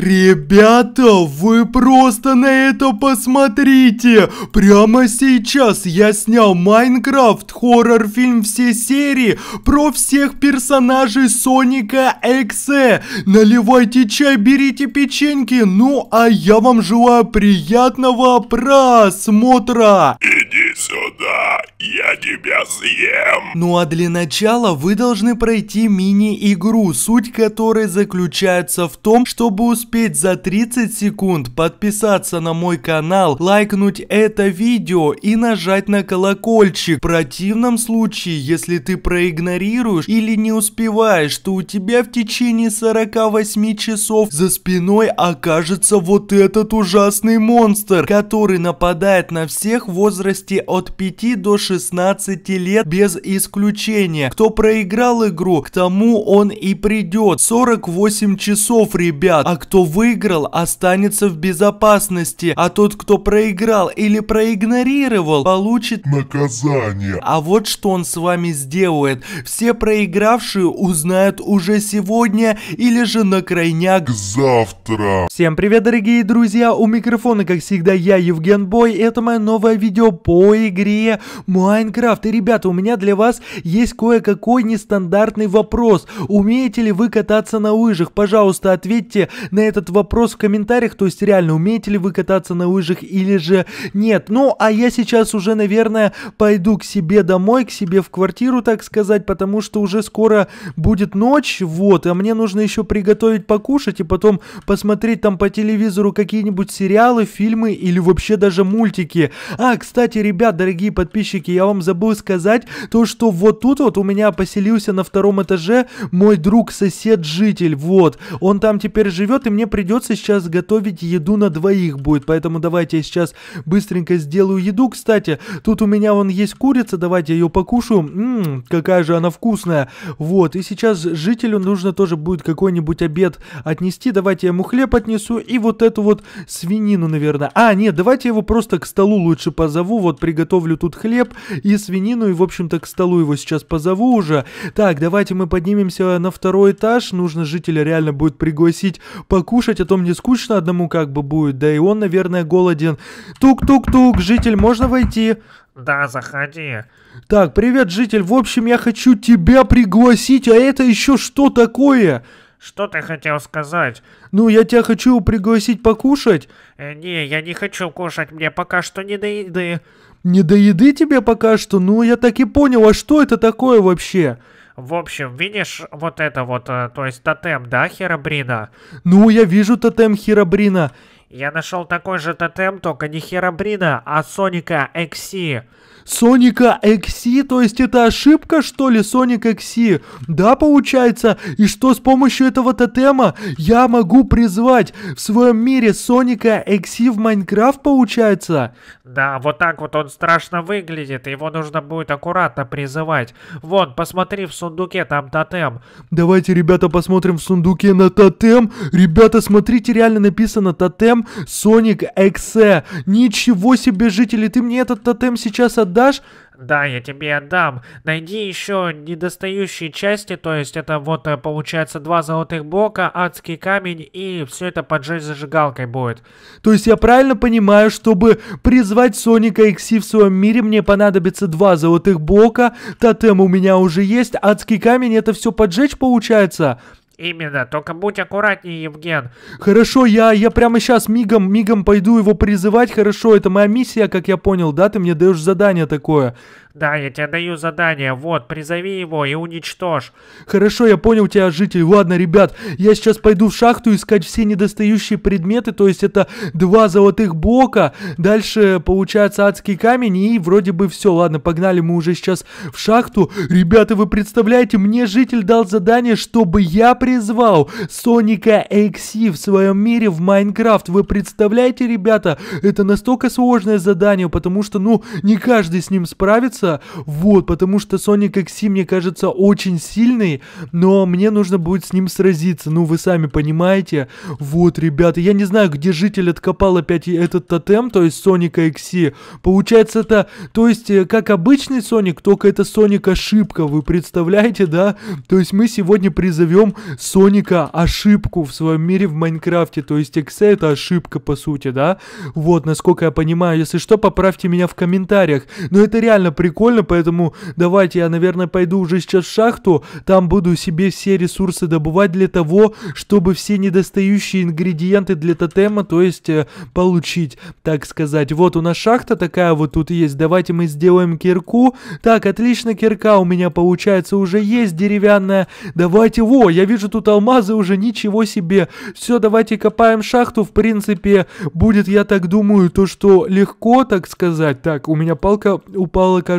Ребята, вы просто на это посмотрите! Прямо сейчас я снял Майнкрафт, хоррор-фильм все серии про всех персонажей Соника Эксе. Наливайте чай, берите печеньки, ну а я вам желаю приятного просмотра! Иди сюда, я тебя съем. Ну а для начала вы должны пройти мини-игру, суть которой заключается в том, чтобы успеть успеть за 30 секунд подписаться на мой канал, лайкнуть это видео и нажать на колокольчик. В противном случае, если ты проигнорируешь или не успеваешь, то у тебя в течение 48 часов за спиной окажется вот этот ужасный монстр, который нападает на всех в возрасте от 5 до 16 лет без исключения. Кто проиграл игру, к тому он и придет. 48 часов, ребят. А кто кто выиграл, останется в безопасности, а тот, кто проиграл или проигнорировал, получит наказание. А вот что он с вами сделает. Все проигравшие узнают уже сегодня или же на крайняк завтра. Всем привет, дорогие друзья! У микрофона, как всегда, я, Евген Бой. Это мое новое видео по игре Майнкрафт. И, ребята, у меня для вас есть кое-какой нестандартный вопрос. Умеете ли вы кататься на лыжах? Пожалуйста, ответьте на этот вопрос в комментариях, то есть реально, умеете ли вы кататься на лыжах или же нет. Ну, а я сейчас уже, наверное, пойду к себе домой, к себе в квартиру, так сказать, потому что уже скоро будет ночь, вот, а мне нужно еще приготовить покушать и потом посмотреть там по телевизору какие-нибудь сериалы, фильмы или вообще даже мультики. А, кстати, ребят, дорогие подписчики, я вам забыл сказать то, что вот тут вот у меня поселился на втором этаже мой друг-сосед-житель, вот, он там теперь живет и мне придется сейчас готовить еду на двоих будет, поэтому давайте я сейчас быстренько сделаю еду. Кстати, тут у меня вон есть курица, давайте я ее покушаю. Ммм, какая же она вкусная. Вот, и сейчас жителю нужно тоже будет какой-нибудь обед отнести. Давайте я ему хлеб отнесу и вот эту вот свинину, наверное. А, нет, давайте я его просто к столу лучше позову. Вот приготовлю тут хлеб и свинину, и, в общем-то, к столу его сейчас позову уже. Так, давайте мы поднимемся на второй этаж. Нужно жителя реально будет пригласить покушать покушать, а то мне скучно одному как бы будет, да и он, наверное, голоден. Тук-тук-тук, житель, можно войти? Да, заходи. Так, привет, житель, в общем, я хочу тебя пригласить, а это еще что такое? Что ты хотел сказать? Ну, я тебя хочу пригласить покушать. Э, не, я не хочу кушать, мне пока что не до еды. Не до еды тебе пока что? Ну, я так и понял, а что это такое вообще? В общем, видишь вот это вот, э, то есть тотем, да, Херабрина? Ну, я вижу тотем Херабрина. Я нашел такой же тотем, только не Херабрина, а Соника Экси. Соника XC, то есть это ошибка, что ли, Соник XC? Да, получается? И что с помощью этого тотема я могу призвать в своем мире Соника XC в Майнкрафт, получается? Да, вот так вот он страшно выглядит, его нужно будет аккуратно призывать. Вон, посмотри в сундуке, там тотем. Давайте, ребята, посмотрим в сундуке на тотем. Ребята, смотрите, реально написано тотем Соник XC. Ничего себе, жители, ты мне этот тотем сейчас отдашь? Отдашь? Да, я тебе отдам. Найди еще недостающие части, то есть это вот э, получается два золотых блока, адский камень и все это поджечь зажигалкой будет. То есть я правильно понимаю, чтобы призвать Соника XC в своем мире, мне понадобится два золотых блока, тотем у меня уже есть, адский камень это все поджечь получается? Именно, только будь аккуратнее, Евген. Хорошо, я, я прямо сейчас мигом, мигом пойду его призывать, хорошо, это моя миссия, как я понял, да, ты мне даешь задание такое. Да, я тебе даю задание. Вот, призови его и уничтожь. Хорошо, я понял тебя, житель. Ладно, ребят, я сейчас пойду в шахту искать все недостающие предметы, то есть это два золотых блока. Дальше получается адский камень и вроде бы все. Ладно, погнали мы уже сейчас в шахту. Ребята, вы представляете, мне житель дал задание, чтобы я призвал Соника XC в своем мире в Майнкрафт. Вы представляете, ребята, это настолько сложное задание, потому что, ну, не каждый с ним справится сражаться. Вот, потому что Соник XC, мне кажется, очень сильный, но мне нужно будет с ним сразиться. Ну, вы сами понимаете. Вот, ребята, я не знаю, где житель откопал опять этот тотем, то есть Соника XC. Получается, это, то есть, э, как обычный Соник, только это Соник ошибка, вы представляете, да? То есть мы сегодня призовем Соника ошибку в своем мире в Майнкрафте, то есть XC это ошибка, по сути, да? Вот, насколько я понимаю, если что, поправьте меня в комментариях. Но это реально прикольно, поэтому давайте я, наверное, пойду уже сейчас в шахту, там буду себе все ресурсы добывать для того, чтобы все недостающие ингредиенты для тотема, то есть э, получить, так сказать. Вот у нас шахта такая вот тут есть, давайте мы сделаем кирку. Так, отлично, кирка у меня получается уже есть деревянная. Давайте, во, я вижу тут алмазы уже, ничего себе. Все, давайте копаем шахту, в принципе, будет, я так думаю, то, что легко, так сказать. Так, у меня палка упала, кажется.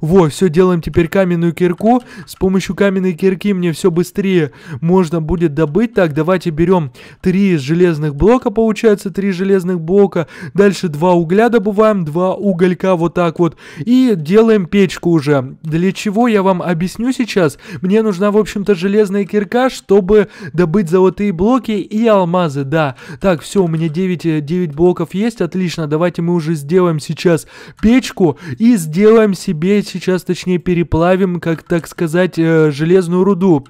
Во, все, делаем теперь каменную кирку. С помощью каменной кирки мне все быстрее можно будет добыть. Так, давайте берем три железных блока, получается, три железных блока. Дальше два угля добываем, два уголька, вот так вот. И делаем печку уже. Для чего я вам объясню сейчас. Мне нужна, в общем-то, железная кирка, чтобы добыть золотые блоки и алмазы, да. Так, все, у меня 9, 9 блоков есть, отлично. Давайте мы уже сделаем сейчас печку и сделаем себе сейчас, точнее, переплавим, как так сказать, э, железную руду.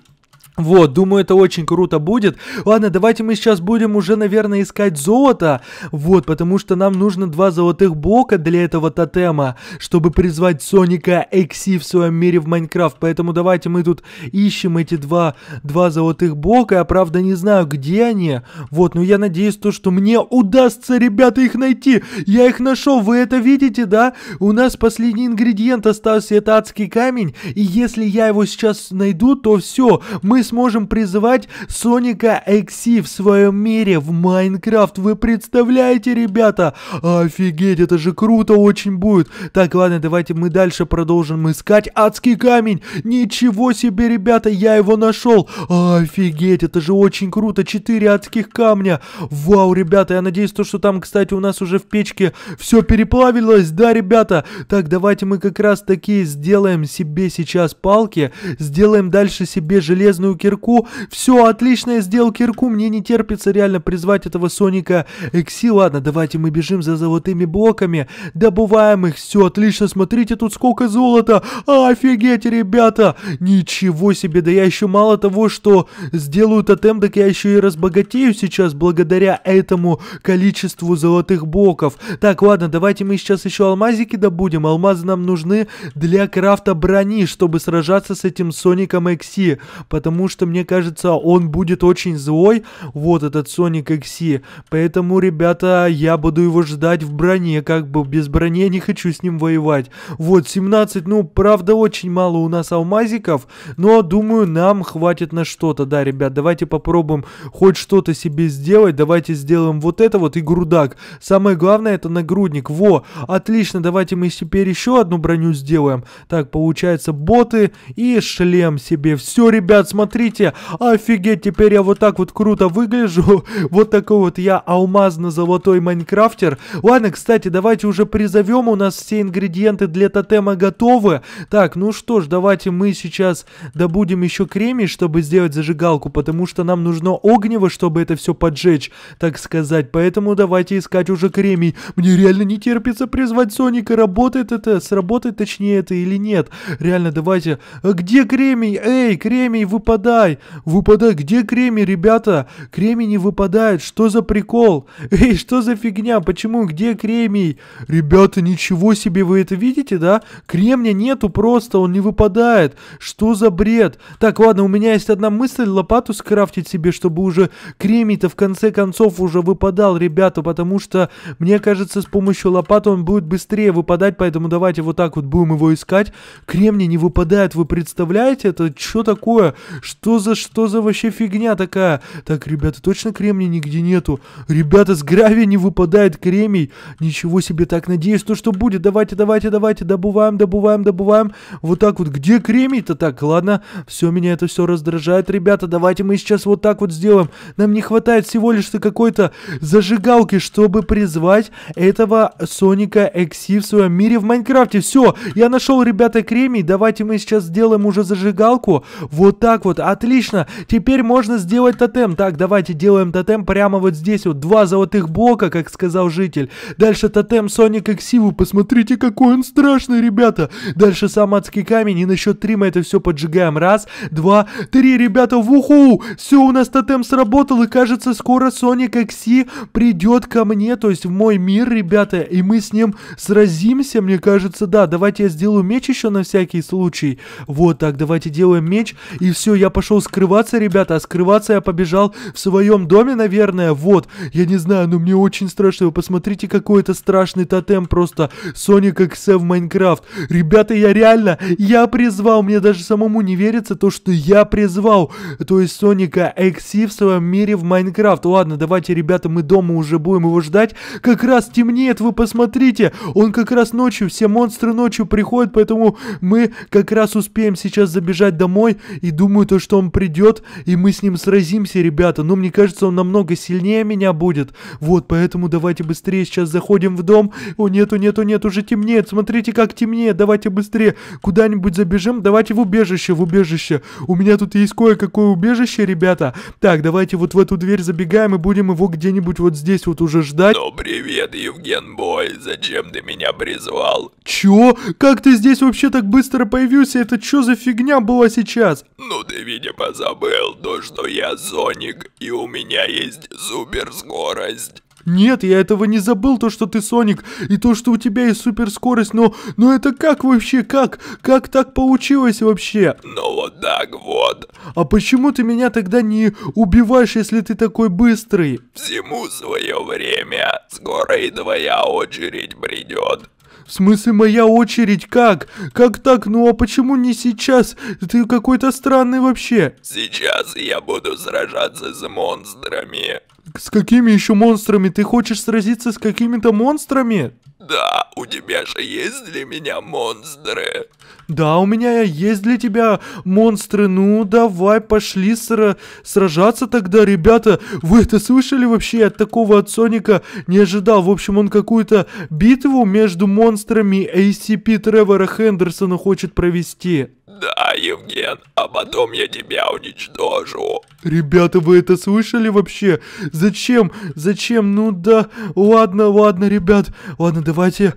Вот, думаю, это очень круто будет. Ладно, давайте мы сейчас будем уже, наверное, искать золото. Вот, потому что нам нужно два золотых блока для этого тотема, чтобы призвать Соника XC в своем мире в Майнкрафт. Поэтому давайте мы тут ищем эти два, два золотых блока. Я, правда, не знаю, где они. Вот, но я надеюсь, то, что мне удастся, ребята, их найти. Я их нашел, вы это видите, да? У нас последний ингредиент остался, это адский камень. И если я его сейчас найду, то все, мы сможем призывать Соника XC в своем мире в Майнкрафт. Вы представляете, ребята? Офигеть, это же круто очень будет. Так, ладно, давайте мы дальше продолжим искать адский камень. Ничего себе, ребята, я его нашел. Офигеть, это же очень круто. Четыре адских камня. Вау, ребята, я надеюсь, то, что там, кстати, у нас уже в печке все переплавилось. Да, ребята? Так, давайте мы как раз таки сделаем себе сейчас палки. Сделаем дальше себе железную кирку. Все, отлично, сделал кирку. Мне не терпится реально призвать этого Соника Экси. Ладно, давайте мы бежим за золотыми блоками. Добываем их. Все, отлично. Смотрите, тут сколько золота. Офигеть, ребята. Ничего себе. Да я еще мало того, что сделаю тотем, так я еще и разбогатею сейчас благодаря этому количеству золотых блоков. Так, ладно, давайте мы сейчас еще алмазики добудем. Алмазы нам нужны для крафта брони, чтобы сражаться с этим Соником Экси. Потому что, мне кажется, он будет очень злой, вот этот Соник XC. Поэтому, ребята, я буду его ждать в броне, как бы без брони не хочу с ним воевать. Вот, 17, ну, правда, очень мало у нас алмазиков, но, думаю, нам хватит на что-то. Да, ребят, давайте попробуем хоть что-то себе сделать. Давайте сделаем вот это вот и грудак. Самое главное, это нагрудник. Во, отлично, давайте мы теперь еще одну броню сделаем. Так, получается, боты и шлем себе. Все, ребят, смотрите смотрите, офигеть, теперь я вот так вот круто выгляжу. Вот такой вот я алмазно-золотой майнкрафтер. Ладно, кстати, давайте уже призовем, у нас все ингредиенты для тотема готовы. Так, ну что ж, давайте мы сейчас добудем еще кремий, чтобы сделать зажигалку, потому что нам нужно огнево, чтобы это все поджечь, так сказать. Поэтому давайте искать уже кремий. Мне реально не терпится призвать Соника. Работает это, сработает точнее это или нет? Реально, давайте. Где кремий? Эй, кремий, выпадает выпадай! Выпадай! Где кремень, ребята? Кремень не выпадает. Что за прикол? Эй, что за фигня? Почему? Где кремень? Ребята, ничего себе, вы это видите, да? Кремня нету просто, он не выпадает. Что за бред? Так, ладно, у меня есть одна мысль, лопату скрафтить себе, чтобы уже кремень-то в конце концов уже выпадал, ребята, потому что, мне кажется, с помощью лопаты он будет быстрее выпадать, поэтому давайте вот так вот будем его искать. Кремний не выпадает, вы представляете? Это что такое? Что за, что за вообще фигня такая? Так, ребята, точно кремния нигде нету? Ребята, с гравия не выпадает кремий. Ничего себе, так, надеюсь, то, что будет. Давайте, давайте, давайте, добываем, добываем, добываем. Вот так вот, где кремий-то? Так, ладно, все, меня это все раздражает, ребята. Давайте мы сейчас вот так вот сделаем. Нам не хватает всего лишь какой-то зажигалки, чтобы призвать этого Соника XC в своем мире в Майнкрафте. Все, я нашел, ребята, кремий. Давайте мы сейчас сделаем уже зажигалку. Вот так вот, отлично. Теперь можно сделать тотем. Так, давайте делаем тотем прямо вот здесь вот. Два золотых блока, как сказал житель. Дальше тотем Соник XC. Вы посмотрите, какой он страшный, ребята. Дальше сам адский камень. И на счет три мы это все поджигаем. Раз, два, три, ребята, в уху. Все, у нас тотем сработал. И кажется, скоро Соник XC придет ко мне, то есть в мой мир, ребята. И мы с ним сразимся, мне кажется, да. Давайте я сделаю меч еще на всякий случай. Вот так, давайте делаем меч. И все, я пошел скрываться, ребята. А скрываться я побежал в своем доме, наверное. Вот, я не знаю, но мне очень страшно. Вы посмотрите, какой это страшный тотем просто. Соник XC в Майнкрафт. Ребята, я реально, я призвал. Мне даже самому не верится то, что я призвал. То есть Соника XC в своем мире в Майнкрафт. Ладно, давайте, ребята, мы дома уже будем его ждать. Как раз темнеет, вы посмотрите. Он как раз ночью, все монстры ночью приходят, поэтому мы как раз успеем сейчас забежать домой. И думаю, то, что он придет, и мы с ним сразимся, ребята. Но мне кажется, он намного сильнее меня будет. Вот, поэтому давайте быстрее сейчас заходим в дом. О, нету, нету, нет, уже темнеет. Смотрите, как темнеет. Давайте быстрее куда-нибудь забежим. Давайте в убежище, в убежище. У меня тут есть кое-какое убежище, ребята. Так, давайте вот в эту дверь забегаем и будем его где-нибудь вот здесь вот уже ждать. Ну привет, Евген Бой, зачем ты меня призвал? Чё? Как ты здесь вообще так быстро появился? Это что за фигня была сейчас? Ну ты, видимо, забыл то, что я Соник, и у меня есть суперскорость. Нет, я этого не забыл, то, что ты Соник, и то, что у тебя есть суперскорость, но... Но это как вообще, как? Как так получилось вообще? Ну вот так вот. А почему ты меня тогда не убиваешь, если ты такой быстрый? Всему свое время. Скоро и твоя очередь придет. В смысле, моя очередь? Как? Как так? Ну а почему не сейчас? Ты какой-то странный вообще. Сейчас я буду сражаться с монстрами. С какими еще монстрами? Ты хочешь сразиться с какими-то монстрами? Да, у тебя же есть для меня монстры. Да, у меня есть для тебя монстры. Ну, давай, пошли сра сражаться тогда, ребята. Вы это слышали вообще? Я такого от Соника не ожидал. В общем, он какую-то битву между монстрами ACP Тревора Хендерсона хочет провести. Да, Евген, а потом я тебя уничтожу. Ребята, вы это слышали вообще? Зачем? Зачем? Ну да, ладно, ладно, ребят. Ладно, давайте.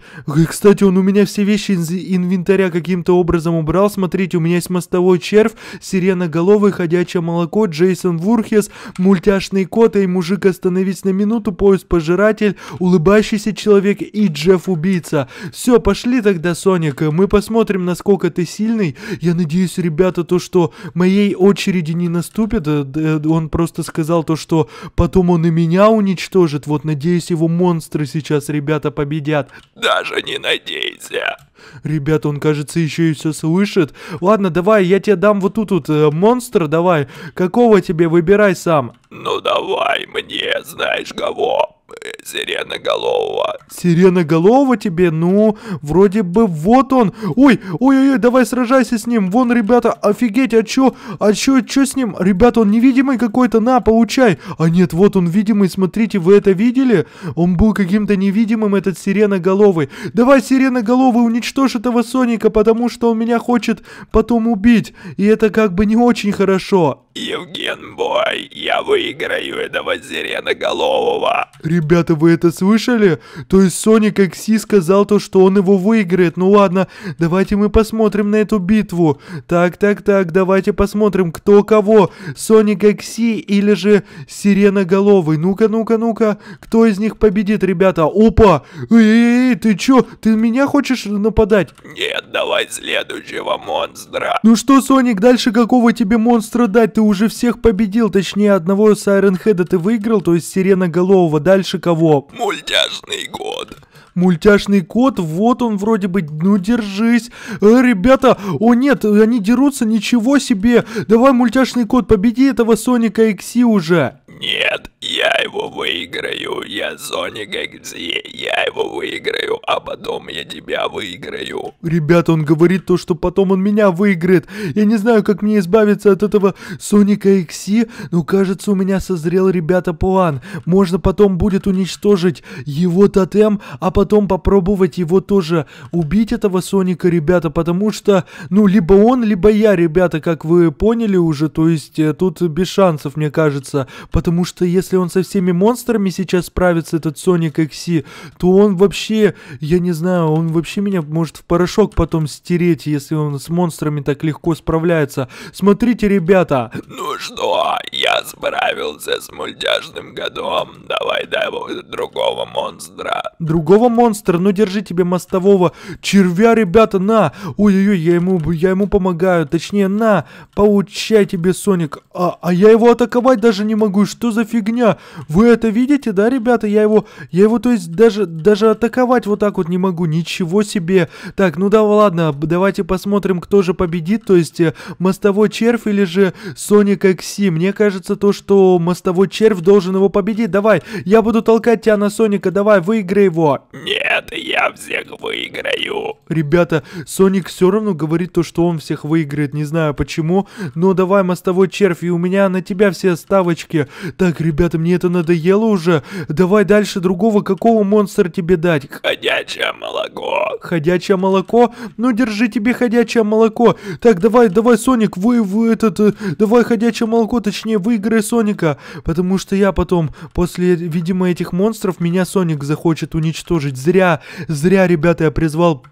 Кстати, он у меня все вещи из инвентаря каким-то образом убрал. Смотрите, у меня есть мостовой червь, сиреноголовый, ходячее молоко, Джейсон Вурхес, мультяшный кот и мужик остановись на минуту, поезд пожиратель, улыбающийся человек и Джефф убийца. Все, пошли тогда, Соник, мы посмотрим, насколько ты сильный. Я надеюсь, ребята, то, что моей очереди не наступит. Э, э, Он просто сказал то, что потом он и меня уничтожит. Вот, надеюсь, его монстры сейчас, ребята, победят. Даже не надейся. Ребята, он, кажется, еще и все слышит. Ладно, давай, я тебе дам вот тут вот э, монстр, давай. Какого тебе, выбирай сам. Ну давай мне, знаешь кого? Сиреноголового. Сиреноголового тебе? Ну, вроде бы вот он. Ой, ой-ой-ой, давай сражайся с ним. Вон, ребята, офигеть, а чё, а чё, чё с ним? Ребята, он невидимый какой-то, на, получай. А нет, вот он видимый, смотрите, вы это видели? Он был каким-то невидимым, этот сиреноголовый. Давай, сиреноголовый, уничтожь этого Соника, потому что он меня хочет потом убить. И это как бы не очень хорошо. Евген Бой, я выиграю этого сиреноголового. Ребята, вы это слышали? То есть Соник Экси сказал то, что он его выиграет. Ну ладно, давайте мы посмотрим на эту битву. Так, так, так, давайте посмотрим, кто кого. Соник Экси или же Сиреноголовый. Ну-ка, ну-ка, ну-ка. Кто из них победит, ребята? Опа! Эй, эй, ты чё? Ты меня хочешь нападать? Нет, давай следующего монстра. Ну что, Соник, дальше какого тебе монстра дать? Ты уже всех победил, точнее одного с Айронхеда ты выиграл, то есть Сиреноголового. Дальше кого? Мультяшный год. Мультяшный кот, вот он вроде бы, ну держись. Э, ребята, о нет, они дерутся, ничего себе. Давай, мультяшный кот, победи этого Соника Икси уже. Нет, я его выиграю, я Соник Экси, я его выиграю, а потом я тебя выиграю. Ребята, он говорит то, что потом он меня выиграет. Я не знаю, как мне избавиться от этого Соника Икси, но кажется, у меня созрел, ребята, план. Можно потом будет уничтожить его тотем, а потом попробовать его тоже убить, этого Соника, ребята, потому что, ну, либо он, либо я, ребята, как вы поняли уже, то есть э, тут без шансов, мне кажется, потому что если он со всеми монстрами сейчас справится, этот Соник Экси, то он вообще, я не знаю, он вообще меня может в порошок потом стереть, если он с монстрами так легко справляется. Смотрите, ребята. Ну что, я справился с мультяшным годом, давай дай другого монстра. Другого монстра, ну держи тебе мостового червя, ребята, на. Ой-ой-ой, я ему, я ему помогаю, точнее, на, получай тебе, Соник. А, а я его атаковать даже не могу, что за фигня? Вы это видите, да, ребята? Я его, я его, то есть, даже, даже атаковать вот так вот не могу. Ничего себе. Так, ну да, ладно, давайте посмотрим, кто же победит. То есть, э, мостовой червь или же Соник Экси. Мне кажется, то, что мостовой червь должен его победить. Давай, я буду толкать тебя на Соника. Давай, выиграй его. Нет, я всех выиграю. Ребята, Соник все равно говорит то, что он всех выиграет. Не знаю почему, но давай, мостовой червь, и у меня на тебя все ставочки. Так, ребята, мне это надоело уже. Давай дальше другого, какого монстра тебе дать? Ходячее молоко. Ходячее молоко? Ну, держи тебе ходячее молоко. Так, давай, давай, Соник, вы, вы этот, э, давай ходячее молоко, точнее, выиграй Соника. Потому что я потом, после, видимо, этих монстров, меня Соник захочет уничтожить. Зря, зря, ребята, я призвал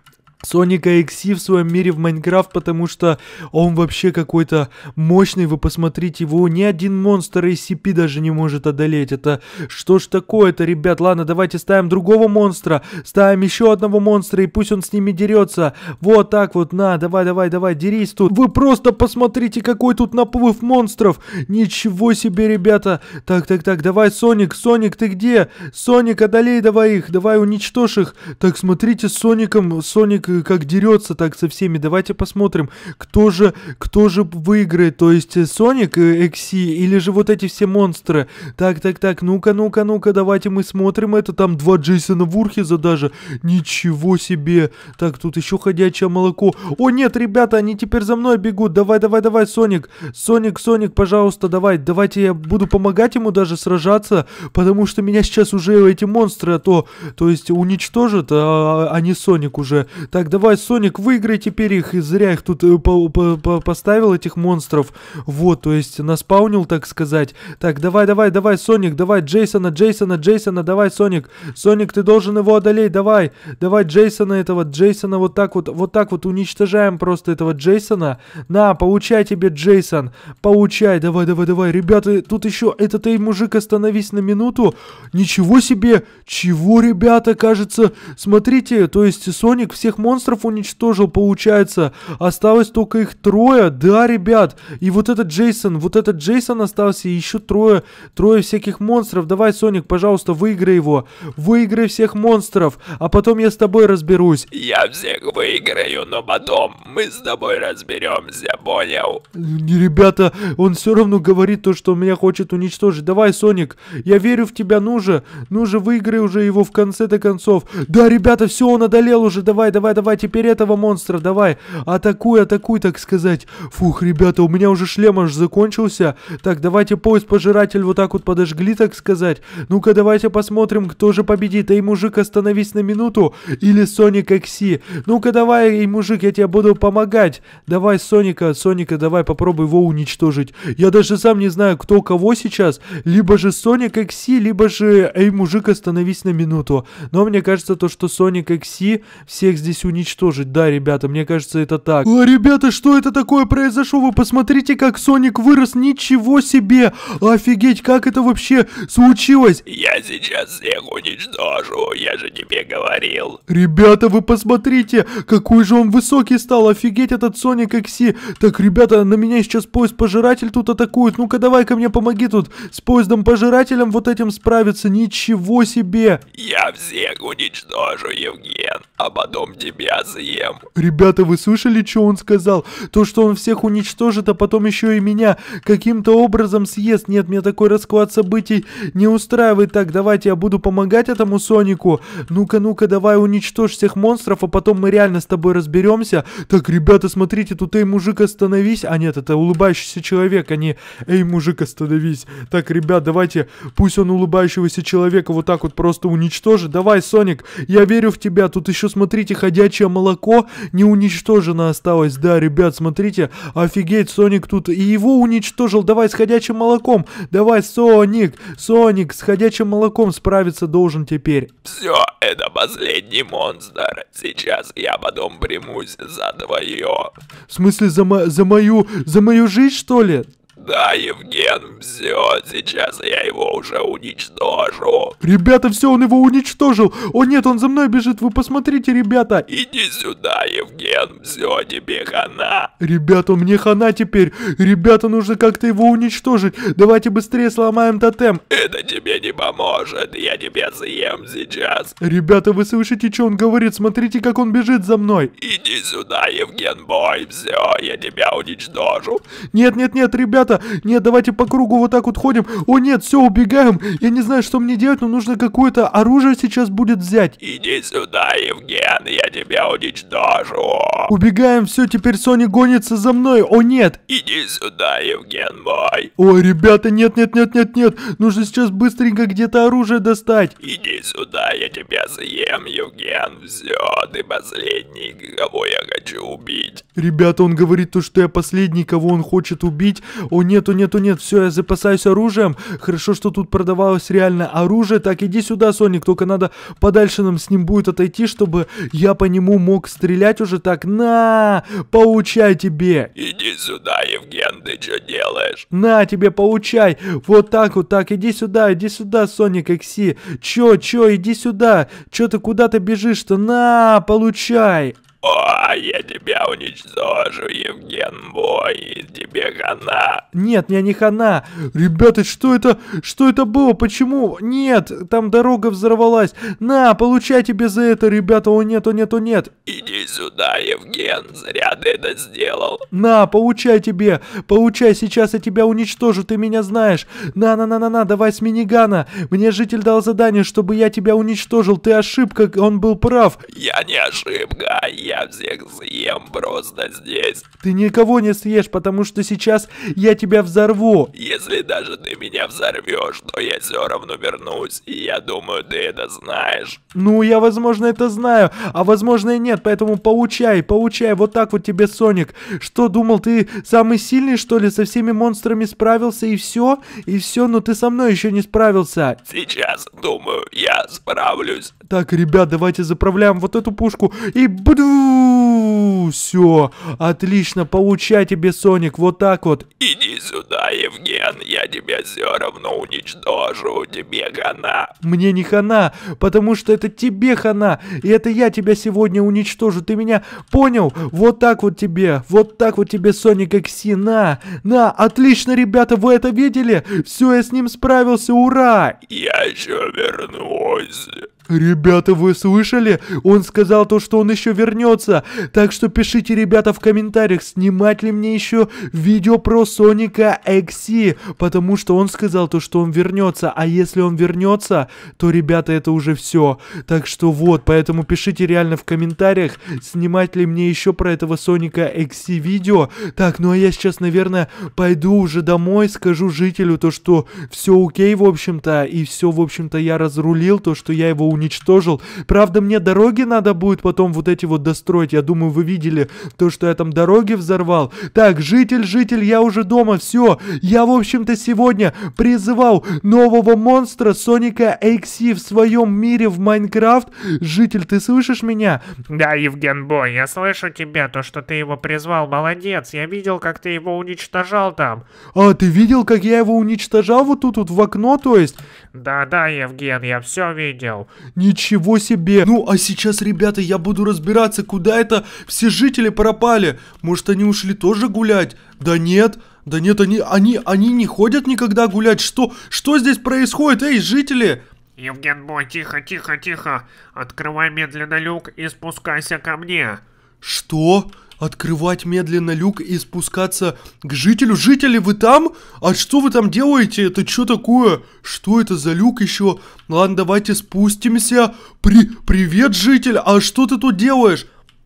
Соника Экси в своем мире в Майнкрафт, потому что он вообще какой-то мощный, вы посмотрите, его ни один монстр SCP даже не может одолеть, это что ж такое-то, ребят, ладно, давайте ставим другого монстра, ставим еще одного монстра, и пусть он с ними дерется, вот так вот, на, давай, давай, давай, дерись тут, вы просто посмотрите, какой тут наплыв монстров, ничего себе, ребята, так, так, так, давай, Соник, Соник, ты где, Соник, одолей давай их, давай уничтожь их, так, смотрите, с Соником, Соник как дерется так со всеми. Давайте посмотрим, кто же, кто же выиграет. То есть э, Соник Экси или же вот эти все монстры. Так, так, так, ну-ка, ну-ка, ну-ка, давайте мы смотрим это. Там два Джейсона Вурхиза даже. Ничего себе. Так, тут еще ходячее молоко. О, нет, ребята, они теперь за мной бегут. Давай, давай, давай, Соник. Соник, Соник, пожалуйста, давай. Давайте я буду помогать ему даже сражаться, потому что меня сейчас уже эти монстры, а то, то есть уничтожат, а, а не Соник уже. Так, так, давай, Соник, выиграй теперь их. Зря их тут э, по по по поставил, этих монстров. Вот, то есть наспаунил, так сказать. Так, давай, давай, давай, Соник, давай, Джейсона, Джейсона, Джейсона, давай, Соник. Соник, ты должен его одолеть, давай. Давай Джейсона этого, Джейсона вот так вот, вот так вот уничтожаем просто этого Джейсона. На, получай тебе, Джейсон. Получай, давай, давай, давай. Ребята, тут еще этот эй, мужик, остановись на минуту. Ничего себе. Чего, ребята, кажется, смотрите, то есть Соник всех монстров монстров уничтожил, получается. Осталось только их трое. Да, ребят. И вот этот Джейсон, вот этот Джейсон остался, и еще трое, трое всяких монстров. Давай, Соник, пожалуйста, выиграй его. Выиграй всех монстров, а потом я с тобой разберусь. Я всех выиграю, но потом мы с тобой разберемся, понял? Ребята, он все равно говорит то, что меня хочет уничтожить. Давай, Соник, я верю в тебя, ну же, ну же, выиграй уже его в конце-то концов. Да, ребята, все, он одолел уже, давай, давай, давай давай, теперь этого монстра, давай. Атакуй, атакуй, так сказать. Фух, ребята, у меня уже шлем аж закончился. Так, давайте поезд пожиратель вот так вот подожгли, так сказать. Ну-ка, давайте посмотрим, кто же победит. Эй, мужик, остановись на минуту. Или Соник Экси. Ну-ка, давай, эй, мужик, я тебе буду помогать. Давай, Соника, Соника, давай, попробуй его уничтожить. Я даже сам не знаю, кто кого сейчас. Либо же Соник Экси, либо же, эй, мужик, остановись на минуту. Но мне кажется, то, что Соник Экси всех здесь постараюсь уничтожить. Да, ребята, мне кажется, это так. А, ребята, что это такое произошло? Вы посмотрите, как Соник вырос. Ничего себе! Офигеть, как это вообще случилось? Я сейчас всех уничтожу, я же тебе говорил. Ребята, вы посмотрите, какой же он высокий стал. Офигеть, этот Соник Экси. Так, ребята, на меня сейчас поезд-пожиратель тут атакует. Ну-ка, давай ко мне помоги тут с поездом-пожирателем вот этим справиться. Ничего себе. Я всех уничтожу, Евген, а потом тебя съем. Ребята, вы слышали, что он сказал? То, что он всех уничтожит, а потом еще и меня каким-то образом съест. Нет, мне такой расклад событий не устраивает. Так, давайте я буду помогать этому Сонику. Ну-ка, ну-ка, давай уничтожь всех монстров, а потом мы реально с тобой разберемся. Так, ребята, смотрите, тут эй, мужик, остановись. А нет, это улыбающийся человек, а не эй, мужик, остановись. Так, ребят, давайте, пусть он улыбающегося человека вот так вот просто уничтожит. Давай, Соник, я верю в тебя. Тут еще, смотрите, ходячее молоко не уничтожено осталось. Да, ребят, смотрите, офигеть, Соник тут и его уничтожил. Давай с ходячим молоком. Давай, Соник, Соник, с ходячим молоком справиться должен теперь. Все, это последний монстр. Сейчас я потом примусь за твое. В смысле, за, мо за мою, за мою жизнь, что ли? Да, Евген, все, сейчас я его уже уничтожу. Ребята, все, он его уничтожил. О нет, он за мной бежит, вы посмотрите, ребята. Иди сюда, Евген, все, тебе хана. Ребята, мне хана теперь. Ребята, нужно как-то его уничтожить. Давайте быстрее сломаем тотем. Это тебе не поможет, я тебя съем сейчас. Ребята, вы слышите, что он говорит? Смотрите, как он бежит за мной. Иди сюда, Евген Бой, все, я тебя уничтожу. Нет, нет, нет, ребята, нет, давайте по кругу вот так вот ходим. О нет, все, убегаем. Я не знаю, что мне делать, но нужно какое-то оружие сейчас будет взять. Иди сюда, Евген, я тебя уничтожу. Убегаем, все, теперь Сони гонится за мной. О нет. Иди сюда, Евген Бой. Ой, ребята, нет, нет, нет, нет, нет. Нужно сейчас быстренько где-то оружие достать. Иди сюда, я тебя съем, Евген. Все, ты последний, кого я хочу убить. Ребята, он говорит то, что я последний, кого он хочет убить. О о нет, о нет, все, я запасаюсь оружием. Хорошо, что тут продавалось реально оружие. Так, иди сюда, Соник, только надо подальше нам с ним будет отойти, чтобы я по нему мог стрелять уже так. На, поучай тебе. Иди сюда, Евген, ты что делаешь? На тебе, поучай. Вот так вот, так, иди сюда, иди сюда, Соник Экси. Чё, чё, иди сюда. Чё ты куда-то бежишь-то? На, получай. О, я тебя уничтожу, Евген Бой, тебе хана. Нет, мне не хана. Ребята, что это? Что это было? Почему? Нет, там дорога взорвалась. На, получай тебе за это, ребята. О нет, о нет, о нет. Иди сюда, Евген, зря ты это сделал. На, получай тебе. Получай, сейчас я тебя уничтожу, ты меня знаешь. На-на-на-на-на, давай с минигана. Мне житель дал задание, чтобы я тебя уничтожил. Ты ошибка, он был прав. Я не ошибка, я всех съем просто здесь. Ты никого не съешь, потому что сейчас я тебя взорву. Если даже ты меня взорвешь, то я все равно вернусь. И я думаю, ты это знаешь. Ну, я, возможно, это знаю, а возможно и нет, поэтому поучай, поучай, вот так вот тебе, Соник. Что, думал, ты самый сильный, что ли, со всеми монстрами справился и все? И все, но ты со мной еще не справился. Сейчас, думаю, я справлюсь. Так, ребят, давайте заправляем вот эту пушку и буду. Все, отлично, получай тебе, Соник, вот так вот. Иди сюда, Евген, я тебя все равно уничтожу, тебе хана. Мне не хана, потому что это тебе хана, и это я тебя сегодня уничтожу, ты меня понял? Вот так вот тебе, вот так вот тебе, Соник Экси, на, на, отлично, ребята, вы это видели? Все, я с ним справился, ура! Я еще вернусь. Ребята, вы слышали? Он сказал то, что он еще вернется. Так что пишите, ребята, в комментариях, снимать ли мне еще видео про Соника XC. Потому что он сказал то, что он вернется. А если он вернется, то, ребята, это уже все. Так что вот, поэтому пишите реально в комментариях, снимать ли мне еще про этого Соника XC видео. Так, ну а я сейчас, наверное, пойду уже домой, скажу жителю то, что все окей, в общем-то. И все, в общем-то, я разрулил, то, что я его уничтожил. Правда, мне дороги надо будет потом вот эти вот достроить. Я думаю, вы видели то, что я там дороги взорвал. Так, житель, житель, я уже дома, все. Я, в общем-то, сегодня призывал нового монстра Соника XC в своем мире в Майнкрафт. Житель, ты слышишь меня? Да, Евген Бой, я слышу тебя, то, что ты его призвал, молодец. Я видел, как ты его уничтожал там. А, ты видел, как я его уничтожал вот тут вот в окно, то есть? Да-да, Евген, я все видел. Ничего себе. Ну, а сейчас, ребята, я буду разбираться, куда это все жители пропали. Может, они ушли тоже гулять? Да нет. Да нет, они, они, они не ходят никогда гулять. Что, что здесь происходит? Эй, жители! Евген Бой, тихо, тихо, тихо. Открывай медленно люк и спускайся ко мне. Что? Открывать медленно люк и спускаться к жителю? Жители, вы там? А что вы там делаете? Это что такое? Что это за люк еще? Ладно, давайте спустимся. При... Привет, житель, а что ты тут делаешь?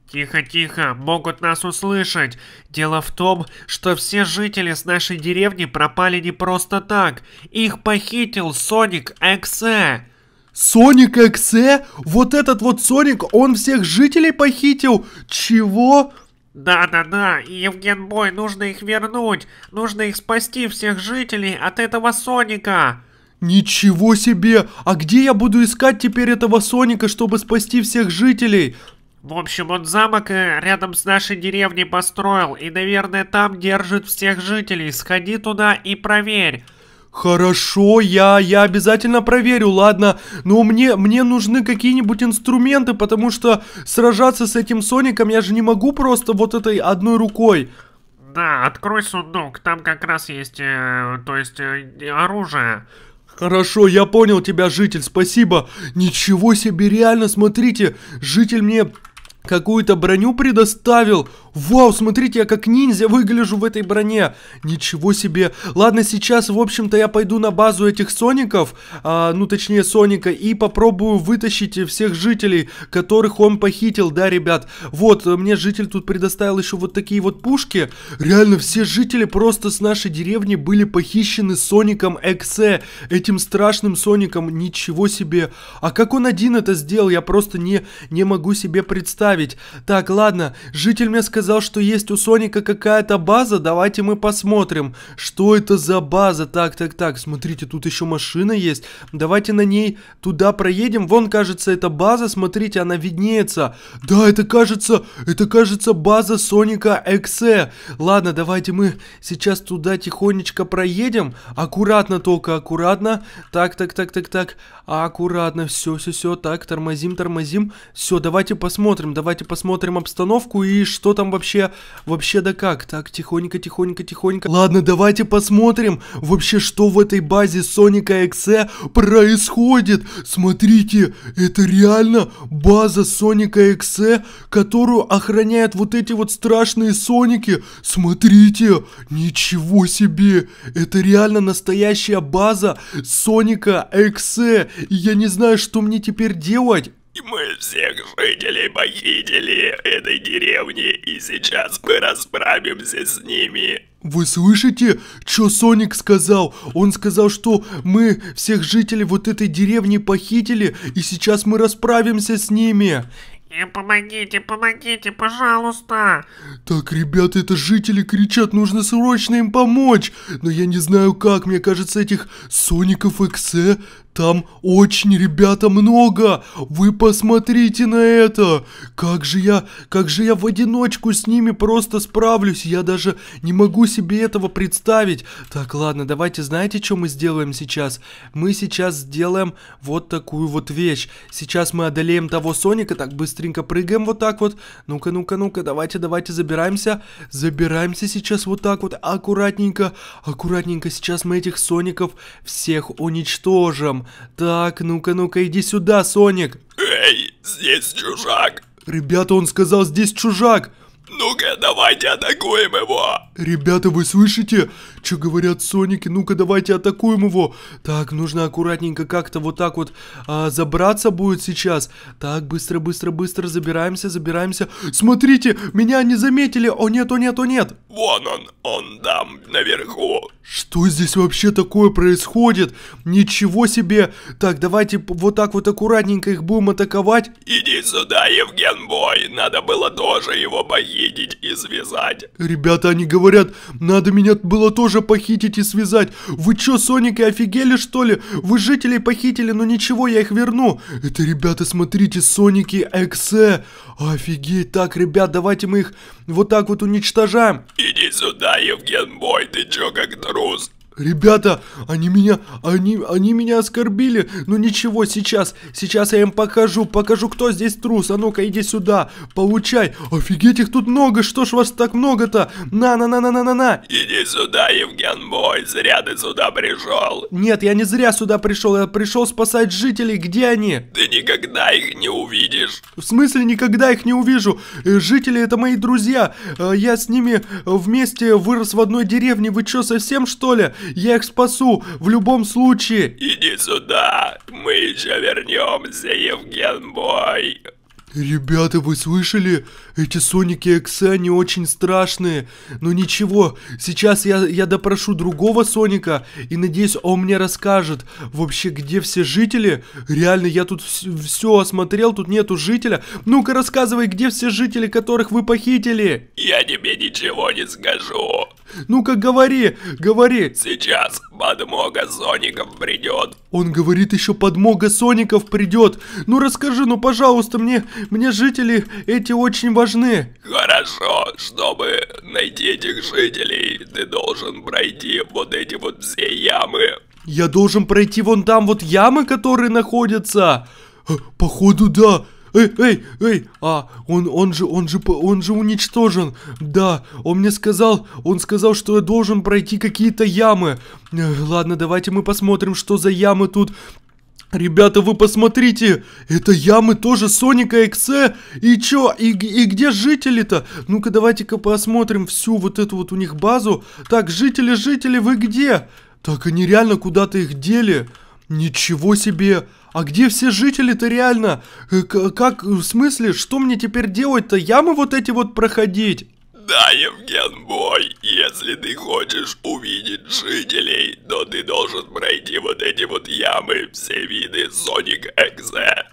Тихо, тихо, могут нас услышать. Дело в том, что все жители с нашей деревни пропали не просто так. Их похитил Соник Эксе. Соник Эксе? Вот этот вот Соник, он всех жителей похитил? Чего? Да-да-да, Евген Бой, нужно их вернуть. Нужно их спасти, всех жителей, от этого Соника. Ничего себе! А где я буду искать теперь этого Соника, чтобы спасти всех жителей? В общем, он замок э, рядом с нашей деревней построил, и, наверное, там держит всех жителей. Сходи туда и проверь. Хорошо, я, я обязательно проверю, ладно, но мне, мне нужны какие-нибудь инструменты, потому что сражаться с этим Соником я же не могу просто вот этой одной рукой. Да, открой сундук, там как раз есть, э, то есть, э, оружие. Хорошо, я понял тебя, житель, спасибо. Ничего себе, реально, смотрите, житель мне какую-то броню предоставил. Вау, смотрите, я как ниндзя выгляжу в этой броне. Ничего себе. Ладно, сейчас, в общем-то, я пойду на базу этих Соников, а, ну, точнее, Соника, и попробую вытащить всех жителей, которых он похитил, да, ребят. Вот, мне житель тут предоставил еще вот такие вот пушки. Реально, все жители просто с нашей деревни были похищены Соником Эксе, этим страшным Соником. Ничего себе. А как он один это сделал, я просто не, не могу себе представить. Так, ладно, житель мне сказал, сказал, что есть у Соника какая-то база. Давайте мы посмотрим, что это за база. Так, так, так, смотрите, тут еще машина есть. Давайте на ней туда проедем. Вон, кажется, это база, смотрите, она виднеется. Да, это кажется, это кажется база Соника Эксе. Ладно, давайте мы сейчас туда тихонечко проедем. Аккуратно только, аккуратно. Так, так, так, так, так. Аккуратно, все, все, все. Так, тормозим, тормозим. Все, давайте посмотрим, давайте посмотрим обстановку и что там вообще, вообще да как? Так, тихонько, тихонько, тихонько. Ладно, давайте посмотрим вообще, что в этой базе Соника Эксе происходит. Смотрите, это реально база Соника Эксе, которую охраняют вот эти вот страшные Соники. Смотрите, ничего себе, это реально настоящая база Соника Эксе. И я не знаю, что мне теперь делать. И мы всех жителей похитили этой деревни, и сейчас мы расправимся с ними. Вы слышите, что Соник сказал? Он сказал, что мы всех жителей вот этой деревни похитили, и сейчас мы расправимся с ними. И помогите, помогите, пожалуйста. Так, ребята, это жители кричат, нужно срочно им помочь. Но я не знаю как, мне кажется, этих Соников Эксе там очень, ребята, много. Вы посмотрите на это. Как же я, как же я в одиночку с ними просто справлюсь. Я даже не могу себе этого представить. Так, ладно, давайте, знаете, что мы сделаем сейчас? Мы сейчас сделаем вот такую вот вещь. Сейчас мы одолеем того Соника. Так, быстренько прыгаем вот так вот. Ну-ка, ну-ка, ну-ка, давайте, давайте, забираемся. Забираемся сейчас вот так вот, аккуратненько. Аккуратненько, сейчас мы этих Соников всех уничтожим. Так, ну-ка, ну-ка, иди сюда, Соник. Эй, здесь чужак. Ребята, он сказал, здесь чужак. Ну-ка, давайте атакуем его. Ребята, вы слышите, что говорят Соники? Ну-ка, давайте атакуем его. Так, нужно аккуратненько как-то вот так вот а, забраться будет сейчас. Так, быстро, быстро, быстро забираемся, забираемся. Смотрите, меня не заметили. О нет, о нет, о нет. Вон он, он там, наверху. Что здесь вообще такое происходит? Ничего себе. Так, давайте вот так вот аккуратненько их будем атаковать. Иди сюда, Евген Бой. Надо было тоже его похитить и связать. Ребята, они говорят, надо меня было тоже похитить и связать. Вы чё, Соники, офигели что ли? Вы жителей похитили, но ничего, я их верну. Это, ребята, смотрите, Соники Эксе. Офигеть. Так, ребят, давайте мы их вот так вот уничтожаем. Иди сюда, Евген Бой, ты чё как трус? Ребята, они меня, они, они меня оскорбили. Ну ничего, сейчас, сейчас я им покажу, покажу, кто здесь трус. А ну-ка, иди сюда, получай. Офигеть, их тут много, что ж вас так много-то? На-на-на-на-на-на-на. Иди сюда, Евген Бой, зря ты сюда пришел. Нет, я не зря сюда пришел, я пришел спасать жителей. Где они? Ты никогда их не увидишь. В смысле никогда их не увижу? Э, Жители это мои друзья. Э, Я с ними вместе вырос в одной деревне. Вы что, совсем что ли? Я их спасу в любом случае. Иди сюда, мы еще вернемся, Евген Бой. Ребята, вы слышали? Эти Соники Эксе, они очень страшные. Но ничего, сейчас я, я допрошу другого Соника и надеюсь, он мне расскажет. Вообще, где все жители? Реально, я тут все осмотрел, тут нету жителя. Ну-ка, рассказывай, где все жители, которых вы похитили? Я тебе ничего не скажу. Ну-ка, говори, говори. Сейчас подмога Соников придет. Он говорит, еще подмога Соников придет. Ну расскажи, ну пожалуйста, мне, мне жители эти очень важны. Хорошо, чтобы найти этих жителей, ты должен пройти вот эти вот все ямы. Я должен пройти вон там вот ямы, которые находятся. Э, Походу, да. Эй, эй, эй, а, он, он же, он же, он же уничтожен. Да, он мне сказал, он сказал, что я должен пройти какие-то ямы. Э, Ладно, давайте мы посмотрим, что за ямы тут. Ребята, вы посмотрите, это ямы тоже Соника Эксе. И чё, и, и где жители-то? Ну-ка, давайте-ка посмотрим всю вот эту вот у них базу. Так, жители, жители, вы где? Так, они реально куда-то их дели. Ничего себе. А где все жители-то реально? Э, Как, в смысле, что мне теперь делать-то? Ямы вот эти вот проходить? Да, Евген Бой, если ты хочешь увидеть жителей, то ты должен пройти вот эти вот ямы, все виды Соник Экзе.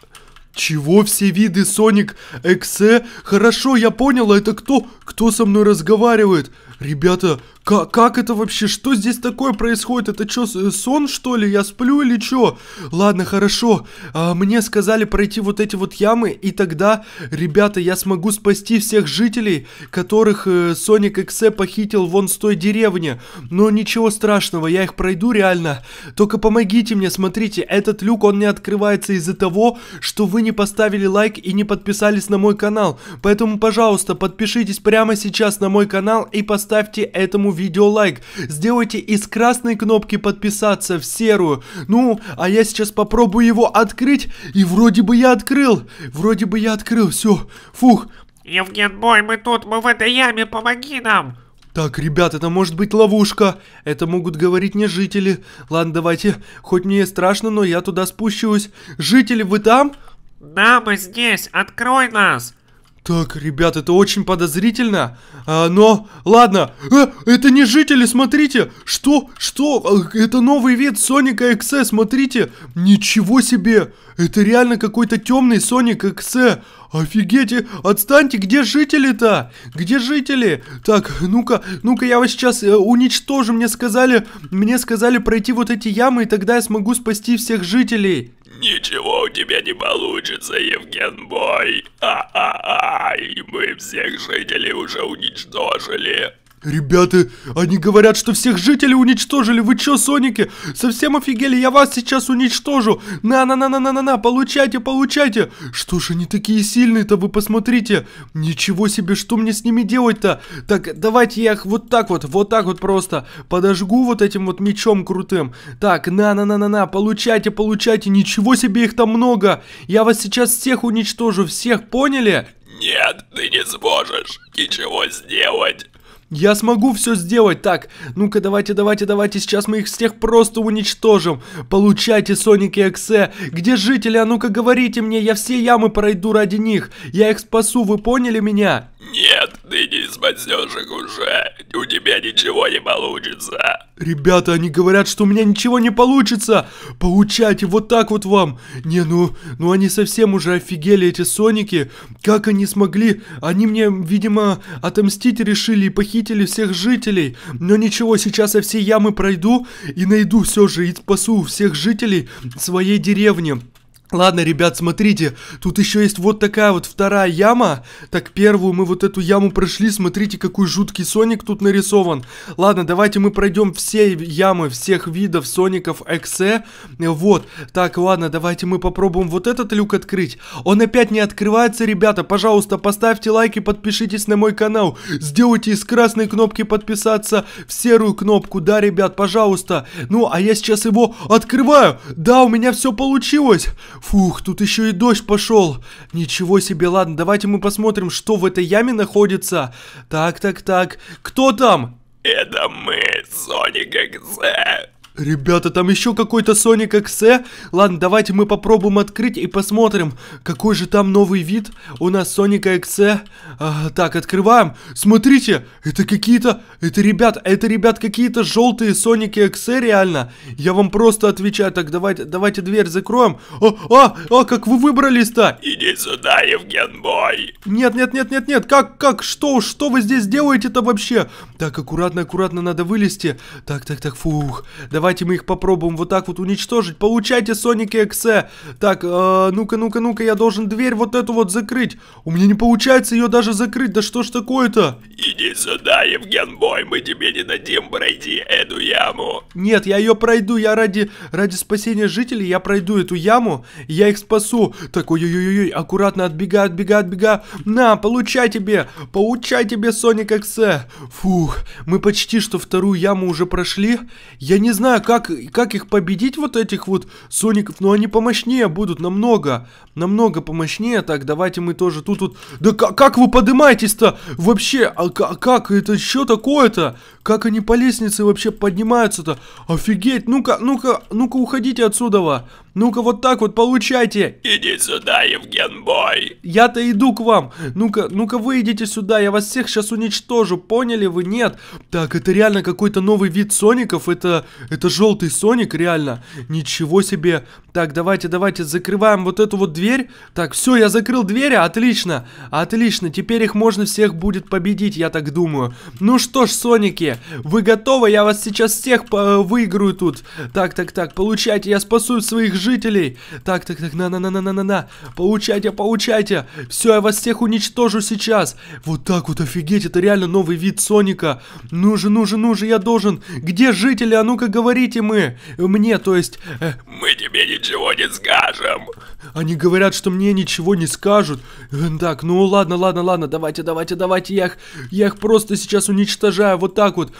Чего все виды Соник Эксе? Хорошо, я понял, а это кто? Кто со мной разговаривает? Ребята, ка- как это вообще? Что здесь такое происходит? Это что, сон что ли? Я сплю или что? Ладно, хорошо. А, мне сказали пройти вот эти вот ямы, и тогда, ребята, я смогу спасти всех жителей, которых э, Соник Эксе похитил вон с той деревни. Но ничего страшного, я их пройду реально. Только помогите мне, смотрите, этот люк, он не открывается из-за того, что вы не поставили лайк и не подписались на мой канал. Поэтому, пожалуйста, подпишитесь прямо сейчас на мой канал и поставьте этому видео лайк. Сделайте из красной кнопки подписаться в серую. Ну, а я сейчас попробую его открыть, и вроде бы я открыл. Вроде бы я открыл, все. Фух, Евген Бой, мы тут, мы в этой яме, помоги нам. Так, ребят, это может быть ловушка. Это могут говорить не жители. Ладно, давайте. Хоть мне и страшно, но я туда спущусь. Жители, вы там? Да, мы здесь, открой нас. Так, ребят, это очень подозрительно. А, но, ладно. Э, это не жители, смотрите. Что? Что? Э, Это новый вид Соника XE, смотрите. Ничего себе. Это реально какой-то темный Соник XE. Офигеть, отстаньте, где жители-то? Где жители? Так, ну-ка, ну-ка, я вас сейчас э, уничтожу. Мне сказали, мне сказали пройти вот эти ямы, и тогда я смогу спасти всех жителей. Ничего у тебя не получится, Евген Бой. А-а-а, и мы всех жителей уже уничтожили. Ребята, они говорят, что всех жителей уничтожили. Вы чё, Соники? Совсем офигели? Я вас сейчас уничтожу. На-на-на-на-на-на-на, получайте, получайте. Что ж они такие сильные-то, вы посмотрите. Ничего себе, что мне с ними делать-то? Так, давайте я их вот так вот, вот так вот просто подожгу вот этим вот мечом крутым. Так, на-на-на-на-на, получайте, получайте. Ничего себе, их там много. Я вас сейчас всех уничтожу, всех, поняли? Нет, ты не сможешь ничего сделать. Я смогу все сделать. Так, ну-ка, давайте, давайте, давайте. Сейчас мы их всех просто уничтожим. Получайте, Соник и Эксе. Где жители? А ну-ка, говорите мне. Я все ямы пройду ради них. Я их спасу, вы поняли меня? Нет, ты не спасешь их уже. У тебя ничего не получится. Ребята, они говорят, что у меня ничего не получится. Получайте, вот так вот вам. Не, ну, ну они совсем уже офигели, эти Соники. Как они смогли? Они мне, видимо, отомстить решили и похитили всех жителей. Но ничего, сейчас я все ямы пройду и найду все же и спасу всех жителей своей деревни. Ладно, ребят, смотрите, тут еще есть вот такая вот вторая яма. Так, первую мы вот эту яму прошли, смотрите, какой жуткий Соник тут нарисован. Ладно, давайте мы пройдем все ямы всех видов Соников Эксе. Вот, так, ладно, давайте мы попробуем вот этот люк открыть. Он опять не открывается, ребята, пожалуйста, поставьте лайк и подпишитесь на мой канал. Сделайте из красной кнопки подписаться в серую кнопку, да, ребят, пожалуйста. Ну, а я сейчас его открываю. Да, у меня все получилось. Фух, тут еще и дождь пошел. Ничего себе, ладно, давайте мы посмотрим, что в этой яме находится. Так, так, так. Кто там? Это мы, Соник Эксе. Ребята, там еще какой-то Sonic XE. Ладно, давайте мы попробуем открыть и посмотрим, какой же там новый вид. У нас Sonic XE. А, так, открываем. Смотрите, это какие-то... Это, ребят, это, ребят, какие-то желтые Sonic XE, реально. Я вам просто отвечаю. Так, давайте, давайте дверь закроем. А, а, а, как вы выбрались-то? Иди сюда, Евген Бой. Нет, нет, нет, нет, нет. Как, как, что, что вы здесь делаете-то вообще? Так, аккуратно, аккуратно надо вылезти. Так, так, так, фух. Давайте мы их попробуем вот так вот уничтожить. Получайте, Соник Эксе. Так, э, ну-ка, ну-ка, ну-ка, я должен дверь вот эту вот закрыть. У меня не получается ее даже закрыть. Да что ж такое-то? Иди сюда, Евген Бой, мы тебе не дадим пройти эту яму. Нет, я ее пройду. Я ради, ради спасения жителей, я пройду эту яму. Я их спасу. Так, ой-ой-ой, аккуратно отбегаю, отбегаю, отбегаю. На, получай тебе. Получай тебе, Соник Эксе. Фух, мы почти что вторую яму уже прошли. Я не знаю, как, как их победить, вот этих вот Соников, но они помощнее будут, намного, намного помощнее. Так, давайте мы тоже тут вот... Да как, как вы поднимаетесь-то? Вообще, а как это что такое-то? Как они по лестнице вообще поднимаются-то? Офигеть, ну-ка, ну-ка, ну-ка уходите отсюда. Ну-ка вот так вот получайте. Иди сюда, Евген Бой. Я-то иду к вам. Ну-ка, ну-ка вы идите сюда, я вас всех сейчас уничтожу. Поняли вы? Нет. Так, это реально какой-то новый вид Соников. Это, это желтый Соник, реально. Ничего себе. Так, давайте, давайте закрываем вот эту вот дверь. Так, все, я закрыл дверь, отлично. Отлично, теперь их можно всех будет победить, я так думаю. Ну что ж, Соники, вы готовы? Я вас сейчас всех выиграю тут. Так, так, так, получайте, я спасу своих жителей. Так, так, так, на-на-на-на-на-на. Получайте, получайте. Все, я вас всех уничтожу сейчас. Вот так вот, офигеть, это реально новый вид Соника. Ну же, ну же, ну же, я должен. Где жители? А ну-ка говорите мы. Мне, то есть... Э... Мы тебе ничего не скажем. Они говорят, что мне ничего не скажут. Э, так, ну ладно, ладно, ладно, давайте, давайте, давайте, я их, я их просто сейчас уничтожаю, вот так вот.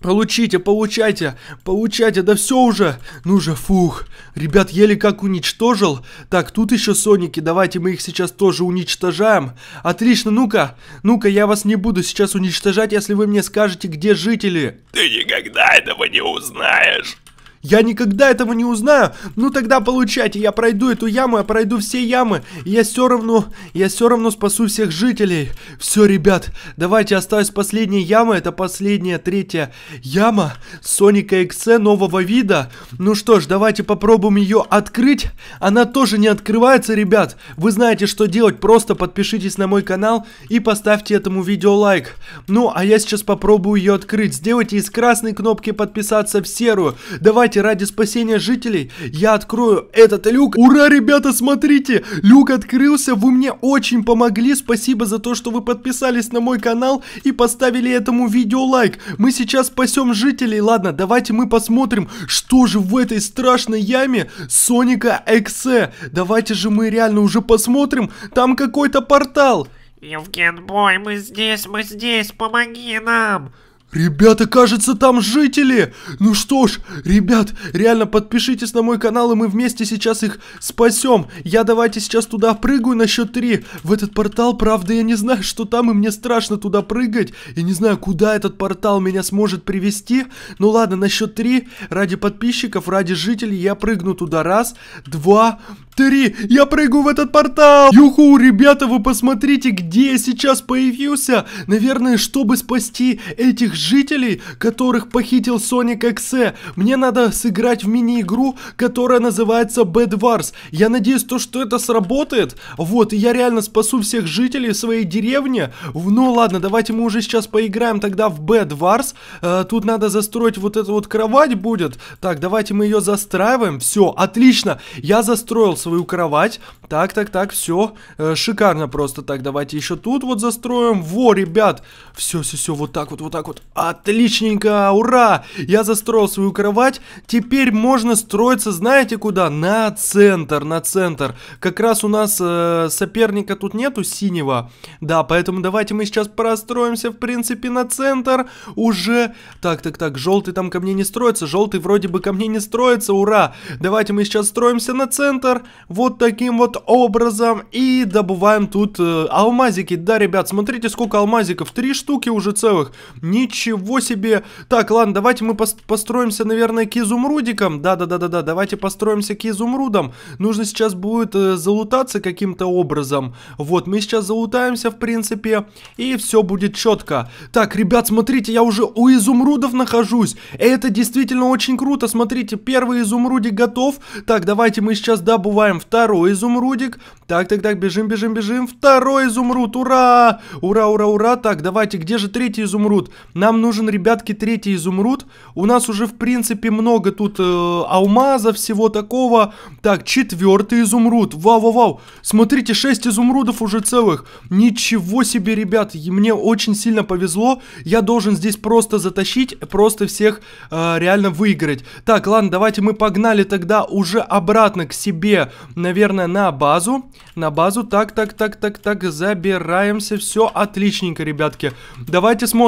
Получите, получайте, получайте, да все уже. Ну же, фух. Ребят, еле как уничтожил. Так, тут еще Соники, давайте мы их сейчас тоже уничтожаем. Отлично, ну-ка, ну-ка, я вас не буду сейчас уничтожать, если вы мне скажете, где жители. Ты никогда этого не узнаешь. Я никогда этого не узнаю. Ну тогда получайте, я пройду эту яму, я пройду все ямы. И я все равно, я все равно спасу всех жителей. Все, ребят, давайте осталась последняя яма. Это последняя, третья яма Соника XC нового вида. Ну что ж, давайте попробуем ее открыть. Она тоже не открывается, ребят. Вы знаете, что делать. Просто подпишитесь на мой канал и поставьте этому видео лайк. Ну, а я сейчас попробую ее открыть. Сделайте из красной кнопки подписаться в серую. Давайте Давайте ради спасения жителей я открою этот люк. Ура, ребята, смотрите, люк открылся, вы мне очень помогли. Спасибо за то, что вы подписались на мой канал и поставили этому видео лайк. Мы сейчас спасем жителей. Ладно, давайте мы посмотрим, что же в этой страшной яме Соника Эксе. Давайте же мы реально уже посмотрим. Там какой-то портал. Евген Бой, мы здесь, мы здесь, помоги нам. Ребята, кажется, там жители. Ну что ж, ребят, реально подпишитесь на мой канал, и мы вместе сейчас их спасем. Я давайте сейчас туда прыгаю на счет три. В этот портал, правда, я не знаю, что там, и мне страшно туда прыгать. Я не знаю, куда этот портал меня сможет привести. Ну ладно, на счет три, ради подписчиков, ради жителей, я прыгну туда. Раз, два, три. Я прыгаю в этот портал. Юху, ребята, вы посмотрите, где я сейчас появился. Наверное, чтобы спасти этих жителей, которых похитил Sonic Exe. Мне надо сыграть в мини-игру, которая называется Bad Wars. Я надеюсь, то, что это сработает. Вот, и я реально спасу всех жителей своей деревни. Ну ладно, давайте мы уже сейчас поиграем тогда в Bad Wars. Э, тут надо застроить вот эту вот кровать будет. Так, давайте мы ее застраиваем. Все, отлично. Я застроил свою кровать. Так, так, так, все. Э, шикарно просто. Так, давайте еще тут вот застроим. Во, ребят. Все, все, все, вот так вот, вот так вот. Отличненько, ура! Я застроил свою кровать. Теперь можно строиться, знаете куда? На центр, на центр. Как раз у нас э, соперника тут нету синего. Да, поэтому давайте мы сейчас простроимся, в принципе, на центр. Уже... Так, так, так, желтый там ко мне не строится. Желтый вроде бы ко мне не строится, ура! Давайте мы сейчас строимся на центр. Вот таким вот образом. И добываем тут э, алмазики. Да, ребят, смотрите, сколько алмазиков. Три штуки уже целых. Ничего себе. Так, ладно, давайте мы пос построимся, наверное, к изумрудикам. Да-да-да-да-да, давайте построимся к изумрудам. Нужно сейчас будет э, залутаться каким-то образом. Вот, мы сейчас залутаемся, в принципе, и все будет четко. Так, ребят, смотрите, я уже у изумрудов нахожусь. Это действительно очень круто. Смотрите, первый изумрудик готов. Так, давайте мы сейчас добываем второй изумрудик. Так, так, так, бежим, бежим, бежим. Второй изумруд, ура! Ура, ура, ура. Так, давайте, где же третий изумруд? Нам нужен, ребятки, третий изумруд. У нас уже, в принципе, много тут э, алмаза, всего такого. Так, четвертый изумруд. Вау, вау, вау. Смотрите, шесть изумрудов уже целых. Ничего себе, ребят. Мне очень сильно повезло. Я должен здесь просто затащить, просто всех э, реально выиграть. Так, ладно, давайте мы погнали тогда уже обратно к себе, наверное, на базу. На базу. Так, так, так, так, так, забираемся. Все отличненько, ребятки. Давайте смотрим.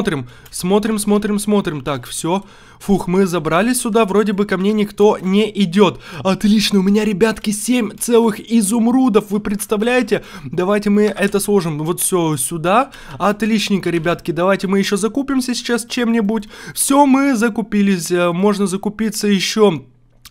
Смотрим, смотрим, смотрим. Так, все. Фух, мы забрались сюда, вроде бы ко мне никто не идет. Отлично, у меня, ребятки, 7 целых изумрудов, вы представляете? Давайте мы это сложим вот все сюда. Отличненько, ребятки, давайте мы еще закупимся сейчас чем-нибудь. Все, мы закупились, э, можно закупиться еще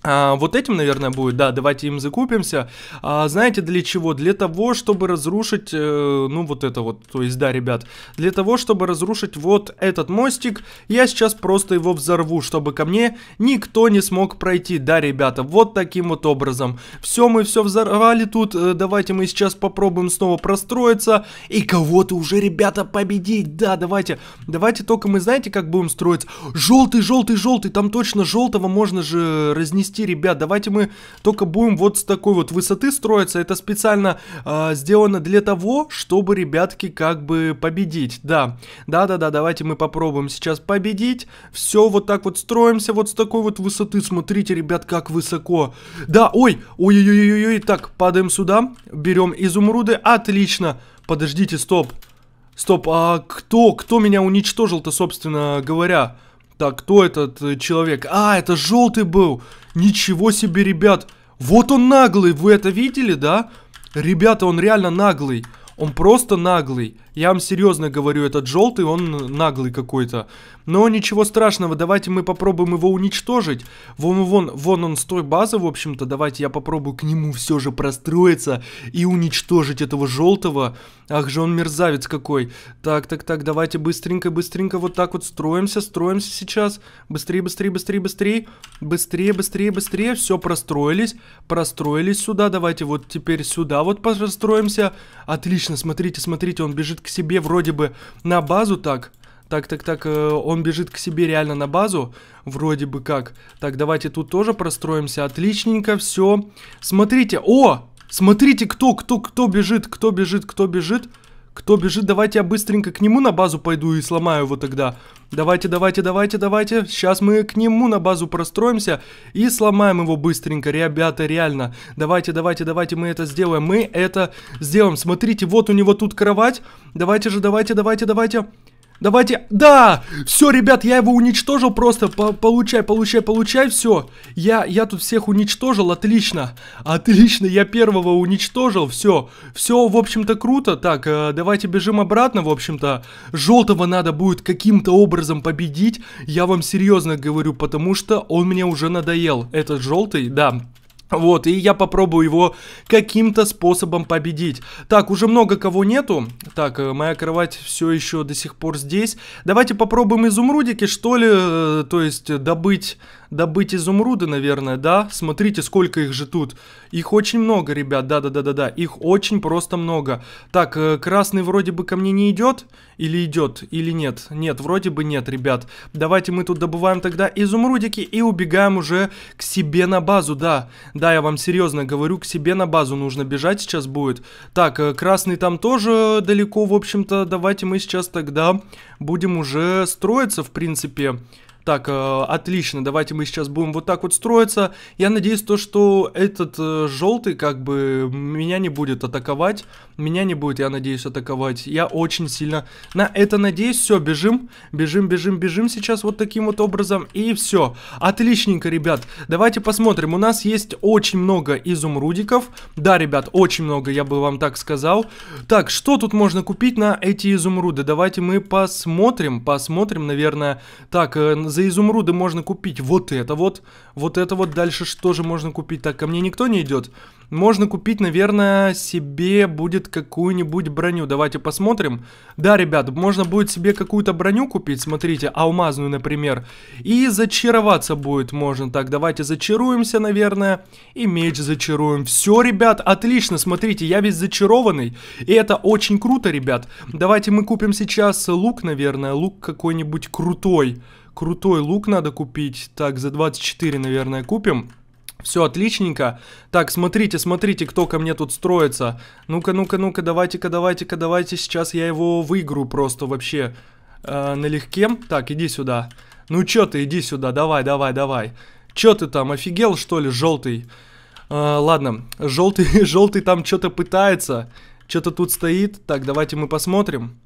а, вот этим, наверное, будет, да, давайте им закупимся. А, знаете, для чего? Для того, чтобы разрушить, э, ну, вот это вот, то есть, да, ребят, для того, чтобы разрушить вот этот мостик, я сейчас просто его взорву, чтобы ко мне никто не смог пройти, да, ребята, вот таким вот образом. Все, мы все взорвали тут, э, давайте мы сейчас попробуем снова простроиться и кого-то уже, ребята, победить, да, давайте, давайте только мы, знаете, как будем строиться? Желтый, желтый, желтый, там точно желтого можно же разнести разнести, ребят. Давайте мы только будем вот с такой вот высоты строиться. Это специально э, сделано для того, чтобы, ребятки, как бы победить. Да, да-да-да, давайте мы попробуем сейчас победить. Все, вот так вот строимся вот с такой вот высоты. Смотрите, ребят, как высоко. Да, ой, ой-ой-ой-ой, так, падаем сюда, берем изумруды. Отлично. Подождите, стоп. Стоп, а кто, кто меня уничтожил-то, собственно говоря? Так, кто этот э, человек? А, это желтый был. Ничего себе, ребят. Вот он наглый, вы это видели, да? Ребята, он реально наглый. Он просто наглый. Я вам серьезно говорю, этот желтый, он наглый какой-то. Но ничего страшного, давайте мы попробуем его уничтожить. Вон, вон, вон он с той базы, в общем-то. Давайте я попробую к нему все же простроиться и уничтожить этого желтого. Ах же он мерзавец какой. Так, так, так, давайте быстренько, быстренько вот так вот строимся, строимся сейчас. Быстрее, быстрее, быстрее, быстрее. Быстрее, быстрее, быстрее. Все, простроились. Простроились сюда. Давайте вот теперь сюда вот простроимся. Отлично, смотрите, смотрите, он бежит к себе вроде бы на базу так. Так, так, так, э, он бежит к себе реально на базу, вроде бы как. Так, давайте тут тоже простроимся, отличненько, все. Смотрите, о, смотрите, кто, кто, кто бежит, кто бежит, кто бежит. Кто бежит, давайте я быстренько к нему на базу пойду и сломаю его тогда. Давайте, давайте, давайте, давайте. Сейчас мы к нему на базу простроимся и сломаем его быстренько, ребята, реально. Давайте, давайте, давайте мы это сделаем. Мы это сделаем. Смотрите, вот у него тут кровать. Давайте же, давайте, давайте, давайте. Давайте, да, все, ребят, я его уничтожил просто, по получай, получай, получай, все, я, я тут всех уничтожил, отлично, отлично, я первого уничтожил, все, все, в общем-то, круто, так, э, давайте бежим обратно, в общем-то, желтого надо будет каким-то образом победить, я вам серьезно говорю, потому что он мне уже надоел, этот желтый, да, вот, и я попробую его каким-то способом победить. Так, уже много кого нету. Так, э, моя кровать все еще до сих пор здесь. Давайте попробуем изумрудики, что ли, э, то есть добыть добыть изумруды, наверное, да? Смотрите, сколько их же тут. Их очень много, ребят, да-да-да-да-да. Их очень просто много. Так, э, красный вроде бы ко мне не идет? Или идет, или нет? Нет, вроде бы нет, ребят. Давайте мы тут добываем тогда изумрудики и убегаем уже к себе на базу, да. Да, я вам серьезно говорю, к себе на базу нужно бежать сейчас будет. Так, э, красный там тоже далеко, в общем-то. Давайте мы сейчас тогда будем уже строиться, в принципе. Так, э, отлично, давайте мы сейчас будем вот так вот строиться. Я надеюсь, то, что этот э, желтый, как бы, меня не будет атаковать. Меня не будет, я надеюсь, атаковать. Я очень сильно на это надеюсь. Все, бежим, бежим, бежим, бежим сейчас вот таким вот образом. И все. Отличненько, ребят. Давайте посмотрим. У нас есть очень много изумрудиков. Да, ребят, очень много, я бы вам так сказал. Так, что тут можно купить на эти изумруды? Давайте мы посмотрим, посмотрим, наверное. Так, э, за изумруды можно купить вот это вот, вот это вот, дальше что же можно купить? Так, ко мне никто не идет. Можно купить, наверное, себе будет какую-нибудь броню. Давайте посмотрим. Да, ребят, можно будет себе какую-то броню купить, смотрите, алмазную, например. И зачароваться будет можно. Так, давайте зачаруемся, наверное. И меч зачаруем. Все, ребят, отлично, смотрите, я весь зачарованный. И это очень круто, ребят. Давайте мы купим сейчас лук, наверное. Лук какой-нибудь крутой. Крутой лук надо купить. Так, за 24, наверное, купим. Все отличненько. Так, смотрите, смотрите, кто ко мне тут строится. Ну-ка, ну-ка, ну-ка, давайте-ка, давайте-ка, давайте. Сейчас я его выиграю просто вообще э, налегке. Так, иди сюда. Ну чё ты, иди сюда, давай, давай, давай. Чё ты там, офигел, что ли, желтый? Э, ладно, желтый, желтый там что-то пытается. Что-то тут стоит. Так, давайте мы посмотрим.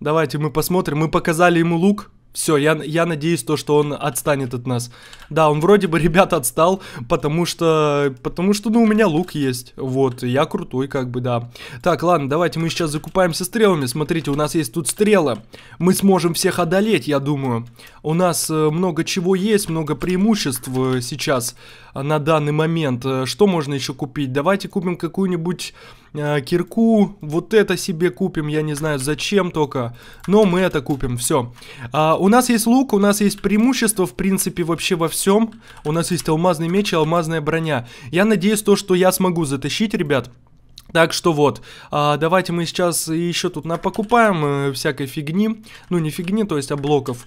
Давайте мы посмотрим. Мы показали ему лук. Все, я, я надеюсь, то, что он отстанет от нас. Да, он вроде бы, ребят, отстал, потому что, потому что, ну, у меня лук есть. Вот, я крутой, как бы, да. Так, ладно, давайте мы сейчас закупаемся стрелами. Смотрите, у нас есть тут стрелы. Мы сможем всех одолеть, я думаю. У нас э, много чего есть, много преимуществ э, сейчас э, на данный момент. Что можно еще купить? Давайте купим какую-нибудь э, кирку. Вот это себе купим, я не знаю зачем только. Но мы это купим, все. А, у нас есть лук, у нас есть преимущество, в принципе, вообще во всем. У нас есть алмазный меч и алмазная броня. Я надеюсь, то, что я смогу затащить, ребят. Так что вот, а, давайте мы сейчас еще тут напокупаем э, всякой фигни. Ну, не фигни, то есть, а блоков.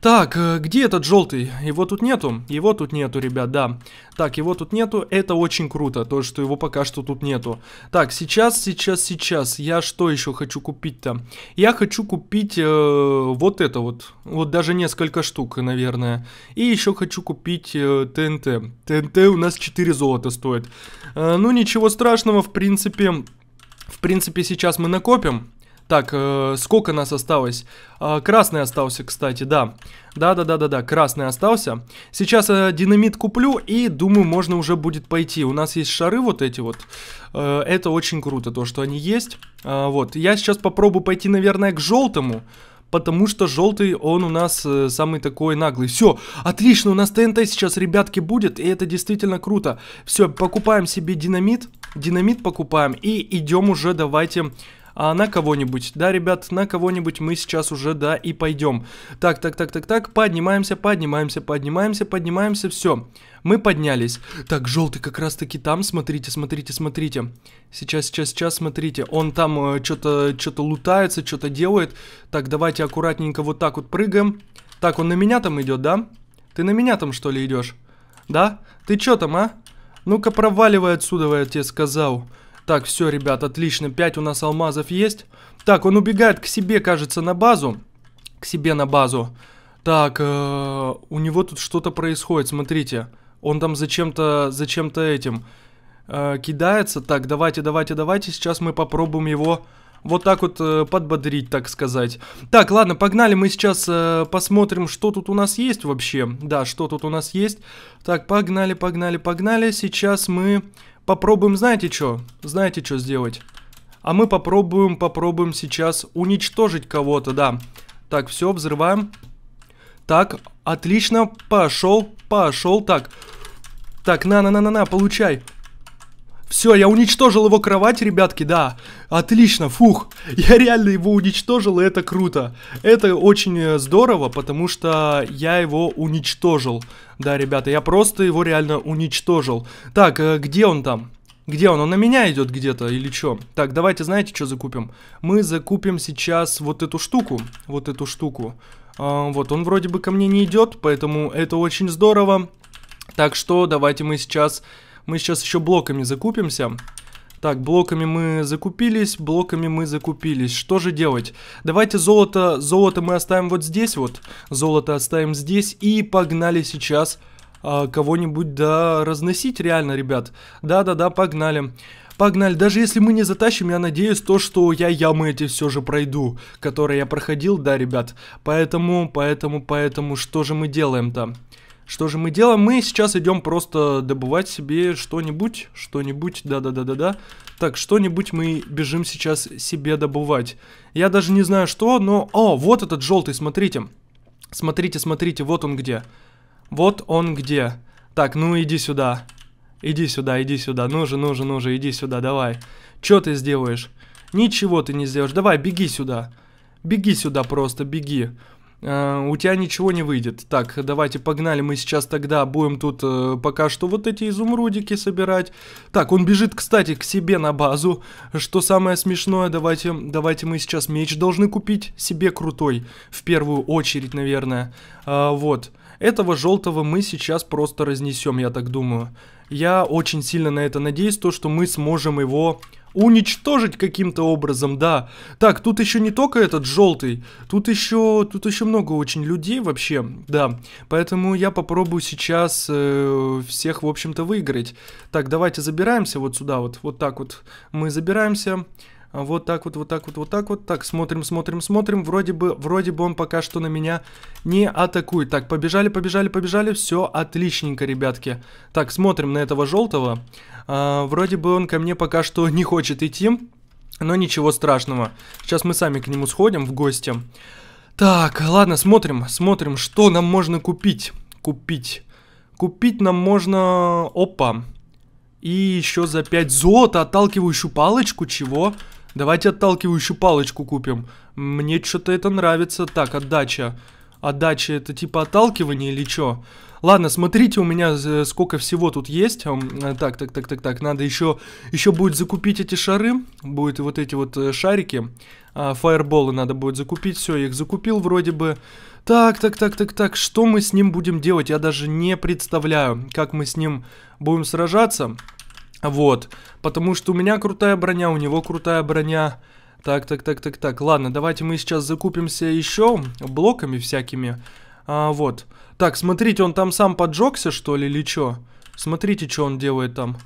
Так, э, где этот желтый? Его тут нету? Его тут нету, ребят, да. Так, его тут нету. Это очень круто, то, что его пока что тут нету. Так, сейчас, сейчас, сейчас. Я что еще хочу купить-то? Я хочу купить э, вот это вот. Вот даже несколько штук, наверное. И еще хочу купить э, ТНТ. ТНТ у нас 4 золота стоит. Э, ну, ничего страшного, в принципе... В принципе, сейчас мы накопим. Так, э, сколько нас осталось? Э, красный остался, кстати, да. Да-да-да-да-да, красный остался. Сейчас э, динамит куплю и думаю, можно уже будет пойти. У нас есть шары вот эти вот. Э, это очень круто, то, что они есть. Э, вот, я сейчас попробую пойти, наверное, к желтому. Потому что желтый, он у нас э, самый такой наглый. Все, отлично, у нас ТНТ сейчас, ребятки, будет. И это действительно круто. Все, покупаем себе динамит. Динамит покупаем. И идем уже, давайте а, на кого-нибудь. Да, ребят, на кого-нибудь мы сейчас уже, да, и пойдем. Так, так, так, так, так, поднимаемся, поднимаемся, поднимаемся, поднимаемся, все. Мы поднялись. Так, желтый как раз-таки там, смотрите, смотрите, смотрите. Сейчас, сейчас, сейчас, смотрите. Он там э, что-то что-то лутается, что-то делает. Так, давайте аккуратненько вот так вот прыгаем. Так, он на меня там идет, да? Ты на меня там, что ли, идешь? Да? Ты что там, а? Ну-ка, проваливай отсюда, я тебе сказал. Так, все, ребят, отлично. 5 у нас алмазов есть. Так, он убегает к себе, кажется, на базу. К себе на базу. Так, э, у него тут что-то происходит, смотрите. Он там зачем-то, зачем-то этим э, кидается. Так, давайте, давайте, давайте. Сейчас мы попробуем его Вот так вот э, подбодрить, так сказать. Так, ладно, погнали, мы сейчас э, посмотрим, что тут у нас есть вообще. Да, что тут у нас есть. Так, погнали, погнали, погнали. Сейчас мы попробуем, знаете что? Знаете, что сделать? А мы попробуем, попробуем сейчас уничтожить кого-то, да. Так, все, взрываем. Так, отлично, пошел, пошел, так. Так, на-на-на-на-на, получай. Все, я уничтожил его кровать, ребятки, да. Отлично, фух. Я реально его уничтожил, и это круто. Это очень э, здорово, потому что я его уничтожил. Да, ребята, я просто его реально уничтожил. Так, э, где он там? Где он? Он на меня идет где-то или что? Так, давайте, знаете, что закупим? Мы закупим сейчас вот эту штуку. Вот эту штуку. А, вот, он вроде бы ко мне не идет, поэтому это очень здорово. Так что давайте мы сейчас... Мы сейчас еще блоками закупимся. Так, блоками мы закупились, блоками мы закупились. Что же делать? Давайте золото, золото мы оставим вот здесь вот. Золото оставим здесь и погнали сейчас а, кого-нибудь, да, разносить реально, ребят. Да-да-да, погнали. Погнали. Даже если мы не затащим, я надеюсь, то, что я ямы эти все же пройду, которые я проходил, да, ребят. Поэтому, поэтому, поэтому, что же мы делаем-то? Что же мы делаем? Мы сейчас идем просто добывать себе что-нибудь, что-нибудь, да-да-да-да-да. Так, что-нибудь мы бежим сейчас себе добывать. Я даже не знаю что, но... О, вот этот желтый, смотрите. Смотрите, смотрите, вот он где. Вот он где. Так, ну иди сюда. Иди сюда, иди сюда. Ну же, ну же, ну же, иди сюда, давай. Что ты сделаешь? Ничего ты не сделаешь. Давай, беги сюда. Беги сюда просто, беги. Uh, у тебя ничего не выйдет. Так, давайте погнали, мы сейчас тогда будем тут uh, пока что вот эти изумрудики собирать. Так, он бежит, кстати, к себе на базу. Что самое смешное, давайте, давайте мы сейчас меч должны купить себе крутой. В первую очередь, наверное. Uh, вот. Этого желтого мы сейчас просто разнесем, я так думаю. Я очень сильно на это надеюсь, то, что мы сможем его уничтожить каким-то образом, да. Так, тут еще не только этот желтый, тут еще, тут еще много очень людей вообще, да. Поэтому я попробую сейчас э, всех, в общем-то, выиграть. Так, давайте забираемся вот сюда, вот, вот так вот. Мы забираемся. Вот так вот, вот так вот, вот так вот. Так, смотрим, смотрим, смотрим. Вроде бы, вроде бы он пока что на меня не атакует. Так, побежали, побежали, побежали. Все отличненько, ребятки. Так, смотрим на этого желтого. А, вроде бы он ко мне пока что не хочет идти. Но ничего страшного. Сейчас мы сами к нему сходим в гости. Так, ладно, смотрим, смотрим, что нам можно купить. Купить. Купить нам можно... Опа. И еще за 5 золота отталкивающую палочку, чего? Давайте отталкивающую палочку купим. Мне что-то это нравится. Так, отдача. Отдача это типа отталкивание или что? Ладно, смотрите, у меня э, сколько всего тут есть. Э, так, так, так, так, так. Надо еще, еще будет закупить эти шары. Будет вот эти вот э, шарики. А, фаерболы надо будет закупить. Все, я их закупил вроде бы. Так, так, так, так, так. Что мы с ним будем делать? Я даже не представляю, как мы с ним будем сражаться. Вот, потому что у меня крутая броня, у него крутая броня. Так, так, так, так, так. Ладно, давайте мы сейчас закупимся еще блоками всякими. А, вот. Так, смотрите, он там сам поджегся, что ли, или что? Смотрите, что он делает там.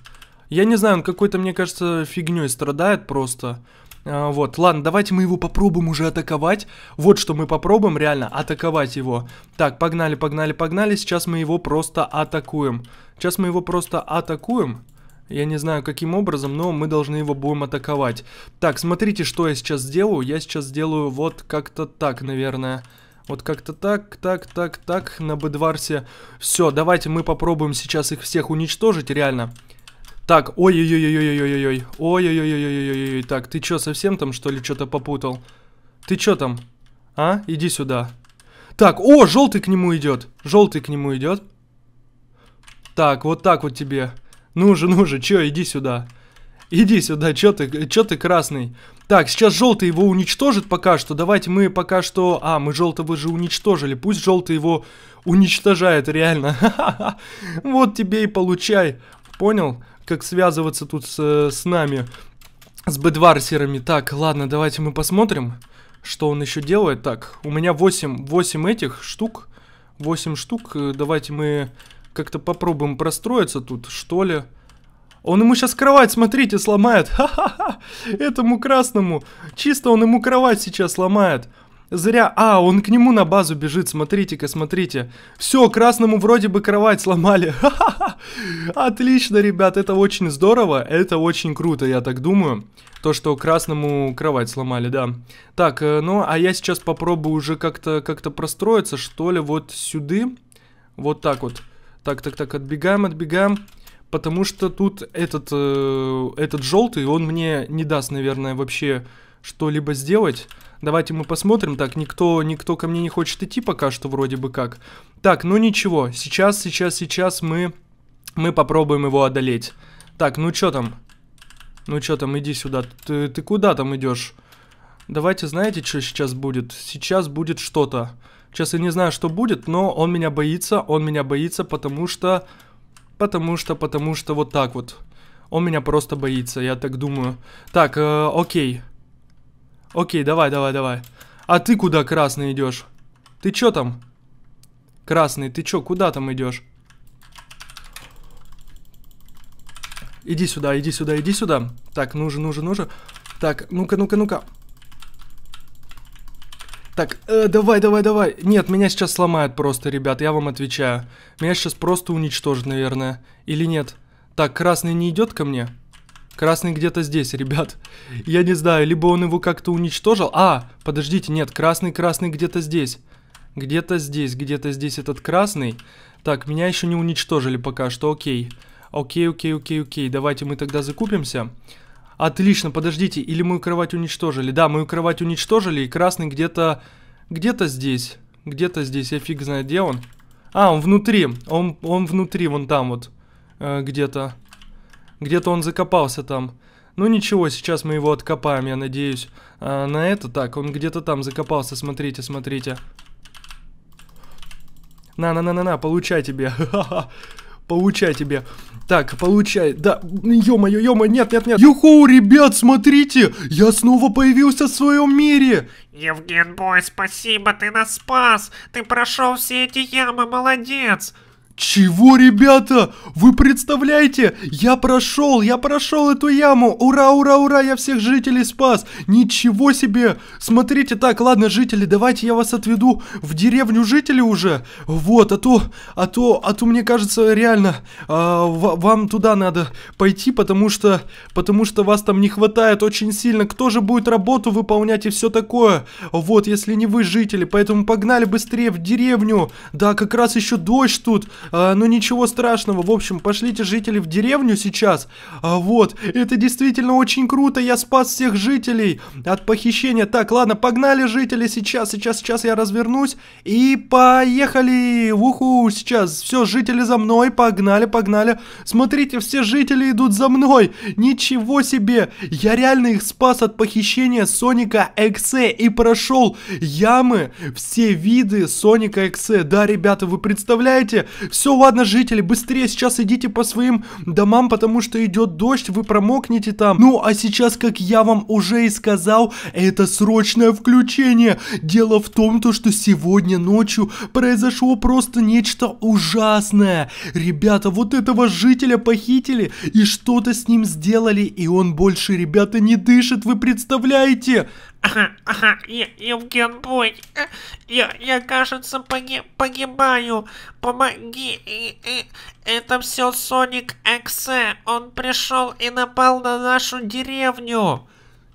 Я не знаю, он какой-то, мне кажется, фигней страдает просто. А, вот, ладно, давайте мы его попробуем уже атаковать. Вот что мы попробуем, реально, атаковать его. Так, погнали, погнали, погнали. Сейчас мы его просто атакуем. Сейчас мы его просто атакуем. Я не знаю, каким образом, но мы должны его будем атаковать. Так, смотрите, что я сейчас сделаю. Я сейчас сделаю вот как-то так, наверное. Вот как-то так, так, так, так, на Бедварсе. Все, давайте мы попробуем сейчас их всех уничтожить, реально. Так, ой-ой-ой-ой-ой-ой-ой-ой. Ой-ой-ой-ой-ой-ой. Так, ты что, совсем там, что ли, что-то попутал? Ты что там? А? Иди сюда. Так, о, желтый к нему идет. Желтый к нему идет. Так, вот так вот тебе. Ну же, ну же, чё, иди сюда. Иди сюда, чё ты, чё ты красный? Так, сейчас желтый его уничтожит пока что. Давайте мы пока что... А, мы желтого же уничтожили. Пусть желтый его уничтожает, реально. Вот тебе и получай. Понял, как связываться тут с, с нами, с бедварсерами. Так, ладно, давайте мы посмотрим, что он еще делает. Так, у меня 8, 8 этих штук. 8 штук. Давайте мы как-то попробуем простроиться тут, что ли. Он ему сейчас кровать, смотрите, сломает. Ха-ха-ха. Этому красному. Чисто он ему кровать сейчас сломает. Зря. А, он к нему на базу бежит. Смотрите-ка, смотрите. Все, красному вроде бы кровать сломали. Ха-ха-ха. Отлично, ребят. Это очень здорово. Это очень круто, я так думаю. То, что красному кровать сломали, да. Так, э, ну, а я сейчас попробую уже как-то как, -то, простроиться, что ли, вот сюда. Вот так вот. Так, так, так, отбегаем, отбегаем. Потому что тут этот, э, этот желтый, он мне не даст, наверное, вообще что-либо сделать. Давайте мы посмотрим. Так, никто, никто ко мне не хочет идти пока что вроде бы как. Так, ну ничего. Сейчас, сейчас, сейчас мы, мы попробуем его одолеть. Так, ну что там? Ну что там, иди сюда. Ты, ты куда там идешь? Давайте, знаете, что сейчас будет? Сейчас будет что-то. Сейчас я не знаю, что будет, но он меня боится. Он меня боится, потому что... Потому что, потому что вот так вот. Он меня просто боится, я так думаю. Так, э, окей. Окей, давай, давай, давай. А ты куда, красный, идешь? Ты чё там? Красный, ты чё, куда там идешь? Иди сюда, иди сюда, иди сюда. Так, нужен, нужен, нужен. Так, ну-ка, ну-ка, ну-ка. Так, э, давай, давай, давай. Нет, меня сейчас сломают просто, ребят, я вам отвечаю. Меня сейчас просто уничтожат, наверное. Или нет? Так, красный не идет ко мне? Красный где-то здесь, ребят. Я не знаю, либо он его как-то уничтожил. А, подождите, нет, красный, красный где-то здесь. Где-то здесь, где-то здесь этот красный. Так, меня еще не уничтожили пока что, окей. Окей, окей, окей, окей, давайте мы тогда закупимся. Отлично, подождите, или мою кровать уничтожили? Да, мою кровать уничтожили, и красный где-то... Где-то здесь. Где-то здесь, я фиг знает, где он. А, он внутри, он, он внутри, вон там вот. Э, где-то. Где-то он закопался там. Ну ничего, сейчас мы его откопаем, я надеюсь. А, на это так, он где-то там закопался, смотрите, смотрите. На-на-на-на-на, получай тебе. Получай тебе. Так, получай. Да, ё-моё, ё-моё, нет, нет, нет. Юху, ребят, смотрите, я снова появился в своем мире. Евген Бой, спасибо, ты нас спас. Ты прошел все эти ямы, молодец. Чего, ребята? Вы представляете? Я прошел, я прошел эту яму. Ура, ура, ура, я всех жителей спас. Ничего себе. Смотрите, так, ладно, жители, давайте я вас отведу в деревню жителей уже. Вот, а то, а то, а то мне кажется, реально, а, вам туда надо пойти, потому что, потому что вас там не хватает очень сильно. Кто же будет работу выполнять и все такое? Вот, если не вы, жители, поэтому погнали быстрее в деревню. Да, как раз еще дождь тут. А, ну ничего страшного, в общем, пошлите жители в деревню сейчас. А, вот, это действительно очень круто, я спас всех жителей от похищения. Так, ладно, погнали жители сейчас, сейчас, сейчас я развернусь и поехали. Уху, сейчас, все, жители за мной, погнали, погнали. Смотрите, все жители идут за мной. Ничего себе, я реально их спас от похищения Соника Эксе и прошел ямы, все виды Соника Эксе. Да, ребята, вы представляете? Все, ладно, жители, быстрее сейчас идите по своим домам, потому что идет дождь, вы промокнете там. Ну, а сейчас, как я вам уже и сказал, это срочное включение. Дело в том, то, что сегодня ночью произошло просто нечто ужасное. Ребята, вот этого жителя похитили и что-то с ним сделали, и он больше, ребята, не дышит, вы представляете? Ага, ага, Евген Бой, э, я, я, кажется, погиб, погибаю. Помоги. И, и, это все Соник Эксе. Он пришел и напал на нашу деревню.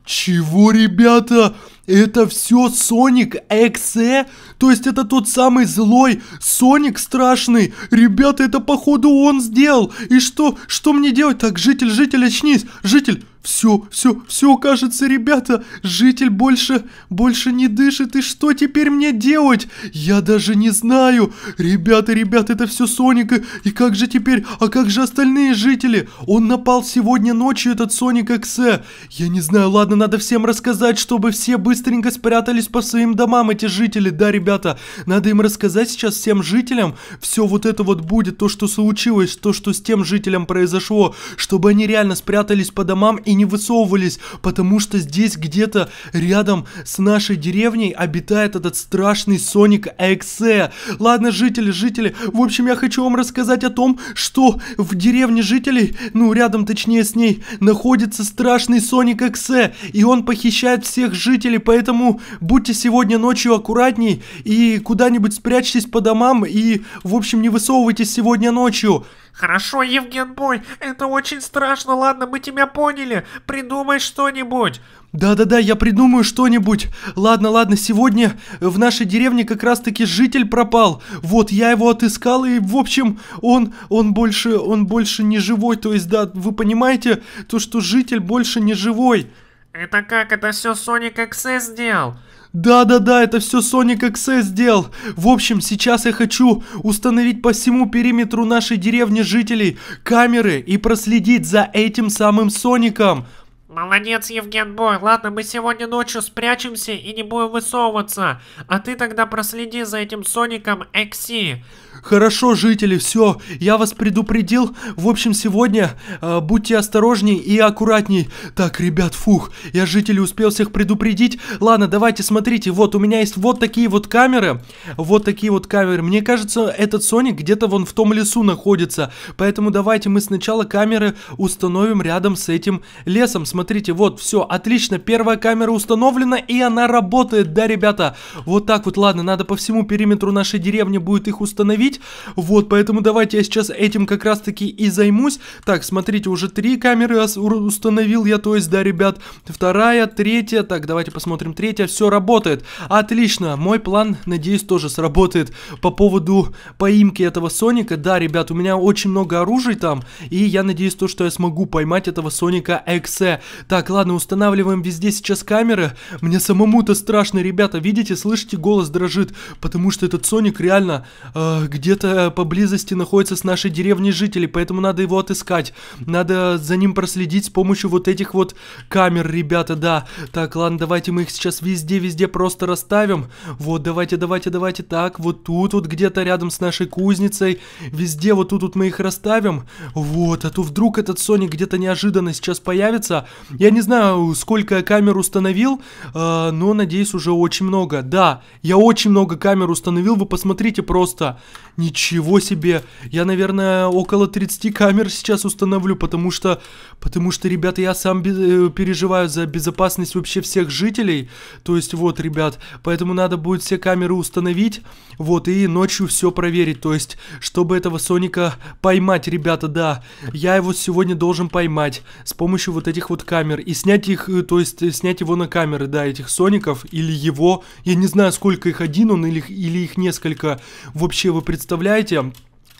Чего, ребята? Это все Соник Эксе? То есть это тот самый злой Соник страшный? Ребята, это походу он сделал. И что, что мне делать? Так, житель, житель, очнись. Житель, все, все, все, кажется, ребята, житель больше, больше не дышит, и что теперь мне делать? Я даже не знаю. Ребята, ребята, это все Соника, и как же теперь, а как же остальные жители? Он напал сегодня ночью, этот Соник Эксе. Я не знаю, ладно, надо всем рассказать, чтобы все быстренько спрятались по своим домам, эти жители, да, ребята? Надо им рассказать сейчас всем жителям, все вот это вот будет, то, что случилось, то, что с тем жителем произошло, чтобы они реально спрятались по домам и не высовывались, потому что здесь где-то рядом с нашей деревней обитает этот страшный Соник Эксе. Ладно, жители, жители, в общем, я хочу вам рассказать о том, что в деревне жителей, ну, рядом точнее с ней, находится страшный Соник Эксе, и он похищает всех жителей, поэтому будьте сегодня ночью аккуратней и куда-нибудь спрячьтесь по домам и, в общем, не высовывайтесь сегодня ночью. Хорошо, Евген Бой, это очень страшно, ладно, мы тебя поняли. Придумай что-нибудь. Да-да-да, я придумаю что-нибудь. Ладно, ладно, сегодня в нашей деревне как раз-таки житель пропал. Вот, я его отыскал, и, в общем, он, он больше, он больше не живой. То есть, да, вы понимаете, то, что житель больше не живой. Это как, это все Соник Access сделал? Да-да-да, это все Sonic XS сделал. В общем, сейчас я хочу установить по всему периметру нашей деревни жителей камеры и проследить за этим самым Соником. Молодец, Евген Бой. Ладно, мы сегодня ночью спрячемся и не будем высовываться. А ты тогда проследи за этим Соником XC. Хорошо, жители, все, я вас предупредил. В общем, сегодня э, будьте осторожней и аккуратней. Так, ребят, фух, я жителей успел всех предупредить. Ладно, давайте, смотрите, вот у меня есть вот такие вот камеры. Вот такие вот камеры. Мне кажется, этот Соник где-то вон в том лесу находится. Поэтому давайте мы сначала камеры установим рядом с этим лесом. Смотрите, вот, все, отлично. Первая камера установлена, и она работает, да, ребята? Вот так вот, ладно, надо по всему периметру нашей деревни будет их установить установить. Вот, поэтому давайте я сейчас этим как раз таки и займусь. Так, смотрите, уже три камеры установил я, то есть, да, ребят. Вторая, третья, так, давайте посмотрим, третья, все работает. Отлично, мой план, надеюсь, тоже сработает по поводу поимки этого Соника. Да, ребят, у меня очень много оружия там, и я надеюсь, то, что я смогу поймать этого Соника Эксе. Так, ладно, устанавливаем везде сейчас камеры. Мне самому-то страшно, ребята, видите, слышите, голос дрожит, потому что этот Соник реально э, где-то поблизости находится с нашей деревней жителей, поэтому надо его отыскать. Надо за ним проследить с помощью вот этих вот камер, ребята, да. Так, ладно, давайте мы их сейчас везде-везде просто расставим. Вот, давайте, давайте, давайте, так, вот тут вот где-то рядом с нашей кузницей. Везде вот тут вот мы их расставим. Вот, а то вдруг этот Соник где-то неожиданно сейчас появится. Я не знаю, сколько я камер установил, э, но надеюсь уже очень много. Да, я очень много камер установил, вы посмотрите просто. Ничего себе! Я, наверное, около 30 камер сейчас установлю, потому что, потому что, ребята, я сам э, переживаю за безопасность вообще всех жителей. То есть, вот, ребят, поэтому надо будет все камеры установить, вот, и ночью все проверить. То есть, чтобы этого Соника поймать, ребята, да, я его сегодня должен поймать с помощью вот этих вот камер и снять их, э, то есть, снять его на камеры, да, этих Соников или его. Я не знаю, сколько их, один он или, или их несколько. Вообще, вы представляете? Представляете,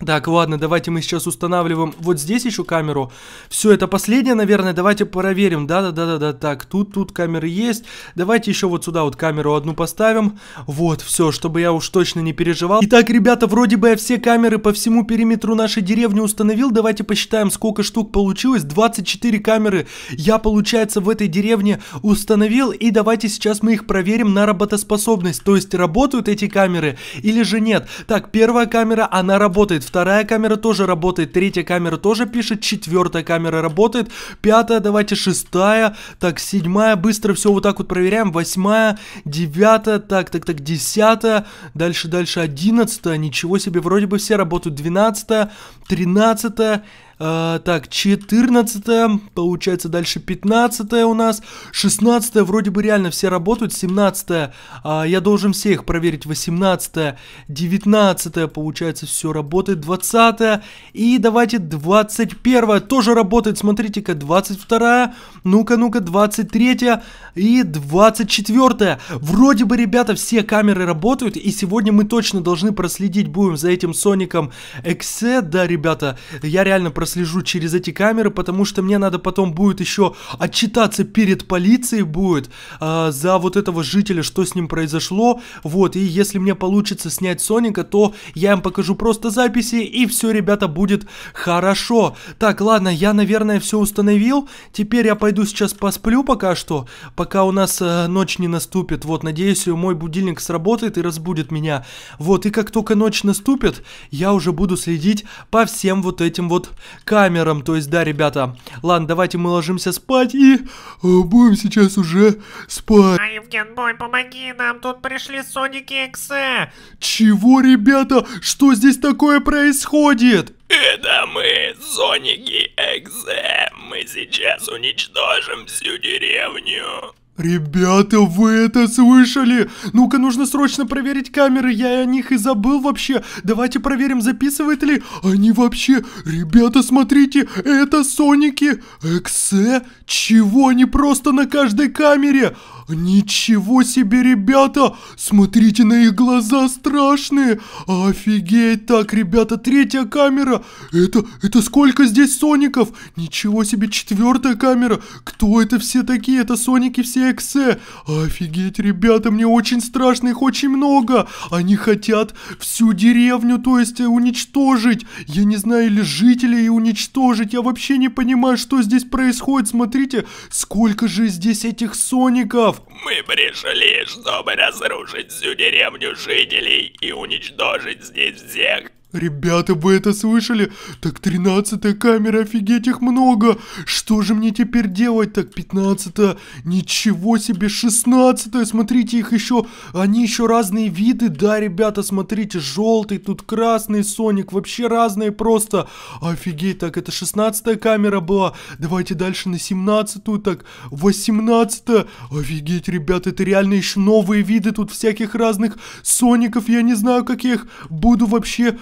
так, ладно, давайте мы сейчас устанавливаем вот здесь еще камеру. Все, это последнее, наверное, давайте проверим. Да-да-да-да-да, так, тут, тут камеры есть. Давайте еще вот сюда вот камеру одну поставим. Вот, все, чтобы я уж точно не переживал. Итак, ребята, вроде бы я все камеры по всему периметру нашей деревни установил. Давайте посчитаем, сколько штук получилось. 24 камеры я, получается, в этой деревне установил. И давайте сейчас мы их проверим на работоспособность. То есть, работают эти камеры или же нет. Так, первая камера, она работает вторая камера тоже работает, третья камера тоже пишет, четвертая камера работает, пятая, давайте шестая, так, седьмая, быстро все вот так вот проверяем, восьмая, девятая, так, так, так, десятая, дальше, дальше, одиннадцатая, ничего себе, вроде бы все работают, двенадцатая, тринадцатая, а, так, 14 получается дальше 15 у нас, 16 вроде бы реально все работают, 17 а, я должен все их проверить, 18 19 получается все работает, 20 и давайте 21 тоже работает, смотрите-ка, 22 ну-ка, ну-ка, 23 и 24 вроде бы, ребята, все камеры работают, и сегодня мы точно должны проследить будем за этим Соником Эксе, да, ребята, я реально проследил прослежу через эти камеры, потому что мне надо потом будет еще отчитаться перед полицией будет э, за вот этого жителя, что с ним произошло. Вот, и если мне получится снять Соника, то я им покажу просто записи, и все, ребята, будет хорошо. Так, ладно, я, наверное, все установил. Теперь я пойду сейчас посплю пока что, пока у нас э, ночь не наступит. Вот, надеюсь, мой будильник сработает и разбудит меня. Вот, и как только ночь наступит, я уже буду следить по всем вот этим вот камерам. То есть, да, ребята. Ладно, давайте мы ложимся спать и э, будем сейчас уже спать. А, Евген Бой, помоги нам, тут пришли Соник и Эксе. Чего, ребята? Что здесь такое происходит? Это мы, Соники Экзе. Мы сейчас уничтожим всю деревню. Ребята, вы это слышали? Ну-ка, нужно срочно проверить камеры, я о них и забыл вообще. Давайте проверим, записывают ли они вообще. Ребята, смотрите, это Соники Эксе. Чего они просто на каждой камере? Ничего себе, ребята! Смотрите на их глаза страшные! Офигеть! Так, ребята, третья камера! Это, это сколько здесь соников? Ничего себе, четвертая камера! Кто это все такие? Это соники все эксе! Офигеть, ребята, мне очень страшно, их очень много! Они хотят всю деревню, то есть уничтожить! Я не знаю, или жителей уничтожить! Я вообще не понимаю, что здесь происходит! Смотрите, сколько же здесь этих соников! Мы пришли, чтобы разрушить всю деревню жителей и уничтожить здесь всех. Ребята, вы это слышали? Так, тринадцатая камера, офигеть, их много. Что же мне теперь делать? Так, пятнадцатая, ничего себе, шестнадцатая, смотрите, их еще, они еще разные виды. Да, ребята, смотрите, желтый, тут красный Соник, вообще разные просто. Офигеть, так, это шестнадцатая камера была. Давайте дальше на семнадцатую, так, восемнадцатая. Офигеть, ребята, это реально еще новые виды тут всяких разных Соников. Я не знаю, как я их буду вообще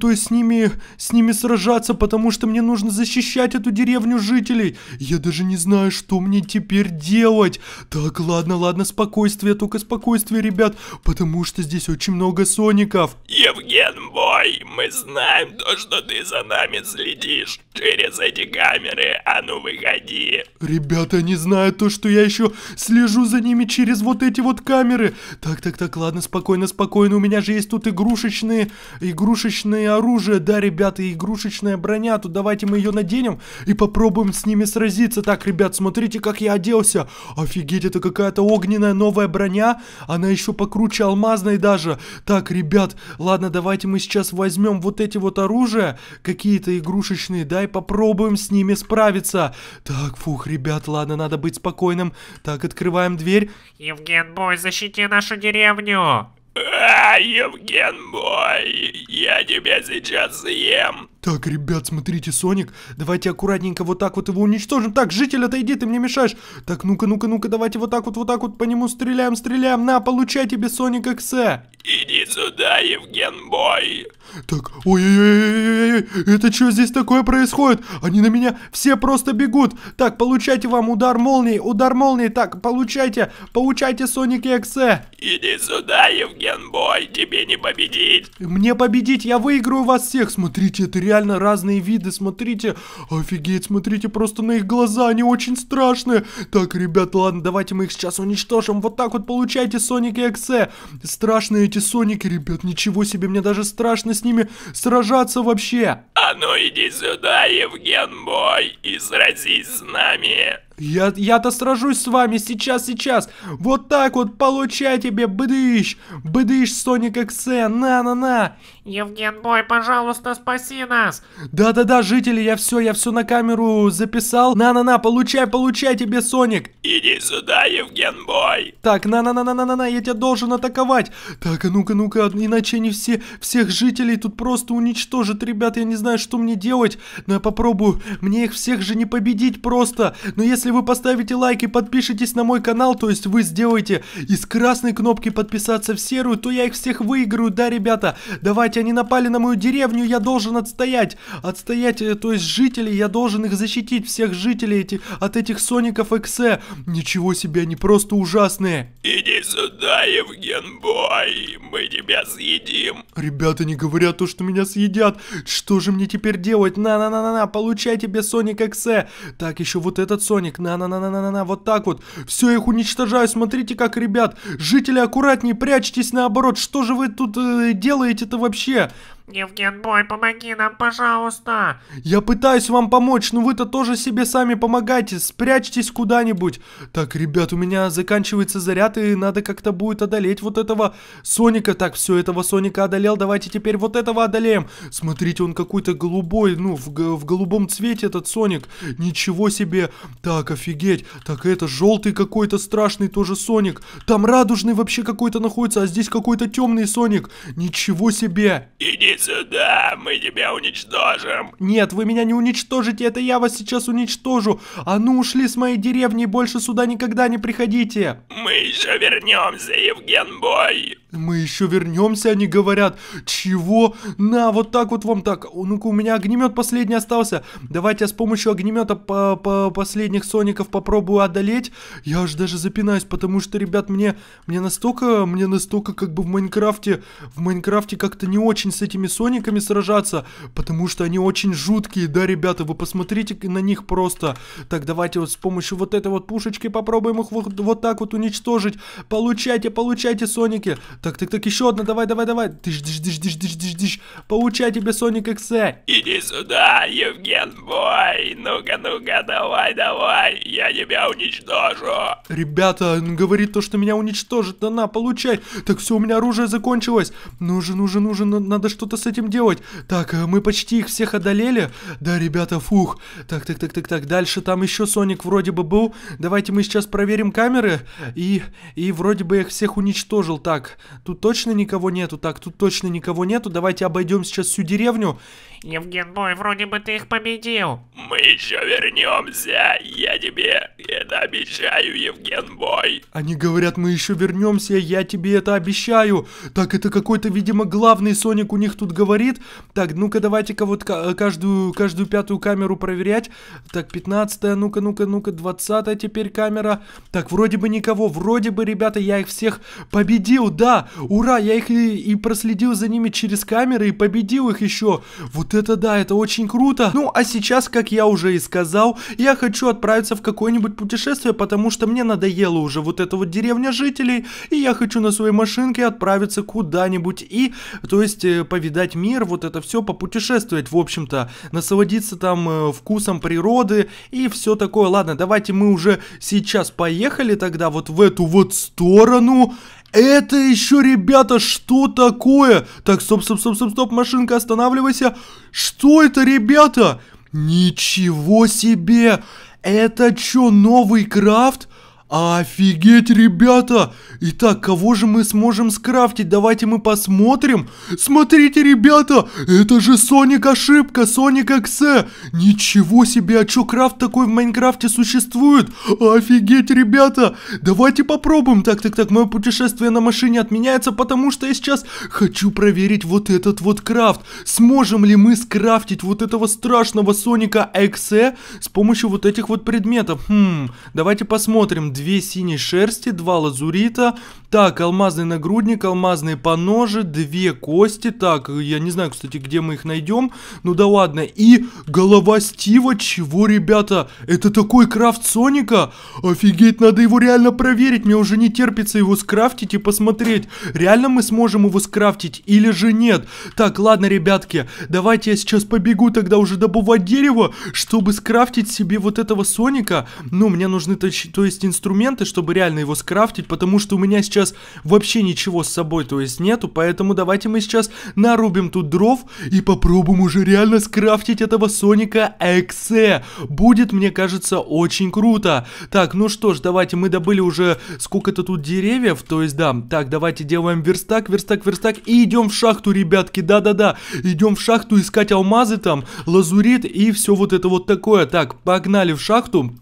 то есть с ними, с ними сражаться, потому что мне нужно защищать эту деревню жителей. Я даже не знаю, что мне теперь делать. Так, ладно, ладно, спокойствие, только спокойствие, ребят, потому что здесь очень много соников. Евген Бой, мы знаем то, что ты за нами следишь через эти камеры, а ну выходи. Ребята не знают то, что я еще слежу за ними через вот эти вот камеры. Так, так, так, ладно, спокойно, спокойно, у меня же есть тут игрушечные, игрушечные оружие, да, ребята, игрушечная броня. Тут давайте мы ее наденем и попробуем с ними сразиться. Так, ребят, смотрите, как я оделся. Офигеть, это какая-то огненная новая броня. Она еще покруче алмазной даже. Так, ребят, ладно, давайте мы сейчас возьмем вот эти вот оружия, какие-то игрушечные, да, и попробуем с ними справиться. Так, фух, ребят, ладно, надо быть спокойным. Так, открываем дверь. Евген Бой, защити нашу деревню. А, Евген Бой, я тебя сейчас съем. Так, ребят, смотрите, Соник, давайте аккуратненько вот так вот его уничтожим. Так, житель, отойди, ты мне мешаешь. Так, ну-ка, ну-ка, ну-ка, давайте вот так вот, вот так вот по нему стреляем, стреляем. На, получай тебе, Соник Эксе. Иди сюда, Евген Бой. Так, ой-ой-ой, это что здесь такое происходит? Они на меня все просто бегут. Так, получайте вам удар молнии, удар молнии. Так, получайте, получайте, Соник Эксе. Иди сюда, Евген Бой, тебе не победить. Мне победить, я выиграю вас всех. Смотрите, это реально разные виды, смотрите. Офигеть, смотрите просто на их глаза, они очень страшные. Так, ребят, ладно, давайте мы их сейчас уничтожим. Вот так вот получайте Соник и Эксе. Страшные эти Соники, ребят, ничего себе, мне даже страшно с ними сражаться вообще. А ну иди сюда, Евген Бой, и сразись с нами. Я, я-то сражусь с вами сейчас, сейчас. Вот так вот, получай тебе, бдыщ. Бдыщ, Соник Эксе, на-на-на. Евген Бой, пожалуйста, спаси нас. Да-да-да, жители, я все, я все на камеру записал. На-на-на, получай, получай тебе, Соник. Иди сюда, Евген Бой. Так, на-на-на-на-на-на, я тебя должен атаковать. Так, а ну-ка, ну-ка, иначе они все, всех жителей тут просто уничтожат. Ребят, я не знаю, что мне делать, но я попробую. Мне их всех же не победить просто. Но если вы поставите лайк и подпишитесь на мой канал, то есть вы сделаете из красной кнопки подписаться в серую, то я их всех выиграю, да, ребята? Давайте, они напали на мою деревню, я должен отстоять. Отстоять, э, то есть жителей, я должен их защитить, всех жителей эти, от этих Соников Эксе. Ничего себе, они просто ужасные. Иди сюда, Евген Бой, мы тебя съедим. Ребята не говорят то, что меня съедят. Что же мне теперь делать? На-на-на-на-на, получай тебе Соник Эксе. Так, еще вот этот Соник, на-на-на-на-на-на, вот так вот. Все, их уничтожаю. Смотрите, как, ребят. Жители, аккуратнее, прячьтесь наоборот. Что же вы тут э, делаете-то вообще? Евгенбой, помоги нам, пожалуйста. Я пытаюсь вам помочь, но вы-то тоже себе сами помогайте, спрячьтесь куда-нибудь. Так, ребят, у меня заканчивается заряд, и надо как-то будет одолеть вот этого Соника. Так, все, этого Соника одолел, давайте теперь вот этого одолеем. Смотрите, он какой-то голубой, ну, в, в голубом цвете этот Соник. Ничего себе. Так, офигеть. Так, это желтый какой-то страшный тоже Соник. Там радужный вообще какой-то находится, а здесь какой-то темный Соник. Ничего себе. Иди сюда, мы тебя уничтожим. Нет, вы меня не уничтожите, это я вас сейчас уничтожу. А ну ушли с моей деревни и больше сюда никогда не приходите. Мы еще вернемся, Евген Бой. Мы еще вернемся, они говорят. Чего? На, вот так вот вам так. Ну-ка, у меня огнемет последний остался. Давайте я с помощью огнемета по -по последних соников попробую одолеть. Я аж даже запинаюсь, потому что, ребят, мне, мне настолько, мне настолько как бы в Майнкрафте, в Майнкрафте как-то не очень с этими сониками сражаться, потому что они очень жуткие, да, ребята, вы посмотрите на них просто. Так, давайте вот с помощью вот этой вот пушечки попробуем их вот, вот так вот уничтожить. Получайте, получайте, соники. Так, так, так, еще одна, давай, давай, давай. Дыш, дыш, дыш, дыш, дыш, дыш, дыш. Получай тебе, Соник Эксе. Иди сюда, Евген Бой. Ну-ка, ну-ка, давай, давай. Я тебя уничтожу. Ребята, он говорит то, что меня уничтожит. Да на, получай. Так, все, у меня оружие закончилось. Нужен, нужен, нужен, надо что-то с этим делать. Так, э, мы почти их всех одолели. Да, ребята, фух. Так, так, так, так, так. Дальше там еще Соник вроде бы был. Давайте мы сейчас проверим камеры. И, и вроде бы их всех уничтожил. Так, Тут точно никого нету. Так, тут точно никого нету. Давайте обойдем сейчас всю деревню. Евген Бой, вроде бы ты их победил. Мы еще вернемся. Я тебе это обещаю, Евген Бой. Они говорят, мы еще вернемся. Я тебе это обещаю. Так, это какой-то, видимо, главный Соник у них тут говорит. Так, ну-ка, давайте-ка вот каждую, каждую пятую камеру проверять. Так, 15 ну-ка, ну-ка, ну-ка, 20 теперь камера. Так, вроде бы никого. Вроде бы, ребята, я их всех победил. Да, ура, я их и, и проследил за ними через камеры и победил их еще. Вот это да, это очень круто. Ну, а сейчас, как я уже и сказал, я хочу отправиться в какое-нибудь путешествие, потому что мне надоело уже вот эта вот деревня жителей, и я хочу на своей машинке отправиться куда-нибудь и, то есть, э, повидать мир, вот это все, попутешествовать, в общем-то, насладиться там э, вкусом природы и все такое. Ладно, давайте мы уже сейчас поехали тогда вот в эту вот сторону. Это еще, ребята, что такое? Так, стоп, стоп, стоп, стоп, стоп, машинка, останавливайся. Что это, ребята? Ничего себе! Это что, новый крафт? Офигеть, ребята! Итак, кого же мы сможем скрафтить? Давайте мы посмотрим. Смотрите, ребята, это же Соник ошибка, Соник Эксе. Ничего себе, а чё, крафт такой в Майнкрафте существует? Офигеть, ребята! Давайте попробуем. Так, так, так, мое путешествие на машине отменяется, потому что я сейчас хочу проверить вот этот вот крафт. Сможем ли мы скрафтить вот этого страшного Соника Эксе с помощью вот этих вот предметов? Хм, давайте посмотрим две синие шерсти, два лазурита. Так, алмазный нагрудник, алмазные поножи, две кости. Так, я не знаю, кстати, где мы их найдем. Ну да ладно. И голова Стива. Чего, ребята? Это такой крафт Соника? Офигеть, надо его реально проверить. Мне уже не терпится его скрафтить и посмотреть. Реально мы сможем его скрафтить или же нет? Так, ладно, ребятки. Давайте я сейчас побегу тогда уже добывать дерево, чтобы скрафтить себе вот этого Соника. Ну, мне нужны, то, есть, инструменты инструменты, чтобы реально его скрафтить, потому что у меня сейчас вообще ничего с собой, то есть нету, поэтому давайте мы сейчас нарубим тут дров и попробуем уже реально скрафтить этого Соника Эксе. Будет, мне кажется, очень круто. Так, ну что ж, давайте, мы добыли уже сколько-то тут деревьев, то есть да, так, давайте делаем верстак, верстак, верстак и идем в шахту, ребятки, да-да-да, идем в шахту искать алмазы там, лазурит и все вот это вот такое. Так, погнали в шахту.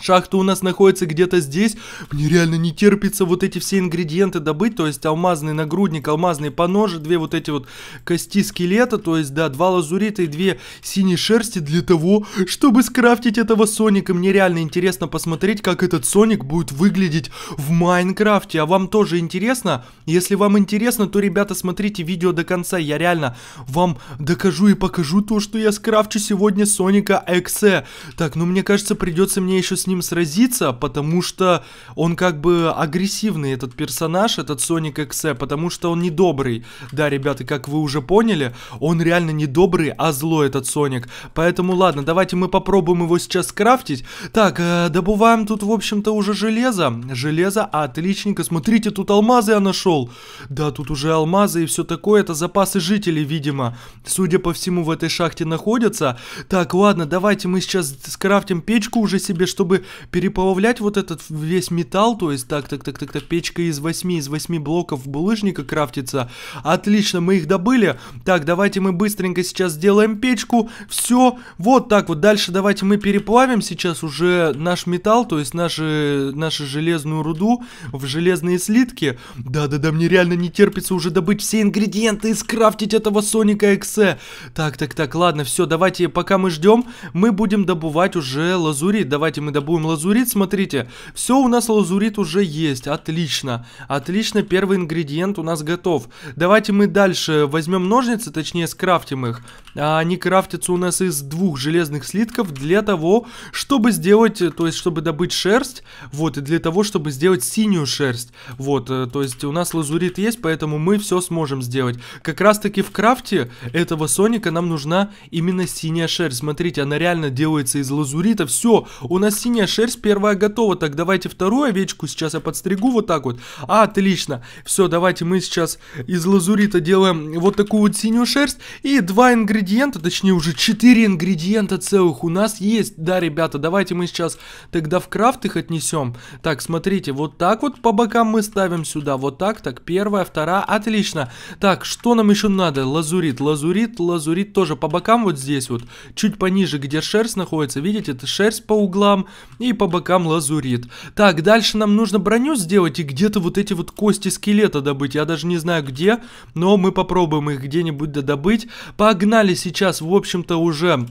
Шахта у нас находится где-то здесь. Мне реально не терпится вот эти все ингредиенты добыть. То есть алмазный нагрудник, алмазные поножи, две вот эти вот кости скелета. То есть, да, два лазурита и две синие шерсти для того, чтобы скрафтить этого Соника. Мне реально интересно посмотреть, как этот Соник будет выглядеть в Майнкрафте. А вам тоже интересно? Если вам интересно, то, ребята, смотрите видео до конца. Я реально вам докажу и покажу то, что я скрафчу сегодня Соника Эксе. Так, ну мне кажется, придется мне еще с ним сразиться, потому что он как бы агрессивный, этот персонаж, этот Соник Эксе, потому что он недобрый. Да, ребята, как вы уже поняли, он реально не добрый, а злой этот Соник. Поэтому ладно, давайте мы попробуем его сейчас скрафтить. Так, э, добываем тут, в общем-то, уже железо. Железо, отличненько. Смотрите, тут алмазы я нашел. Да, тут уже алмазы и все такое. Это запасы жителей, видимо. Судя по всему, в этой шахте находятся. Так, ладно, давайте мы сейчас скрафтим печку уже себе, чтобы переплавлять вот этот весь металл. То есть, так, так, так, так, так, печка из 8, из 8 блоков булыжника крафтится. Отлично, мы их добыли. Так, давайте мы быстренько сейчас сделаем печку. Все, вот так вот. Дальше давайте мы переплавим сейчас уже наш металл, то есть наши, нашу железную руду в железные слитки. Да-да-да, мне реально не терпится уже добыть все ингредиенты и скрафтить этого Соника Эксе. Так, так, так, ладно, все, давайте, пока мы ждем, мы будем добывать уже лазурит. Давайте мы добудем лазурит, смотрите. Все, у нас лазурит уже есть, отлично. Отлично, первый ингредиент у нас готов. Давайте мы дальше возьмем ножницы, точнее скрафтим их. А они крафтятся у нас из двух железных слитков для того, чтобы сделать, то есть чтобы добыть шерсть, вот, и для того, чтобы сделать синюю шерсть. Вот, э, то есть у нас лазурит есть, поэтому мы все сможем сделать. Как раз таки в крафте этого Соника нам нужна именно синяя шерсть. Смотрите, она реально делается из лазурита. Все, у нас синяя шерсть первая готова. Так, давайте вторую овечку сейчас я подстригу вот так вот. А, отлично. Все, давайте мы сейчас из лазурита делаем вот такую вот синюю шерсть. И два ингредиента, точнее уже четыре ингредиента целых у нас есть. Да, ребята, давайте мы сейчас тогда в крафт их отнесем. Так, смотрите, вот так вот по бокам мы ставим сюда. Вот так, так, первая, вторая, отлично. Так, что нам еще надо? Лазурит, лазурит, лазурит тоже по бокам вот здесь вот. Чуть пониже, где шерсть находится, видите, это шерсть по углам и по бокам лазурит. Так, дальше нам нужно броню сделать и где-то вот эти вот кости скелета добыть. Я даже не знаю где, но мы попробуем их где-нибудь добыть. Погнали сейчас, в общем-то, уже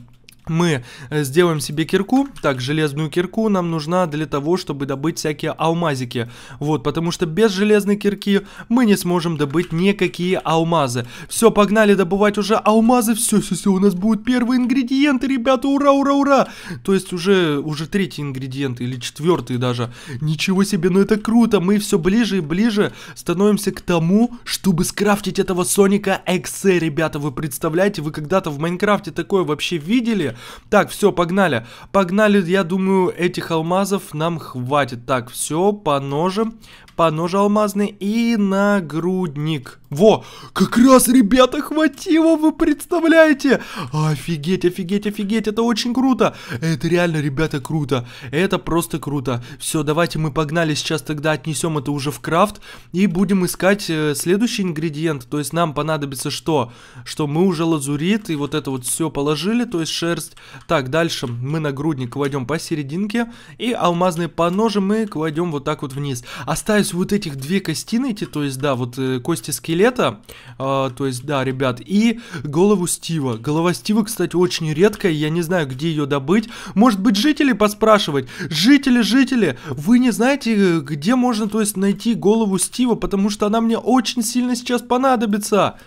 мы э, сделаем себе кирку. Так, железную кирку нам нужна для того, чтобы добыть всякие алмазики. Вот, потому что без железной кирки мы не сможем добыть никакие алмазы. Все, погнали добывать уже алмазы. Все, все, все, у нас будут первые ингредиенты, ребята, ура, ура, ура. То есть уже, уже третий ингредиент или четвертый даже. Ничего себе, ну это круто. Мы все ближе и ближе становимся к тому, чтобы скрафтить этого Соника Эксе, ребята. Вы представляете, вы когда-то в Майнкрафте такое вообще видели? Так, все, погнали. Погнали, я думаю, этих алмазов нам хватит. Так, все, по ножам по ножу алмазный и нагрудник. Во, как раз, ребята, хватило, вы представляете? Офигеть, офигеть, офигеть, это очень круто. Это реально, ребята, круто. Это просто круто. Все, давайте мы погнали сейчас тогда отнесем это уже в крафт и будем искать э, следующий ингредиент. То есть нам понадобится что? Что мы уже лазурит и вот это вот все положили, то есть шерсть. Так, дальше мы нагрудник кладем посерединке и алмазные по ножи мы кладем вот так вот вниз. Оставим есть вот этих две кости найти, то есть, да, вот э, кости скелета, э, то есть, да, ребят, и голову Стива. Голова Стива, кстати, очень редкая, я не знаю, где ее добыть. Может быть, жители поспрашивать. Жители, жители, вы не знаете, где можно, то есть, найти голову Стива, потому что она мне очень сильно сейчас понадобится.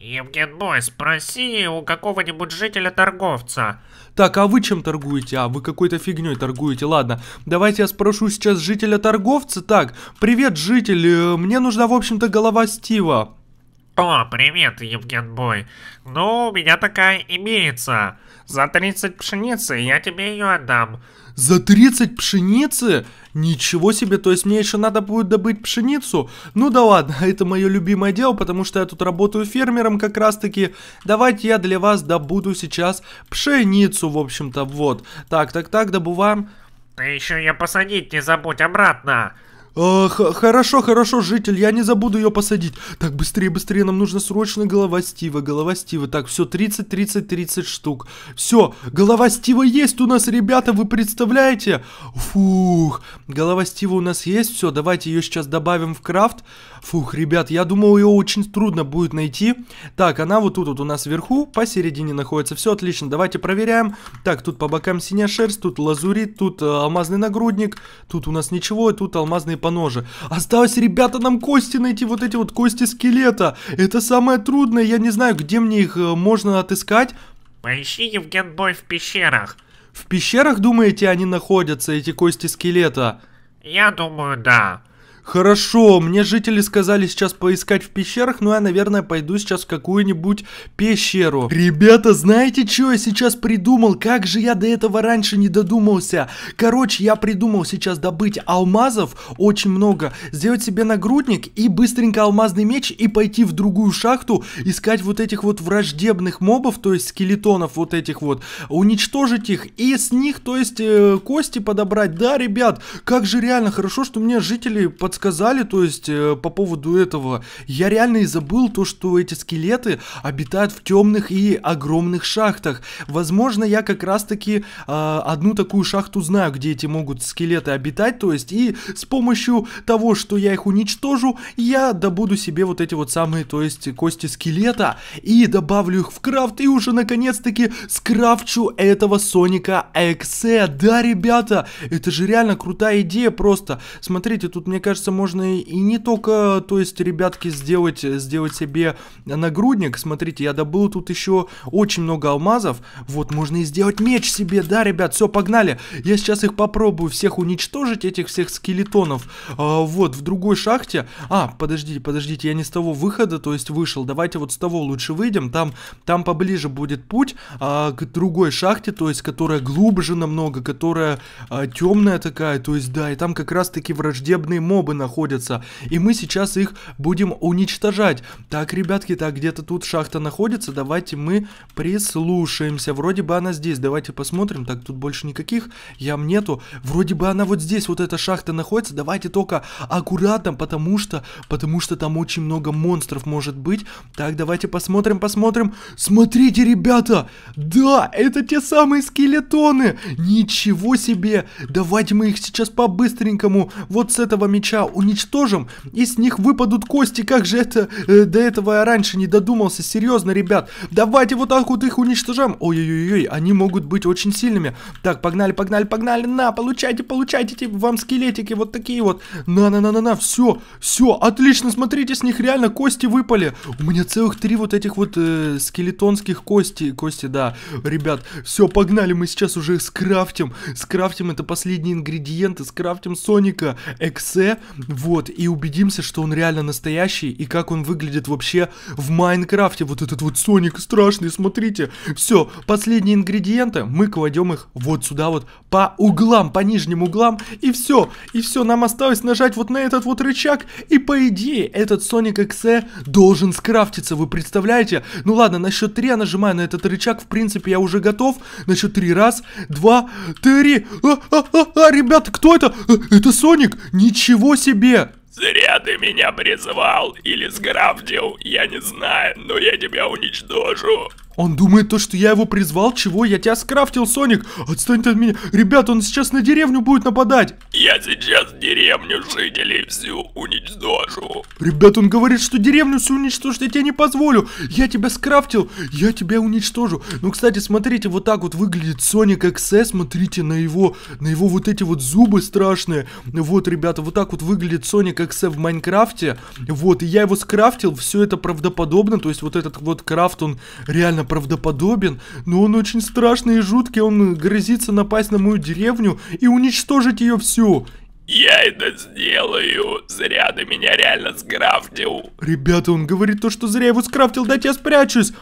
Евгенбой, спроси у какого-нибудь жителя-торговца. Так, а вы чем торгуете? А, вы какой-то фигней торгуете. Ладно, давайте я спрошу сейчас жителя-торговца. Так, привет, житель, э, мне нужна, в общем-то, голова Стива. О, привет, Евгенбой. Ну, у меня такая имеется. За 30 пшеницы я тебе ее отдам. За 30 пшеницы? Ничего себе, то есть мне еще надо будет добыть пшеницу? Ну да ладно, это мое любимое дело, потому что я тут работаю фермером как раз таки. Давайте я для вас добуду сейчас пшеницу, в общем-то, вот. Так, так, так, добываем. Ты еще ее посадить не забудь обратно. А, хорошо, хорошо, житель, я не забуду ее посадить. Так, быстрее, быстрее, нам нужно срочно голова Стива, голова Стива. Так, все, 30, 30, 30 штук. Все, голова Стива есть у нас, ребята, вы представляете? Фух, голова Стива у нас есть, все, давайте ее сейчас добавим в крафт. Фух, ребят, я думал, ее очень трудно будет найти. Так, она вот тут вот у нас вверху, посередине находится. Все отлично, давайте проверяем. Так, тут по бокам синяя шерсть, тут лазурит, тут э, алмазный нагрудник. Тут у нас ничего, тут алмазные поножи. Осталось, ребята, нам кости найти, вот эти вот кости скелета. Это самое трудное, я не знаю, где мне их э, можно отыскать. Поищи Евгенбой в пещерах. В пещерах, думаете, они находятся, эти кости скелета? Я думаю, да. Хорошо, мне жители сказали сейчас поискать в пещерах, но я, наверное, пойду сейчас в какую-нибудь пещеру. Ребята, знаете, что я сейчас придумал? Как же я до этого раньше не додумался? Короче, я придумал сейчас добыть алмазов, очень много, сделать себе нагрудник и быстренько алмазный меч и пойти в другую шахту, искать вот этих вот враждебных мобов, то есть скелетонов вот этих вот, уничтожить их и с них, то есть, э, кости подобрать. Да, ребят, как же реально хорошо, что мне жители подсказали сказали, то есть э, по поводу этого, я реально и забыл то, что эти скелеты обитают в темных и огромных шахтах. Возможно, я как раз таки э, одну такую шахту знаю, где эти могут скелеты обитать, то есть и с помощью того, что я их уничтожу, я добуду себе вот эти вот самые, то есть кости скелета и добавлю их в крафт и уже наконец-таки скрафчу этого Соника Эксе. Да, ребята, это же реально крутая идея просто. Смотрите, тут мне кажется кажется, можно и не только, то есть, ребятки, сделать, сделать себе нагрудник. Смотрите, я добыл тут еще очень много алмазов. Вот, можно и сделать меч себе, да, ребят, все, погнали. Я сейчас их попробую всех уничтожить, этих всех скелетонов. А, вот, в другой шахте. А, подождите, подождите, я не с того выхода, то есть, вышел. Давайте вот с того лучше выйдем. Там, там поближе будет путь а, к другой шахте, то есть, которая глубже намного, которая а, темная такая, то есть, да, и там как раз-таки враждебные мобы находятся, и мы сейчас их будем уничтожать. Так, ребятки, так, где-то тут шахта находится, давайте мы прислушаемся. Вроде бы она здесь, давайте посмотрим. Так, тут больше никаких ям нету. Вроде бы она вот здесь, вот эта шахта находится. Давайте только аккуратно, потому что, потому что там очень много монстров может быть. Так, давайте посмотрим, посмотрим. Смотрите, ребята, да, это те самые скелетоны. Ничего себе. Давайте мы их сейчас по-быстренькому вот с этого меча уничтожим, и с них выпадут кости. Как же это э, до этого я раньше не додумался. Серьезно, ребят, давайте вот так вот их уничтожаем. Ой-ой-ой, они могут быть очень сильными. Так, погнали, погнали, погнали. На, получайте, получайте, типа, вам скелетики вот такие вот. На-на-на-на-на, все, все, отлично, смотрите, с них реально кости выпали. У меня целых три вот этих вот э, скелетонских кости, кости, да. Ребят, все, погнали, мы сейчас уже скрафтим. Скрафтим, это последние ингредиенты, скрафтим Соника Эксе, вот, и убедимся, что он реально настоящий, и как он выглядит вообще в Майнкрафте. Вот этот вот Соник страшный, смотрите. Все, последние ингредиенты, мы кладем их вот сюда вот по углам, по нижним углам, и все. И все, нам осталось нажать вот на этот вот рычаг, и по идее, этот Соник XE должен скрафтиться, вы представляете? Ну ладно, на счет 3 я нажимаю на этот рычаг, в принципе, я уже готов. На счет 3, раз, два, три. А, а, а, а, ребята, кто это? А, это Соник? Ничего себе! Зря ты меня призвал или сграфтил, я не знаю, но я тебя уничтожу. Он думает то, что я его призвал, чего? Я тебя скрафтил, Соник. Отстань от меня. Ребят, он сейчас на деревню будет нападать. Я сейчас деревню жителей всю уничтожу. Ребят, он говорит, что деревню всю уничтожить я тебе не позволю. Я тебя скрафтил, я тебя уничтожу. Ну, кстати, смотрите, вот так вот выглядит Соник XS. Смотрите на его, на его вот эти вот зубы страшные. Вот, ребята, вот так вот выглядит Соник XS в Майнкрафте. Вот, и я его скрафтил, все это правдоподобно. То есть вот этот вот крафт, он реально правдоподобен, но он очень страшный и жуткий, он грозится напасть на мою деревню и уничтожить ее всю. Я это сделаю. Зря ты меня реально скрафтил. Ребята, он говорит то, что зря его скрафтил, дайте я спрячусь.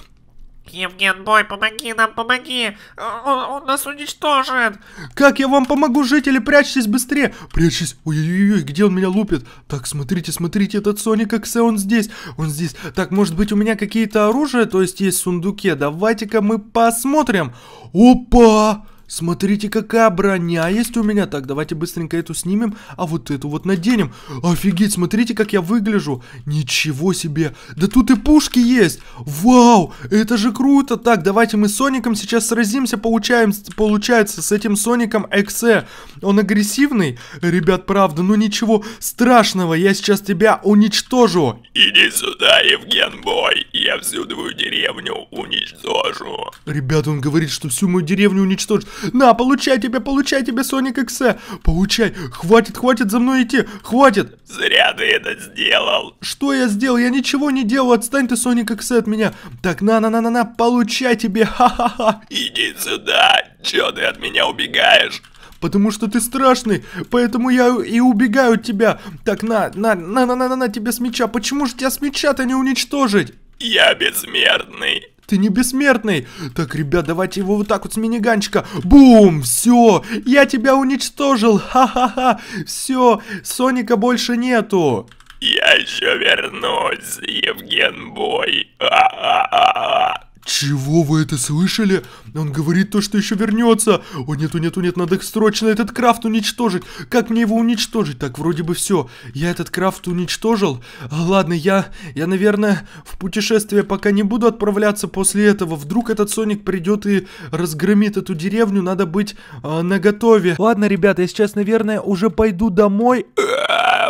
Евген Бой, помоги нам, помоги! Он, он нас уничтожит! Как я вам помогу, жители? Прячьтесь быстрее! Прячьтесь! Ой-ой-ой, где он меня лупит? Так, смотрите, смотрите, этот Соник Эксе, он здесь, он здесь. Так, может быть, у меня какие-то оружия, то есть есть в сундуке? Давайте-ка мы посмотрим. Опа! Смотрите, какая броня есть у меня. Так, давайте быстренько эту снимем, а вот эту вот наденем. Офигеть, смотрите, как я выгляжу. Ничего себе. Да тут и пушки есть. Вау, это же круто. Так, давайте мы с Соником сейчас сразимся, получаем, получается, с этим Соником Эксе. Он агрессивный, ребят, правда, но ничего страшного, я сейчас тебя уничтожу. Иди сюда, Евген Бой, я всю твою деревню уничтожу. Ребят, он говорит, что всю мою деревню уничтожит. На, получай тебе, получай тебе, Соник Эксе. Получай. Хватит, хватит за мной идти. Хватит. Зря ты это сделал. Что я сделал? Я ничего не делал. Отстань ты, Соник Эксе, от меня. Так, на-на-на-на-на, получай тебе. Ха-ха-ха. Иди сюда. Чё ты от меня убегаешь? Потому что ты страшный, поэтому я и убегаю от тебя. Так, на, на, на, на, на, на, на тебе с меча. Почему же тебя с меча-то не уничтожить? Я бессмертный. Ты не бессмертный. Так, ребят, давайте его вот так вот с миниганчика. Бум! Все! Я тебя уничтожил! Ха-ха-ха! Все! Соника больше нету! Я еще вернусь, Евген Бой. А-а-а-а. Чего вы это слышали? Он говорит то, что еще вернется. О, нету, нету, нет, надо срочно этот крафт уничтожить. Как мне его уничтожить? Так, вроде бы все. Я этот крафт уничтожил. А, ладно, я, я, наверное, в путешествие пока не буду отправляться после этого. Вдруг этот Соник придет и разгромит эту деревню. Надо быть э, наготове. Ладно, ребята, я сейчас, наверное, уже пойду домой.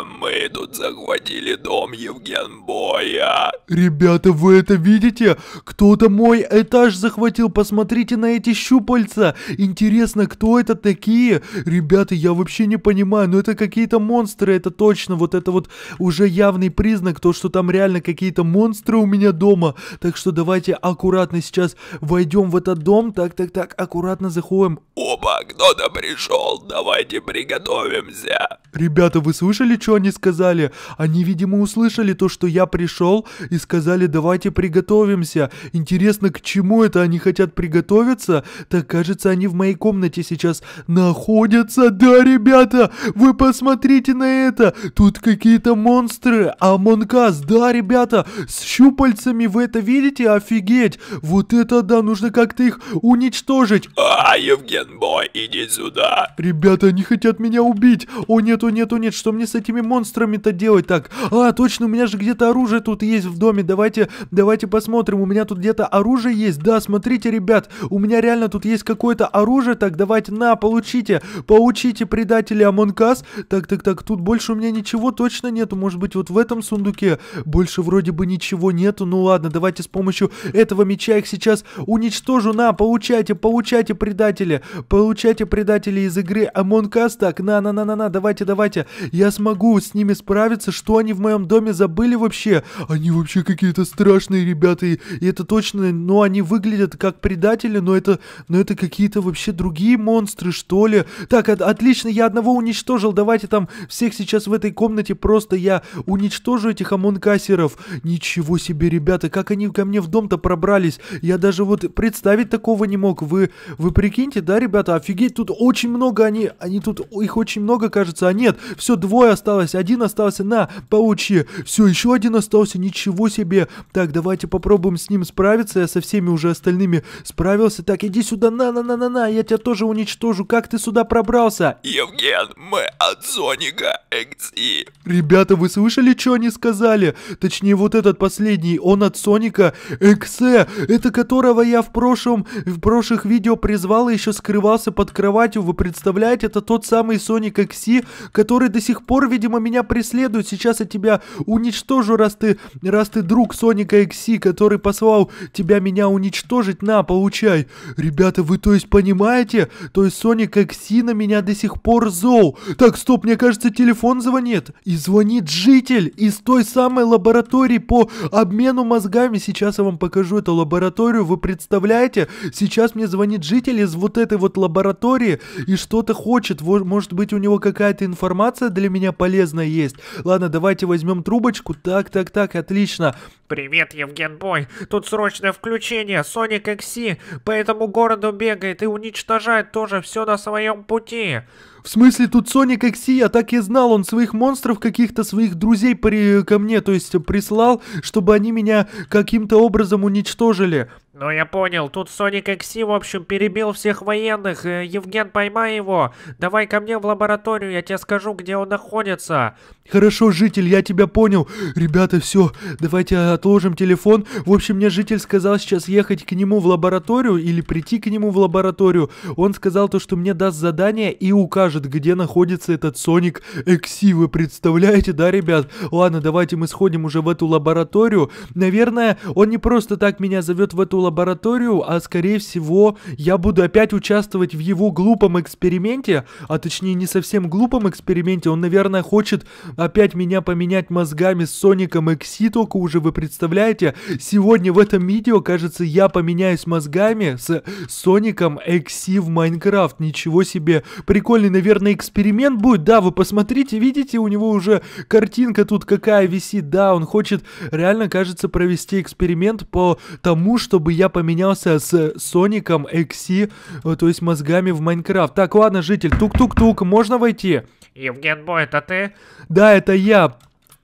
Мы тут захватили дом Евген Боя. Ребята, вы это видите? Кто-то мой этаж захватил, посмотрите на эти щупальца. Интересно, кто это такие? Ребята, я вообще не понимаю, но это какие-то монстры, это точно. Вот это вот уже явный признак, то, что там реально какие-то монстры у меня дома. Так что давайте аккуратно сейчас войдем в этот дом. Так, так, так, аккуратно заходим. Опа, кто-то пришел, давайте приготовимся. Ребята, вы слышали, что они сказали? Они, видимо, услышали то, что я пришел, и сказали, давайте приготовимся. Интересно, к чему это они хотят приготовиться? Так, кажется, они в моей комнате сейчас находятся. Да, ребята, вы посмотрите на это. Тут какие-то монстры. Амонкас, да, ребята, с щупальцами, вы это видите? Офигеть. Вот это да, нужно как-то их уничтожить. А, Евген Бой, иди сюда. Ребята, они хотят меня убить. О, нету, нету, нет, что мне с этими монстрами-то делать? Так, а, точно, у меня же где-то оружие тут есть в доме. Давайте, давайте посмотрим. У меня тут где-то оружие есть. Да, смотрите, ребят, у меня реально тут есть какое-то оружие. Так, давайте, на, получите. Получите, предатели Амонкас. Так, так, так, тут больше у меня ничего точно нету. Может быть, вот в этом сундуке больше вроде бы ничего нету. Ну ладно, давайте с помощью этого меча их сейчас уничтожу. На, получайте, получайте, предатели. Получайте, предатели из игры Us. Так, на, на, на, на, на, давайте, давайте. Я смогу с ними справиться. Что они в моем доме забыли вообще? Они вообще какие-то страшные ребята. И, и это точно, ну, они выглядят как предатели, но это, но это какие-то вообще другие монстры, что ли. Так, от- отлично, я одного уничтожил. Давайте там всех сейчас в этой комнате просто я уничтожу этих амонкассеров. Ничего себе, ребята, как они ко мне в дом-то пробрались. Я даже вот представить такого не мог. Вы, вы прикиньте, да, ребята, офигеть, тут очень много они, они тут, их очень много, кажется, а нет, все, двое осталось, один остался, на, получи, все, еще один остался, ничего себе. Так, давайте попробуем с ним справиться, я со всеми уже остальными справился. Так, иди сюда, на-на-на-на-на, я тебя тоже уничтожу, как ты сюда пробрался? Евген, мы от Соника XE. Ребята, вы слышали, что они сказали? Точнее, вот этот последний, он от Соника Эксе, это которого я в прошлом, в прошлых видео призвал и еще скрывался под кроватью. Вы представляете, это тот самый Соник Экси, который до сих пор, видимо, меня преследует. Сейчас я тебя уничтожу, раз ты, раз ты друг Соника Экси, который послал тебя меня уничтожить. На, получай. Ребята, вы то есть понимаете? То есть Соник Экси на меня до сих пор зол. Так, стоп, мне кажется, телефон звонит. И звонит житель из той самой лаборатории по обмену мозгами. Сейчас я вам покажу эту лабораторию. Вы представляете? Сейчас мне звонит житель из вот этой вот лаборатории и что-то хочет. Может быть, у него какая-то информация для меня полезная есть. Ладно, давайте возьмем трубочку. Так, так, так, отлично. Привет, Евген Бой. Тут срочное включение. Соник XC по этому городу бегает и уничтожает тоже все на своем пути. В смысле, тут Соник Экси, я так и знал, он своих монстров, каких-то своих друзей при... ко мне, то есть прислал, чтобы они меня каким-то образом уничтожили. Ну, я понял, тут Соник XC, в общем, перебил всех военных. Э, Евген, поймай его. Давай ко мне в лабораторию, я тебе скажу, где он находится. Хорошо, житель, я тебя понял. Ребята, все, давайте отложим телефон. В общем, мне житель сказал сейчас ехать к нему в лабораторию или прийти к нему в лабораторию. Он сказал то, что мне даст задание и укажет, где находится этот Соник Экси. Вы представляете, да, ребят? Ладно, давайте мы сходим уже в эту лабораторию. Наверное, он не просто так меня зовет в эту лабораторию, а скорее всего, я буду опять участвовать в его глупом эксперименте, а точнее не совсем глупом эксперименте. Он, наверное, хочет опять меня поменять мозгами с Соником XC, только уже вы представляете, сегодня в этом видео, кажется, я поменяюсь мозгами с Соником XC в Майнкрафт. Ничего себе, прикольный, наверное, эксперимент будет. Да, вы посмотрите, видите, у него уже картинка тут какая висит. Да, он хочет реально, кажется, провести эксперимент по тому, чтобы я поменялся с Соником XC, э, то есть мозгами в Майнкрафт. Так, ладно, житель, тук-тук-тук, можно войти? Евген Бой, это ты? Да, это я.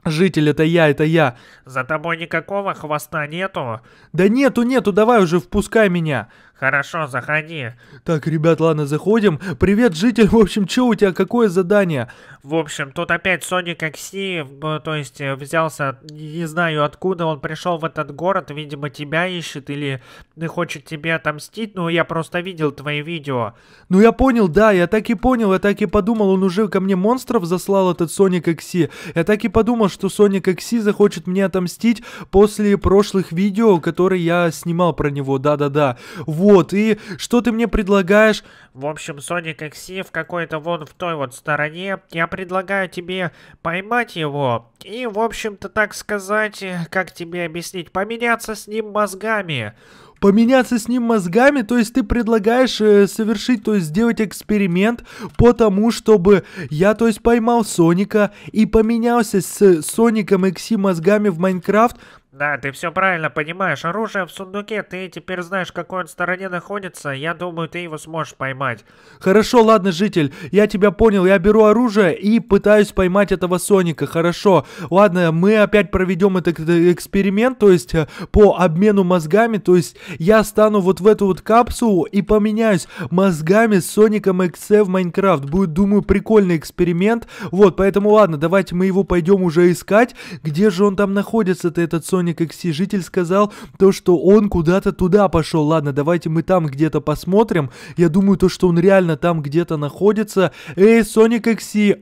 Житель, это я, это я. За тобой никакого хвоста нету? Да нету, нету, давай уже впускай меня. Хорошо, заходи. Так, ребят, ладно, заходим. Привет, житель, в общем, что у тебя, какое задание? В общем, тут опять Sonic XC, то есть э, взялся, не знаю откуда он пришел в этот город, видимо тебя ищет или хочет тебе отомстить, но я просто видел твои видео. Ну я понял, да, я так и понял, я так и подумал, он уже ко мне монстров заслал, этот Sonic XC. Я так и подумал, что Sonic XC захочет мне отомстить после прошлых видео, которые я снимал про него, да-да-да. Вот. Вот, и что ты мне предлагаешь? В общем, Sonic XC в какой-то вон в той вот стороне. Я предлагаю тебе поймать его и, в общем-то, так сказать, как тебе объяснить, поменяться с ним мозгами поменяться с ним мозгами, то есть ты предлагаешь э, совершить, то есть сделать эксперимент по тому, чтобы я, то есть поймал Соника и поменялся с Соником XC мозгами в Майнкрафт, да, ты все правильно понимаешь. Оружие в сундуке, ты теперь знаешь, в какой он стороне находится. Я думаю, ты его сможешь поймать. Хорошо, ладно, житель, я тебя понял. Я беру оружие и пытаюсь поймать этого Соника. Хорошо. Ладно, мы опять проведем этот эксперимент, то есть э, по обмену мозгами. То есть я стану вот в эту вот капсулу и поменяюсь мозгами с Соником XC в Майнкрафт. Будет, думаю, прикольный эксперимент. Вот, поэтому ладно, давайте мы его пойдем уже искать. Где же он там находится-то, этот Соник? Соник XC житель сказал то, что он куда-то туда пошел. Ладно, давайте мы там где-то посмотрим. Я думаю, то, что он реально там где-то находится. Эй, Соник XC!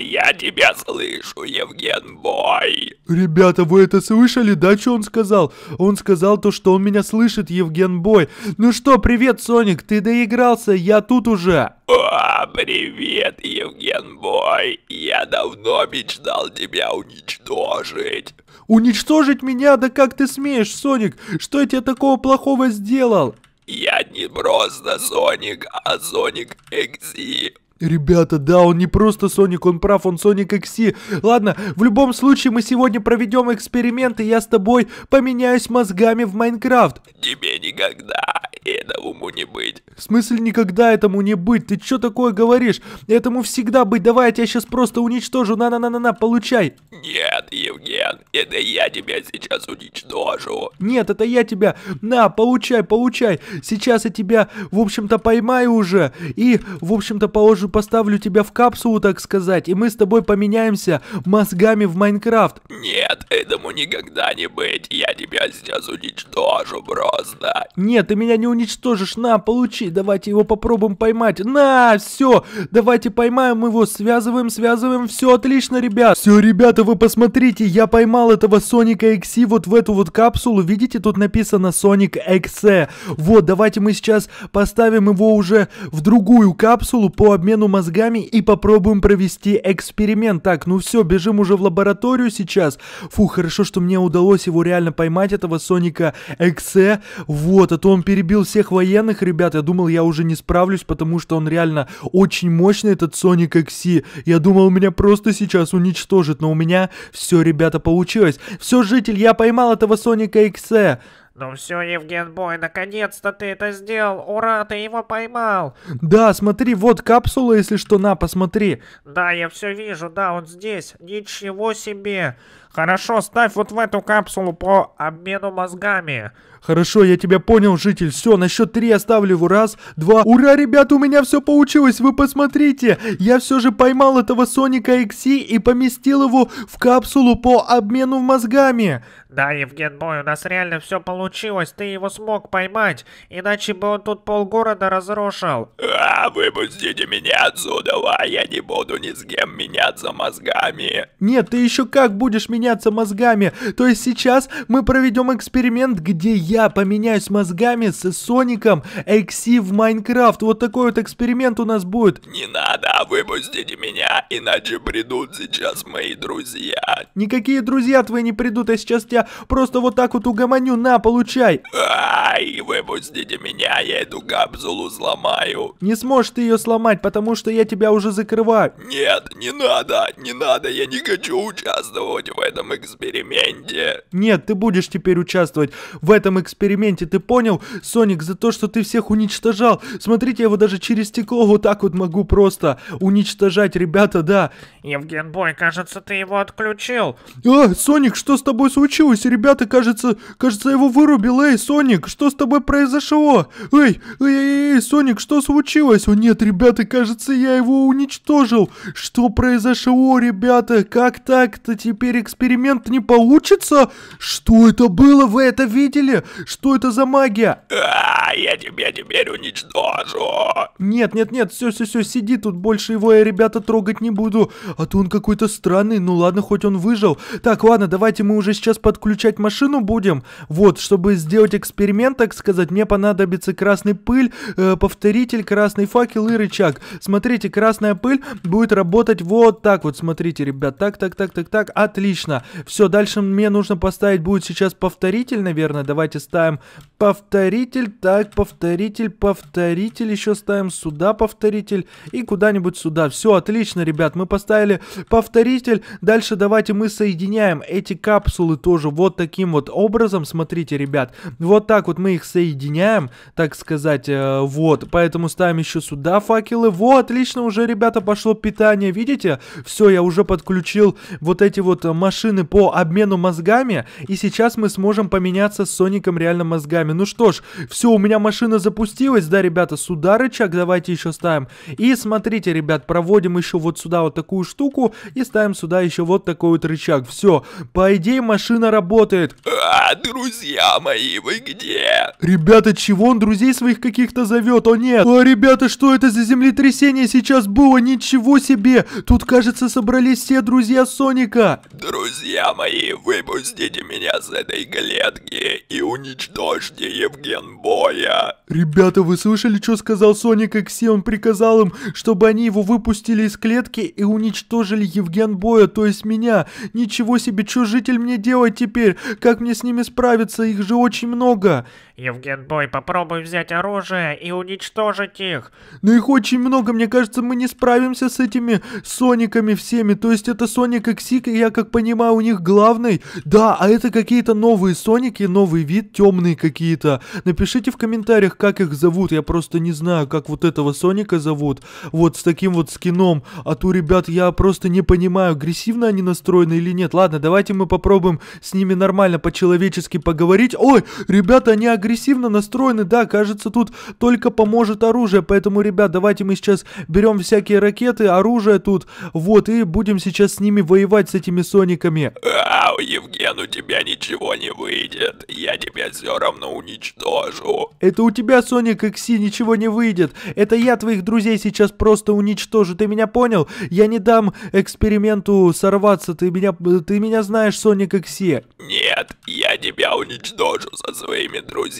Я тебя слышу, Евген Бой. Ребята, вы это слышали, да, что он сказал? Он сказал то, что он меня слышит, Евген Бой. Ну что, привет, Соник, ты доигрался, я тут уже. О, привет, Евген Бой. Я давно мечтал тебя уничтожить. Уничтожить меня? Да как ты смеешь, Соник? Что я тебе такого плохого сделал? Я не просто Соник, а Соник XZ. Ребята, да, он не просто Соник, он прав, он Соник XC. Ладно, в любом случае мы сегодня проведем эксперимент, и я с тобой поменяюсь мозгами в Майнкрафт. Тебе никогда этому не быть. В смысле никогда этому не быть? Ты что такое говоришь? Этому всегда быть. Давай я тебя сейчас просто уничтожу. На-на-на-на-на, получай. Нет, Евген, это я тебя сейчас уничтожу. Нет, это я тебя. На, получай, получай. Сейчас я тебя, в общем-то, поймаю уже. И, в общем-то, положу, поставлю тебя в капсулу, так сказать. И мы с тобой поменяемся мозгами в Майнкрафт. Нет, этому никогда не быть. Я тебя сейчас уничтожу просто. Нет, ты меня не уничтожишь. На, получи. Давайте его попробуем поймать. На, все. Давайте поймаем его. Связываем, связываем. Все отлично, ребят. Все, ребята, вы посмотрите. Я поймал этого Соника XC вот в эту вот капсулу. Видите, тут написано Sonic XC. Вот, давайте мы сейчас поставим его уже в другую капсулу по обмену мозгами и попробуем провести эксперимент. Так, ну все, бежим уже в лабораторию сейчас. Фу, хорошо, что мне удалось его реально поймать, этого Соника XC. Вот, а то он перебил всех военных, ребят. Я думал, я уже не справлюсь, потому что он реально очень мощный, этот Sonic XC. Я думал, меня просто сейчас уничтожит, но у меня все, ребята, получилось. Все, житель, я поймал этого Sonic XC. Ну все, Евген Бой, наконец-то ты это сделал. Ура, ты его поймал. Да, смотри, вот капсула, если что, на, посмотри. Да, я все вижу, да, он здесь. Ничего себе. Хорошо, ставь вот в эту капсулу по обмену мозгами. Хорошо, я тебя понял, житель. Все, на счет три я ставлю его. Раз, два. Ура, ребята, у меня все получилось. Вы посмотрите. Я все же поймал этого Соника XC и поместил его в капсулу по обмену мозгами. Да, Евген Бой, у нас реально все получилось. Ты его смог поймать. Иначе бы он тут полгорода разрушил. А, выпустите меня отсюда, а я не буду ни с кем меняться мозгами. Нет, ты еще как будешь меняться мозгами. То есть сейчас мы проведем эксперимент, где я я поменяюсь мозгами с Соником XC в Майнкрафт. Вот такой вот эксперимент у нас будет. Не надо, выпустите меня, иначе придут сейчас мои друзья. Никакие друзья твои не придут, я сейчас тебя просто вот так вот угомоню. На, получай. Ай, выпустите меня, я эту капсулу сломаю. Не сможешь ты ее сломать, потому что я тебя уже закрываю. Нет, не надо, не надо, я не хочу участвовать в этом эксперименте. Нет, ты будешь теперь участвовать в этом эксперименте, ты понял, Соник, за то, что ты всех уничтожал. Смотрите, я его даже через стекло вот так вот могу просто уничтожать, ребята, да. Евген Бой, кажется, ты его отключил. А, Соник, что с тобой случилось? Ребята, кажется, кажется, его вырубил. Эй, Соник, что с тобой произошло? Эй, эй, эй, эй, Соник, что случилось? О нет, ребята, кажется, я его уничтожил. Что произошло, ребята? Как так-то? Теперь эксперимент не получится? Что это было? Вы это видели? Что это за магия? А, я тебя теперь уничтожу. Нет, нет, нет, все, все, все, сиди тут, больше его я, ребята, трогать не буду. А то он какой-то странный, ну ладно, хоть он выжил. Так, ладно, давайте мы уже сейчас подключать машину будем. Вот, чтобы сделать эксперимент, так сказать, мне понадобится красный пыль, э, повторитель, красный факел и рычаг. Смотрите, красная пыль будет работать вот так вот, смотрите, ребят, так, так, так, так, так, отлично. Все, дальше мне нужно поставить будет сейчас повторитель, наверное, давайте ставим повторитель, так, повторитель, повторитель, еще ставим сюда повторитель и куда-нибудь сюда. Все, отлично, ребят, мы поставили повторитель. Дальше давайте мы соединяем эти капсулы тоже вот таким вот образом. Смотрите, ребят, вот так вот мы их соединяем, так сказать, э, вот. Поэтому ставим еще сюда факелы. Вот, отлично, уже, ребята, пошло питание, видите? Все, я уже подключил вот эти вот машины по обмену мозгами. И сейчас мы сможем поменяться с Соником реально мозгами. Ну что ж, все, у меня машина запустилась, да, ребята, сюда рычаг давайте еще ставим. И смотрите, ребят, проводим еще вот сюда вот такую штуку и ставим сюда еще вот такой вот рычаг. Все, по идее машина работает. А, друзья мои, вы где? Ребята, чего он друзей своих каких-то зовет? О нет! О, ребята, что это за землетрясение сейчас было? Ничего себе! Тут, кажется, собрались все друзья Соника. Друзья мои, выпустите меня с этой клетки и уничтожьте Евген Боя. Ребята, вы слышали, что сказал Соник Экси? Он приказал им, чтобы они его выпустили из клетки и уничтожили Евген Боя, то есть меня. Ничего себе, что житель мне делать теперь? Как мне с ними справиться? Их же очень много. Евген Бой, попробуй взять оружие и уничтожить их. Но их очень много, мне кажется, мы не справимся с этими Сониками всеми. То есть это Соник Экси, я как понимаю, у них главный. Да, а это какие-то новые Соники, новый вид, темные какие-то. Напишите в комментариях, как их зовут. Я просто не знаю, как вот этого Соника зовут. Вот с таким вот скином. А то, ребят, я просто не понимаю, агрессивно они настроены или нет. Ладно, давайте мы попробуем с ними нормально по-человечески поговорить. Ой, ребята, они агрессивно настроены. Да, кажется, тут только поможет оружие. Поэтому, ребят, давайте мы сейчас берем всякие ракеты, оружие тут. Вот, и будем сейчас с ними воевать, с этими Сониками. Ау, Евген, у тебя ничего не выйдет. Я тебя все равно уничтожу. Это у тебя, Соник Экси, ничего не выйдет. Это я твоих друзей сейчас просто уничтожу. Ты меня понял? Я не дам эксперименту сорваться. Ты меня, ты меня знаешь, Соник Экси. Нет, я тебя уничтожу со своими друзьями.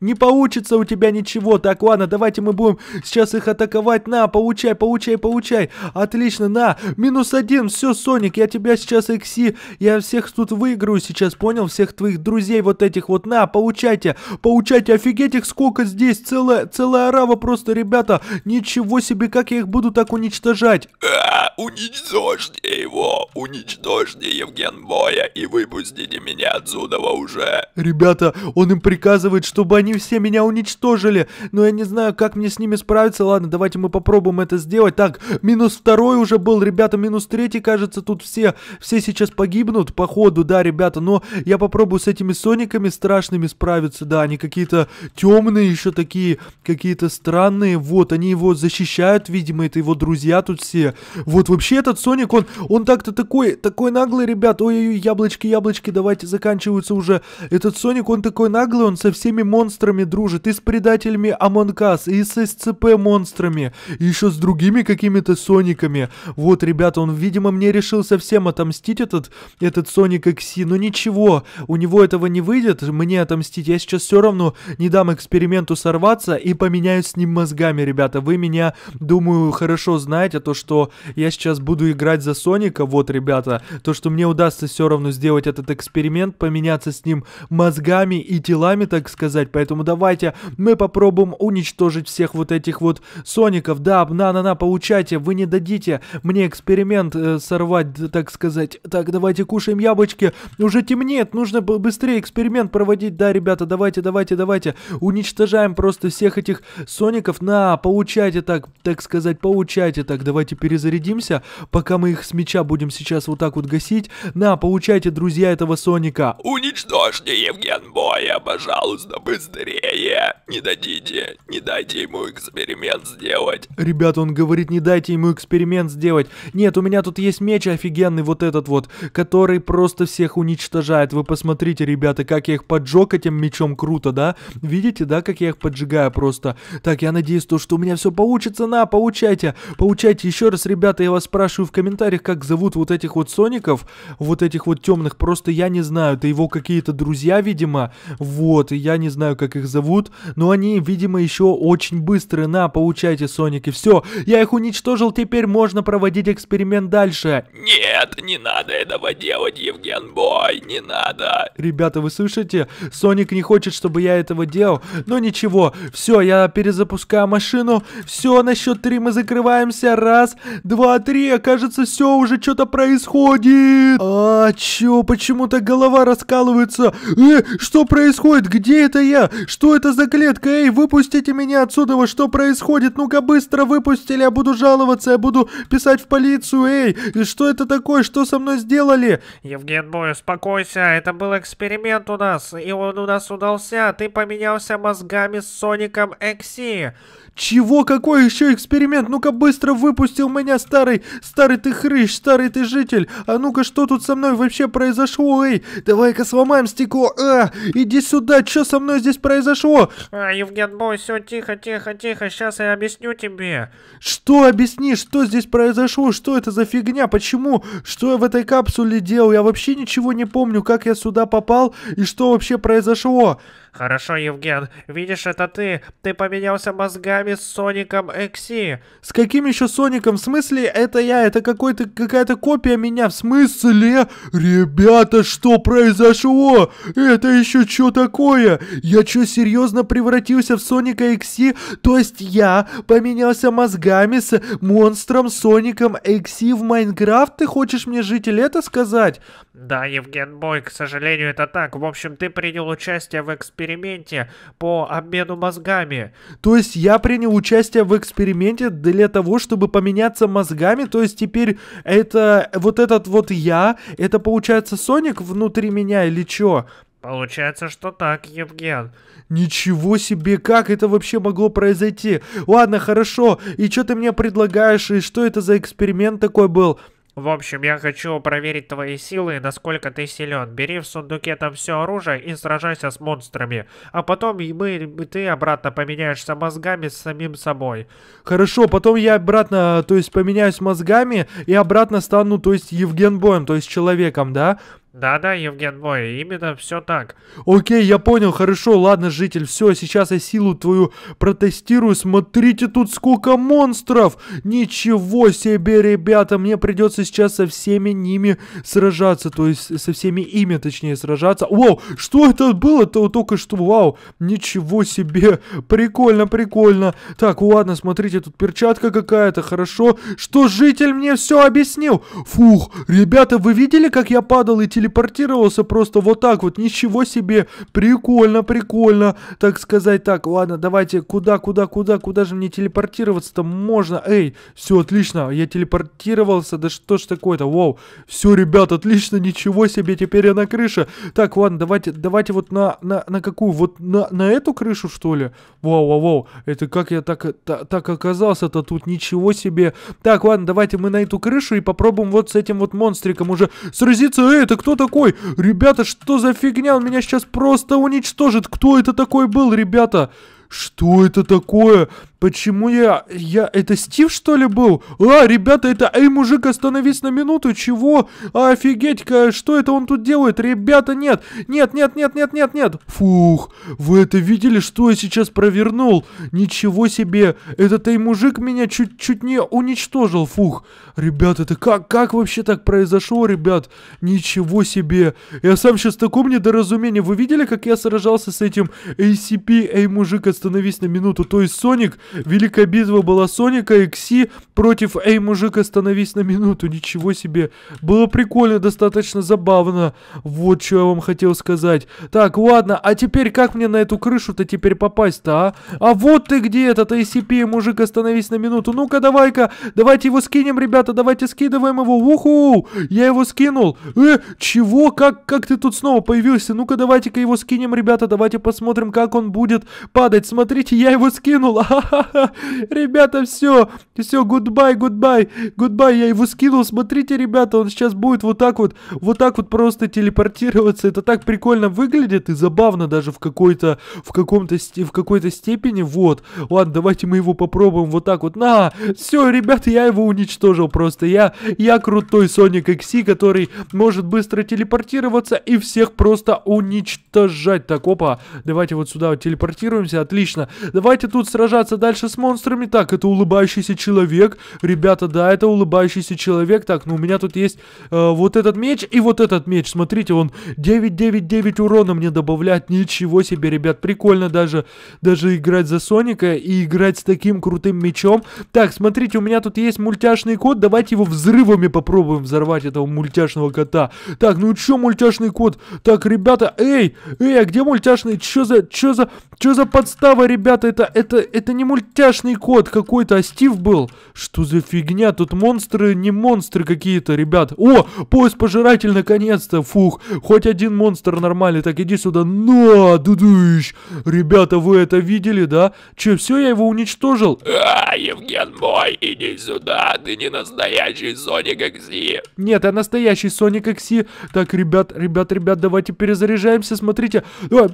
Не получится у тебя ничего. Так, ладно, давайте мы будем сейчас их атаковать. На, получай, получай, получай. Отлично, на. Минус один. Все, Соник, я тебя сейчас, Экси, я всех тут выиграю сейчас, понял? Всех твоих друзей вот этих вот. На, получайте, получайте. Офигеть их сколько здесь. Целая, целая арава просто, ребята. Ничего себе, как я их буду так уничтожать. А, уничтожьте его, уничтожьте Евген Боя и выпустите меня отсюда уже. Ребята, он им приказывает, чтобы они все меня уничтожили. Но я не знаю, как мне с ними справиться. Ладно, давайте мы попробуем это сделать. Так, минус второй уже был, ребята, минус третий, кажется, тут все, все сейчас погибнут, походу, да, ребята. Но я попробую с этими сониками страшными справиться, да, они какие-то темные еще такие, какие-то странные. Вот, они его защищают, видимо, это его друзья тут все. Вот, вообще этот Соник, он, он так-то такой, такой наглый, ребят. Ой-ой-ой, яблочки, яблочки, давайте заканчиваются уже. Этот Соник, он такой наглый, он со всеми монстрами дружит. И с предателями Us, и с SCP монстрами, и еще с другими какими-то Сониками. Вот, ребята, он, видимо, мне решил совсем отомстить, этот, этот Соник XC. Но ничего, у него этого не выйдет, мне отомстить. Я сейчас все равно не дам эксперименту сорваться и поменяюсь с ним мозгами, ребята. Вы меня, думаю, хорошо знаете, то, что я сейчас буду играть за Соника. Вот, ребята, то, что мне удастся все равно сделать этот эксперимент, поменяться с ним мозгами и телами, так сказать. Поэтому давайте мы попробуем уничтожить всех вот этих вот Соников. Да, на-на-на, получайте, вы не дадите мне эксперимент э, сорвать, так сказать. Так, давайте кушаем яблочки. Уже темнеет, нужно быстрее эксперимент проводить. Да, ребята, давайте, давайте, давайте. Уничтожаем просто всех этих Соников. На, получайте так, так сказать, получайте так. Давайте перезарядимся, пока мы их с меча будем сейчас вот так вот гасить. На, получайте, друзья, этого Соника. Уничтожьте Евген Боя, пожалуйста, быстрее. Не дадите, не дайте ему эксперимент сделать. Ребята, он говорит, не дайте ему эксперимент сделать. Нет, у меня тут есть меч офигенный, вот этот вот, который просто всех уничтожает. Вы посмотрите, ребята, как я их поджег этим мечом, круто, да? Видите, да, как я их поджигаю просто? Так, я надеюсь, то, что у меня все получится. На, получайте, получайте. Еще раз, ребята, я вас спрашиваю в комментариях, как зовут вот этих вот соников, вот этих вот темных. Просто я не знаю, это его какие-то друзья, видимо. Вот, я не знаю, как их зовут, но они, видимо, еще очень быстрые. На, получайте, соники. Все, я их уничтожил, теперь можно проводить эксперимент дальше. Нет, не надо этого делать, Евген Бой, не надо. Ребята, вы слышите? Соник не хочет, чтобы я этого делал. Но ничего, все, я перезапускаю машину. Все, на счет три мы закрываемся. Раз, два, три. Кажется, все, уже что-то происходит. А, чё, почему-то голова раскалывается. Э, что происходит? Где это я? Что это за клетка? Эй, выпустите меня отсюда, что происходит? Ну-ка быстро выпустили, я буду жаловаться, я буду писать в полицию. Эй, что это такое? Что со мной сделали? Евген Бой, успокойся, это был эксперимент у нас, и он у нас удался. Ты поменялся мозгами с Соником Экси. Чего? Какой еще эксперимент? Ну-ка быстро выпустил меня, старый, старый ты хрыщ, старый ты житель. А ну-ка, что тут со мной вообще произошло? Эй, давай-ка сломаем стекло. А, иди сюда, что со мной здесь произошло? А, Евген Бой, все, тихо, тихо, тихо, сейчас я объясню тебе. Что объясни, что здесь произошло? Что это за фигня? Почему? Что я в этой капсуле делал? Я вообще ничего не помню, как я сюда попал и что вообще произошло. Хорошо, Евген, видишь, это ты. Ты поменялся мозгами с Соником Экси. С каким еще Соником? В смысле, это я? Это какой-то какая-то копия меня? В смысле? Ребята, что произошло? Это еще что такое? Я что, серьезно превратился в Соника Экси? То есть я поменялся мозгами с монстром Соником Экси в Майнкрафт? Ты хочешь мне, житель, это сказать? Да, Евген Бой, к сожалению, это так. В общем, ты принял участие в эксперименте по обмену мозгами. То есть я принял участие в эксперименте для того, чтобы поменяться мозгами? То есть теперь это вот этот вот я, это получается Соник внутри меня или что? Получается, что так, Евген. Ничего себе, как это вообще могло произойти? Ладно, хорошо, и что ты мне предлагаешь, и что это за эксперимент такой был? В общем, я хочу проверить твои силы, насколько ты силен. Бери в сундуке там все оружие и сражайся с монстрами. А потом мы, ты обратно поменяешься мозгами с самим собой. Хорошо, потом я обратно, то есть поменяюсь мозгами и обратно стану, то есть Евген Боем, то есть человеком, да? Да-да, Евген Бой, именно все так. Окей, я понял, хорошо, ладно, житель, все, сейчас я силу твою протестирую. Смотрите, тут сколько монстров! Ничего себе, ребята, мне придется сейчас со всеми ними сражаться, то есть со всеми ими, точнее, сражаться. Вау, что это было-то только что? Вау, ничего себе, прикольно, прикольно. Так, ладно, смотрите, тут перчатка какая-то, хорошо. Что житель мне все объяснил? Фух, ребята, вы видели, как я падал и телепортировался? Телепортировался просто вот так вот. Ничего себе. Прикольно, прикольно. Так сказать. Так, ладно, давайте. Куда, куда, куда, куда же мне телепортироваться-то можно? Эй, все, отлично. Я телепортировался. Да что ж такое-то? Вау. Все, ребят, отлично. Ничего себе. Теперь я на крыше. Так, ладно, давайте, давайте вот на, на, на какую? Вот на, на эту крышу, что ли? Вау, вау, вау. Это как я так, так, так оказался-то тут? Ничего себе. Так, ладно, давайте мы на эту крышу и попробуем вот с этим вот монстриком уже сразиться. Эй, это кто такой? Ребята, что за фигня? Он меня сейчас просто уничтожит. Кто это такой был, ребята? Что это такое? Почему я... Я... Это Стив, что ли, был? А, ребята, это... Эй, мужик, остановись на минуту. Чего? Офигеть, что это он тут делает? Ребята, нет. Нет, нет, нет, нет, нет, нет. Фух, вы это видели, что я сейчас провернул? Ничего себе. Этот эй, мужик меня чуть-чуть не уничтожил. Фух. Ребят, это как, как вообще так произошло, ребят? Ничего себе. Я сам сейчас в таком недоразумении. Вы видели, как я сражался с этим ACP? Эй, мужик, остановись на минуту. То есть Соник Великая битва была Соника и Кси против «Эй, мужик, остановись на минуту». Ничего себе. Было прикольно, достаточно забавно. Вот что я вам хотел сказать. Так, ладно, а теперь как мне на эту крышу-то теперь попасть-то, а? А вот ты где этот ACP, мужик, остановись на минуту. Ну-ка, давай-ка, давайте его скинем, ребята, давайте скидываем его. Уху! Я его скинул. Э, чего? Как, как ты тут снова появился? Ну-ка, давайте-ка его скинем, ребята, давайте посмотрим, как он будет падать. Смотрите, я его скинул. Ха-ха! Ребята, все, все, goodbye, goodbye, goodbye, я его скинул, смотрите, ребята, он сейчас будет вот так вот, вот так вот просто телепортироваться, это так прикольно выглядит и забавно даже в какой-то, в каком-то, в какой-то степени, вот, ладно, давайте мы его попробуем вот так вот, на, все, ребята, я его уничтожил просто, я, я крутой Sonic EXE, который может быстро телепортироваться и всех просто уничтожать, так, опа, давайте вот сюда вот телепортируемся, отлично, давайте тут сражаться дальше с монстрами. Так, это улыбающийся человек. Ребята, да, это улыбающийся человек. Так, ну у меня тут есть э, вот этот меч и вот этот меч. Смотрите, он 999 урона мне добавляет. Ничего себе, ребят, прикольно даже, даже играть за Соника и играть с таким крутым мечом. Так, смотрите, у меня тут есть мультяшный кот. Давайте его взрывами попробуем взорвать, этого мультяшного кота. Так, ну что мультяшный кот? Так, ребята, эй, эй, а где мультяшный? Что за, что за, что за подстава, ребята? Это, это, это не мультяшный мультяшный кот какой-то, а Стив был. Что за фигня? Тут монстры, не монстры какие-то, ребят. О, поезд пожиратель наконец-то. Фух, хоть один монстр нормальный. Так, иди сюда. На, дудыщ. Ребята, вы это видели, да? Че, все, я его уничтожил? А, Евген мой, иди сюда. Ты не настоящий Соник Акси. Нет, я настоящий Соник Акси. Так, ребят, ребят, ребят, давайте перезаряжаемся. Смотрите. Давай.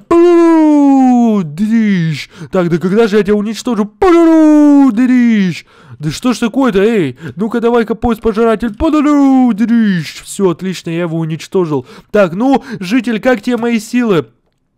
Дрищ. Так, да когда же я тебя уничтожу? Дрищ. Да что ж такое-то, эй? Ну-ка, давай-ка поезд пожиратель. Дрищ. Все, отлично, я его уничтожил. Так, ну, житель, как тебе мои силы?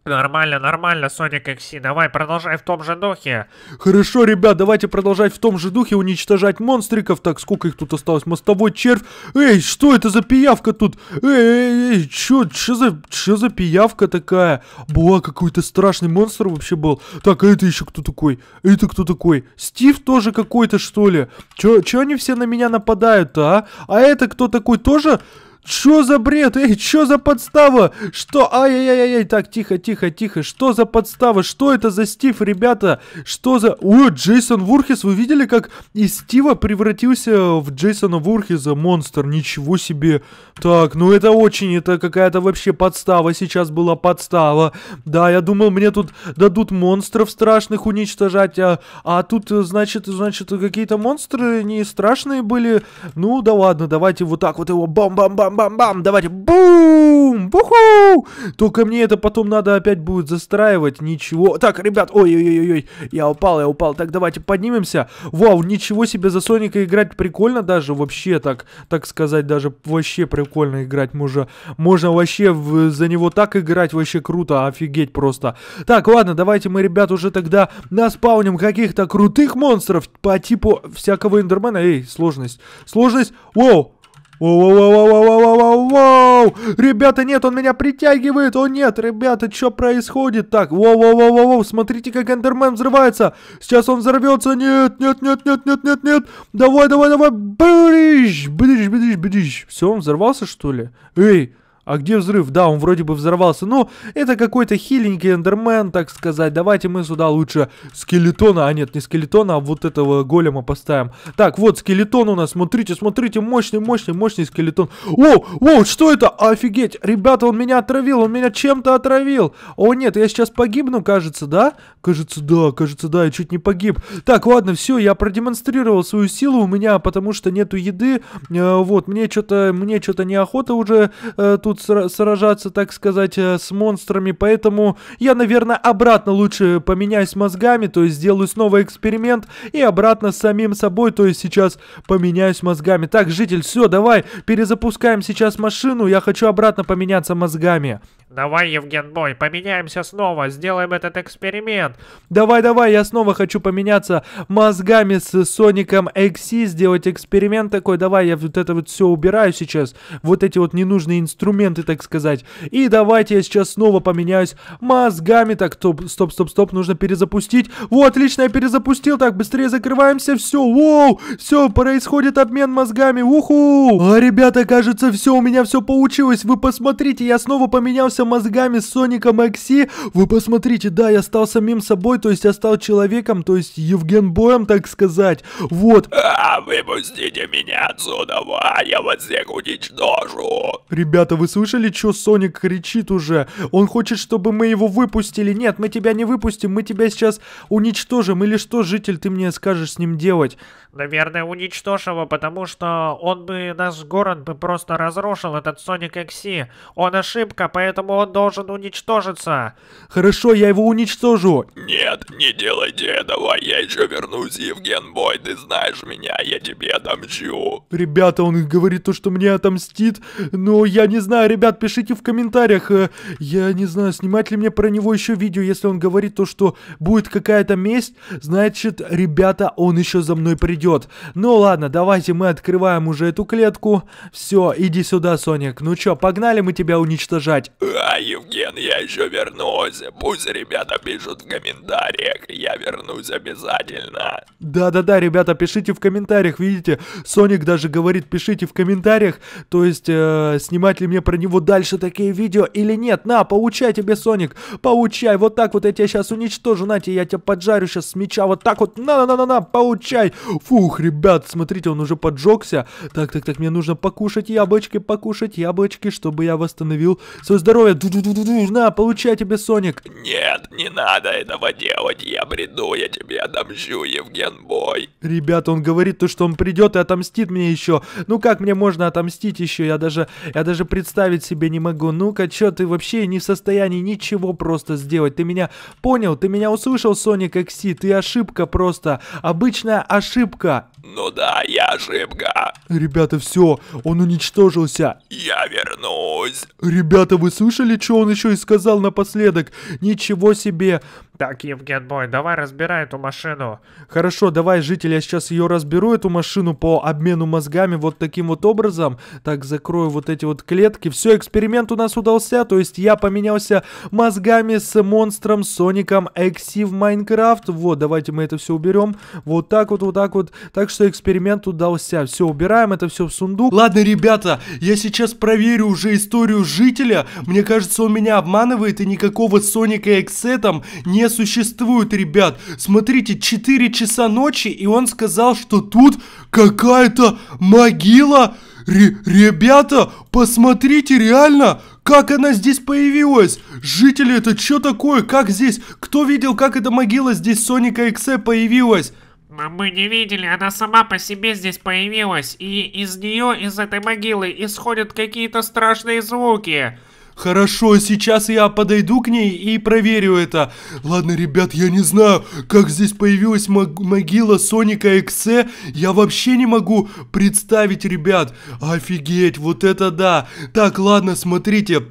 Нормально, нормально, Соник Экси, давай продолжай в том же духе. Хорошо, ребят, давайте продолжать в том же духе уничтожать монстриков. Так, сколько их тут осталось? Мостовой червь. Эй, что это за пиявка тут? Эй, эй, эй, чё, чё за, чё за пиявка такая? Буа, какой-то страшный монстр вообще был. Так, а это еще кто такой? Это кто такой? Стив тоже какой-то, что ли? Чё, чё они все на меня нападают-то, а? А это кто такой? Тоже... Что за бред? Эй, что за подстава? Что? Ай-яй-яй-яй. Так, тихо, тихо, тихо. Что за подстава? Что это за Стив, ребята? Что за... О, Джейсон Вурхис. Вы видели, как из Стива превратился в Джейсона Вурхиса монстр? Ничего себе. Так, ну это очень... Это какая-то вообще подстава. Сейчас была подстава. Да, я думал, мне тут дадут монстров страшных уничтожать. А, а тут, значит, значит, какие-то монстры не страшные были. Ну, да ладно, давайте вот так вот его бам-бам-бам бам-бам-бам, давайте, бум, буху. Только мне это потом надо опять будет застраивать, ничего. Так, ребят, ой-ой-ой-ой, я упал, я упал. Так, давайте поднимемся. Вау, ничего себе, за Соника играть прикольно даже, вообще так, так сказать, даже вообще прикольно играть. Можно, можно вообще в, за него так играть, вообще круто, офигеть просто. Так, ладно, давайте мы, ребят, уже тогда наспауним каких-то крутых монстров по типу всякого эндермена. Эй, сложность, сложность, вау, Воу-воу-воу-воу-воу-воу! Ребята, нет, он меня притягивает! О нет, ребята, что происходит? Так, воу-воу-воу-воу, смотрите, как Эндермен взрывается! Сейчас он взорвется! Нет, нет, нет, нет, нет, нет, нет! Давай, давай, давай! Бдыщ, бдыщ, бдыщ, бдыщ! Все, он взорвался, что ли? Эй! А где взрыв? Да, он вроде бы взорвался. Ну, это какой-то хиленький эндермен, так сказать. Давайте мы сюда лучше скелетона, а нет, не скелетона, а вот этого голема поставим. Так, вот скелетон у нас, смотрите, смотрите, мощный, мощный, мощный скелетон. О, о, что это? Офигеть, ребята, он меня отравил, он меня чем-то отравил. О, нет, я сейчас погибну, кажется, да? Кажется, да, кажется, да, я чуть не погиб. Так, ладно, все, я продемонстрировал свою силу у меня, потому что нету еды. Э, вот, мне что-то, мне что-то неохота уже э, тут сра- сражаться, так сказать, э, с монстрами, поэтому я, наверное, обратно лучше поменяюсь мозгами, то есть сделаю снова эксперимент и обратно с самим собой, то есть сейчас поменяюсь мозгами. Так, житель, все, давай, перезапускаем сейчас машину, я хочу обратно поменяться мозгами. Давай, Евген Бой, поменяемся снова, сделаем этот эксперимент. Давай, давай, я снова хочу поменяться мозгами с Соником XC, сделать эксперимент такой. Давай, я вот это вот все убираю сейчас, вот эти вот ненужные инструменты, так сказать. И давайте я сейчас снова поменяюсь мозгами. Так, стоп, стоп, стоп, стоп, нужно перезапустить. Вот, отлично, я перезапустил. Так, быстрее закрываемся, все, воу, все, происходит обмен мозгами, уху. А, ребята, кажется, все, у меня все получилось. Вы посмотрите, я снова поменялся мозгами с Соником XC. Вы посмотрите, да, я стал самим собой, то есть я стал человеком, то есть Евген Боем, так сказать. Вот. А, выпустите меня отсюда, ва, я вас всех уничтожу. Ребята, вы слышали, что Соник кричит уже? Он хочет, чтобы мы его выпустили. Нет, мы тебя не выпустим, мы тебя сейчас уничтожим. Или что, житель, ты мне скажешь с ним делать? Наверное, уничтожь его, потому что он бы наш город бы просто разрушил, этот Соник XC. Он ошибка, поэтому он должен уничтожиться. Хорошо, я его уничтожу. Нет, не делайте этого, я еще вернусь, Евген Бой, ты знаешь меня, я тебе отомщу. Ребята, он говорит то, что мне отомстит, но я не знаю, ребят, пишите в комментариях, э, я не знаю, снимать ли мне про него еще видео, если он говорит то, что будет какая-то месть, значит, ребята, он еще за мной придет. Ну ладно, давайте мы открываем уже эту клетку. Все, иди сюда, Соник. Ну чё, погнали мы тебя уничтожать. А, Евген, я еще вернусь. Пусть ребята пишут в комментариях, я вернусь обязательно. Да-да-да, ребята, пишите в комментариях, видите, Соник даже говорит, пишите в комментариях, то есть, э, снимать ли мне про него дальше такие видео или нет. На, получай тебе, Соник, получай, вот так вот я тебя сейчас уничтожу, на тебе, я тебя поджарю сейчас с меча, вот так вот, на-на-на-на, получай. Фух, ребят, смотрите, он уже поджегся. Так, так, так, мне нужно покушать яблочки, покушать яблочки, чтобы я восстановил свое здоровье. Ду-ду-ду-ду, на, получай тебе, Соник. Нет, не надо этого делать, я приду, я тебе отомщу, Евген Бой. Ребята, он говорит то, что он придет и отомстит мне еще. Ну как мне можно отомстить еще? Я даже, я даже представить себе не могу. Ну-ка, что ты вообще не в состоянии ничего просто сделать? Ты меня понял? Ты меня услышал, Соник Экси? Ты ошибка просто. Обычная ошибка. 个 Ну да, я ошибка. Ребята, все, он уничтожился. Я вернусь. Ребята, вы слышали, что он еще и сказал напоследок? Ничего себе. Так, Евген Бой, давай разбирай эту машину. Хорошо, давай, житель, я сейчас ее разберу, эту машину по обмену мозгами вот таким вот образом. Так, закрою вот эти вот клетки. Все, эксперимент у нас удался, то есть я поменялся мозгами с монстром Соником Экси в Майнкрафт. Вот, давайте мы это все уберем. Вот так вот, вот так вот. Так что эксперимент удался. Все, убираем это все в сундук. Ладно, ребята, я сейчас проверю уже историю жителя. Мне кажется, он меня обманывает, и никакого Соника Эксе там не существует, ребят. Смотрите, 4 часа ночи, и он сказал, что тут какая-то могила. Ре- ребята, посмотрите, реально, как она здесь появилась? Жители, это что такое? Как здесь? Кто видел, как эта могила здесь Соника Эксе появилась? Мы не видели, она сама по себе здесь появилась, и из нее, из этой могилы, исходят какие-то страшные звуки. Хорошо, сейчас я подойду к ней и проверю это. Ладно, ребят, я не знаю, как здесь появилась мог- могила Соника Эксе. Я вообще не могу представить, ребят. Офигеть, вот это да. Так, ладно, смотрите.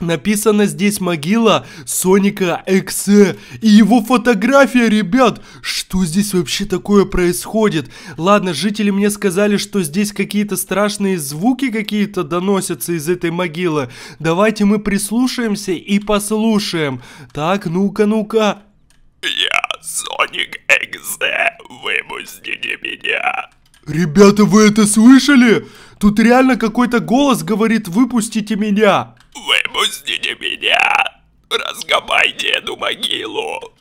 Написано здесь могила Соника Эксе и его фотография, ребят. Что здесь вообще такое происходит? Ладно, жители мне сказали, что здесь какие-то страшные звуки какие-то доносятся из этой могилы. Давайте мы прислушаемся и послушаем. Так, ну-ка, ну-ка. Я Соник Экзе, выпустите меня. Ребята, вы это слышали? Тут реально какой-то голос говорит «выпустите меня». Выпустите меня. Раскопайте эту могилу.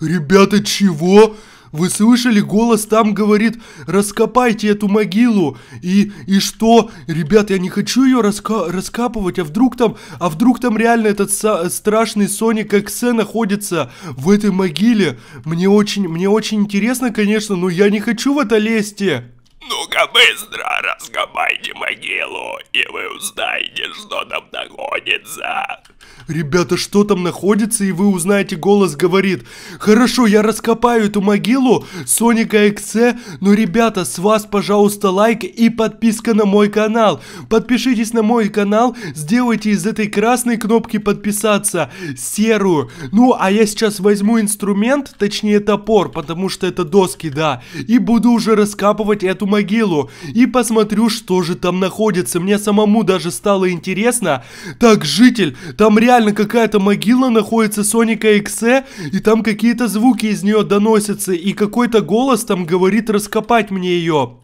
Ребята, чего? Вы слышали, голос там говорит, раскопайте эту могилу. И, и что? Ребят, я не хочу ее раска раскапывать, а вдруг там, а вдруг там реально этот страшный Соник Эксе находится в этой могиле? Мне очень, мне очень интересно, конечно, но я не хочу в это лезть. Ну-ка быстро раскопайте могилу, и вы узнаете, что там находится. Ребята, что там находится, и вы узнаете, голос говорит. Хорошо, я раскопаю эту могилу Соника Эксе, но, ребята, с вас, пожалуйста, лайк и подписка на мой канал. Подпишитесь на мой канал, сделайте из этой красной кнопки подписаться серую. Ну, а я сейчас возьму инструмент, точнее топор, потому что это доски, да, и буду уже раскапывать эту могилу. И посмотрю, что же там находится. Мне самому даже стало интересно. Так, житель, там реально реально какая-то могила находится Соника Эксе, и там какие-то звуки из нее доносятся, и какой-то голос там говорит раскопать мне ее.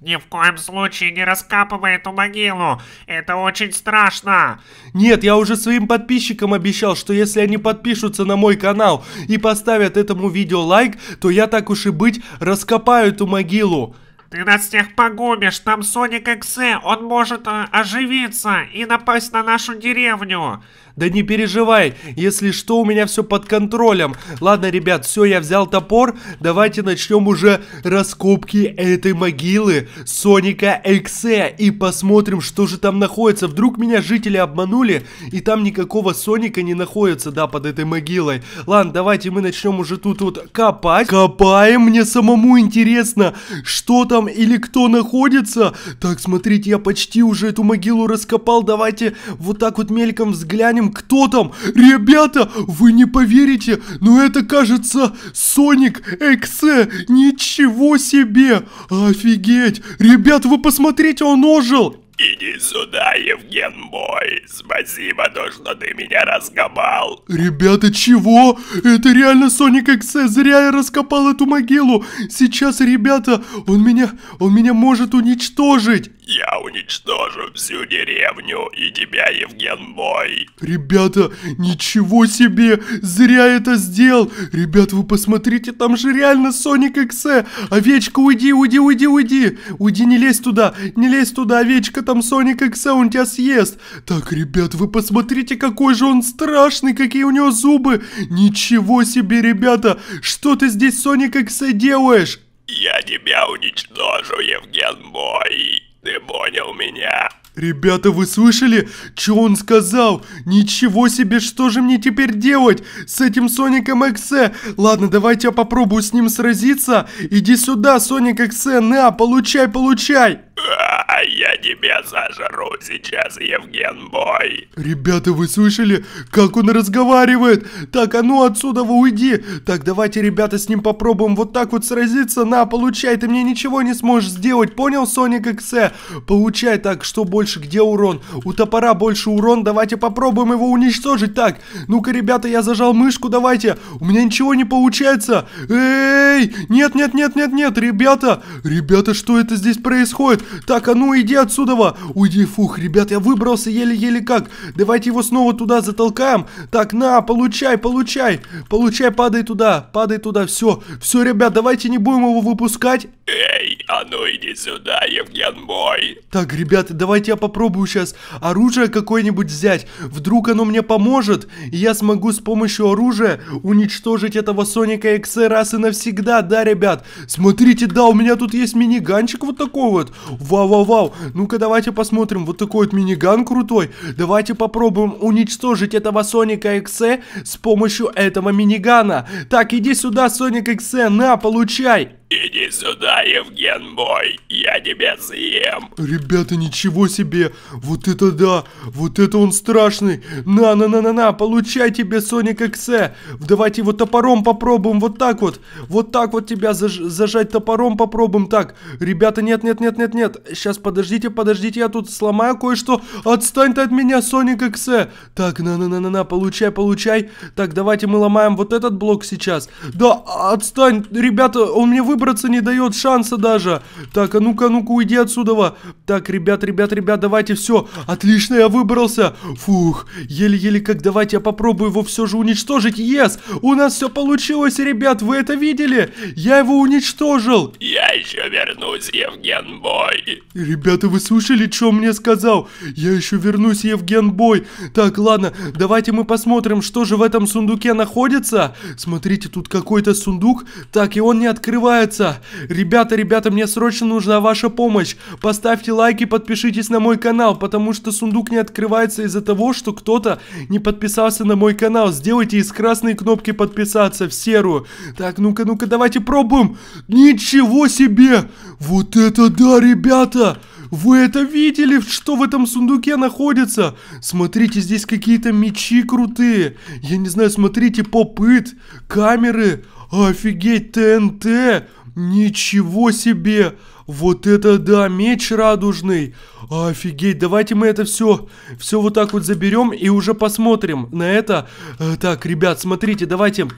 Ни в коем случае не раскапывай эту могилу. Это очень страшно. Нет, я уже своим подписчикам обещал, что если они подпишутся на мой канал и поставят этому видео лайк, то я так уж и быть раскопаю эту могилу. Ты нас всех погубишь, там Соник Эксе, он может э, оживиться и напасть на нашу деревню. Да не переживай, если что, у меня все под контролем. Ладно, ребят, все, я взял топор. Давайте начнем уже раскопки этой могилы Соника Эксе. И посмотрим, что же там находится. Вдруг меня жители обманули, и там никакого Соника не находится, да, под этой могилой. Ладно, давайте мы начнем уже тут вот копать. Копаем, мне самому интересно, что там или кто находится. Так, смотрите, я почти уже эту могилу раскопал. Давайте вот так вот мельком взглянем посмотрим, кто там. Ребята, вы не поверите, но это, кажется, Соник Эксе. Ничего себе. Офигеть. Ребят, вы посмотрите, он ожил. Иди сюда, Евген мой. Спасибо, то, что ты меня раскопал. Ребята, чего? Это реально Соник Эксе. Зря я раскопал эту могилу. Сейчас, ребята, он меня, он меня может уничтожить. Я уничтожу всю деревню и тебя, Евген мой. Ребята, ничего себе, зря это сделал. Ребят, вы посмотрите, там же реально Соник Эксе. Овечка, уйди, уйди, уйди, уйди. Уйди, не лезь туда, не лезь туда, овечка, там Соник Эксе, он тебя съест. Так, ребят, вы посмотрите, какой же он страшный, какие у него зубы. Ничего себе, ребята, что ты здесь, Соник Эксе, делаешь? Я тебя уничтожу, Евген мой. Ты понял меня? Ребята, вы слышали, что он сказал? Ничего себе, что же мне теперь делать с этим Соником Эксе? Ладно, давайте я попробую с ним сразиться. Иди сюда, Соник Эксе, на, получай, получай. А я тебя сожру сейчас, Евген Бой. Ребята, вы слышали, как он разговаривает? Так, а ну отсюда вы уйди. Так, давайте, ребята, с ним попробуем вот так вот сразиться. На, получай, ты мне ничего не сможешь сделать, понял, Соник Эксе? Получай, так, что больше, где урон? У топора больше урон, давайте попробуем его уничтожить. Так, ну-ка, ребята, я зажал мышку, давайте. У меня ничего не получается. Эй, нет, нет, нет, нет, нет, ребята. Ребята, что это здесь происходит? Так, а ну иди отсюда. Уйди, фух, ребят, я выбрался еле-еле как. Давайте его снова туда затолкаем. Так, на, получай, получай. Получай, падай туда, падай туда. Все, все, ребят, давайте не будем его выпускать. Эй, а ну иди сюда, Евген мой. Так, ребята, давайте я попробую сейчас оружие какое-нибудь взять. Вдруг оно мне поможет, и я смогу с помощью оружия уничтожить этого Соника XR раз и навсегда, да, ребят? Смотрите, да, у меня тут есть миниганчик вот такой вот. Вау-вау-вау. Ну-ка, давайте посмотрим. Вот такой вот миниган крутой. Давайте попробуем уничтожить этого Соника XE с помощью этого минигана. Так, иди сюда, Соник XE, на, получай. Иди сюда, Евген мой, я тебя съем. Ребята, ничего себе. Вот это да, вот это он страшный. На-на-на-на-на, получай тебе, Соник Эксе. Давайте его топором попробуем, вот так вот. Вот так вот тебя заж зажать топором попробуем. Так, ребята, нет-нет-нет-нет-нет. Сейчас, подождите, подождите, я тут сломаю кое-что. Отстань ты от меня, Соник Эксе. Так, на-на-на-на-на, получай, получай. Так, давайте мы ломаем вот этот блок сейчас. Да, отстань, ребята, он мне выбрал выбраться не дает шанса даже. Так, а ну-ка, ну-ка, уйди отсюда. Так, ребят, ребят, ребят, давайте, все. Отлично, я выбрался. Фух, еле-еле как, давайте я попробую его все же уничтожить. Yes, у нас все получилось, ребят, вы это видели? Я его уничтожил. Я еще вернусь, Евген Бой. Ребята, вы слышали, что мне сказал? Я еще вернусь, Евген Бой. Так, ладно, давайте мы посмотрим, что же в этом сундуке находится. Смотрите, тут какой-то сундук. Так, и он не открывается открывается. Ребята, ребята, мне срочно нужна ваша помощь. Поставьте лайки, подпишитесь на мой канал, потому что сундук не открывается из-за того, что кто-то не подписался на мой канал. Сделайте из красной кнопки подписаться в серую. Так, ну-ка, ну-ка, давайте пробуем. Ничего себе! Вот это да, ребята! Вы это видели, что в этом сундуке находится? Смотрите, здесь какие-то мечи крутые. Я не знаю, смотрите, попыт, камеры. Офигеть, ТНТ. Ничего себе. Вот это да, меч радужный. Офигеть, давайте мы это все, все вот так вот заберем и уже посмотрим на это. Э, так, ребят, смотрите, давайте...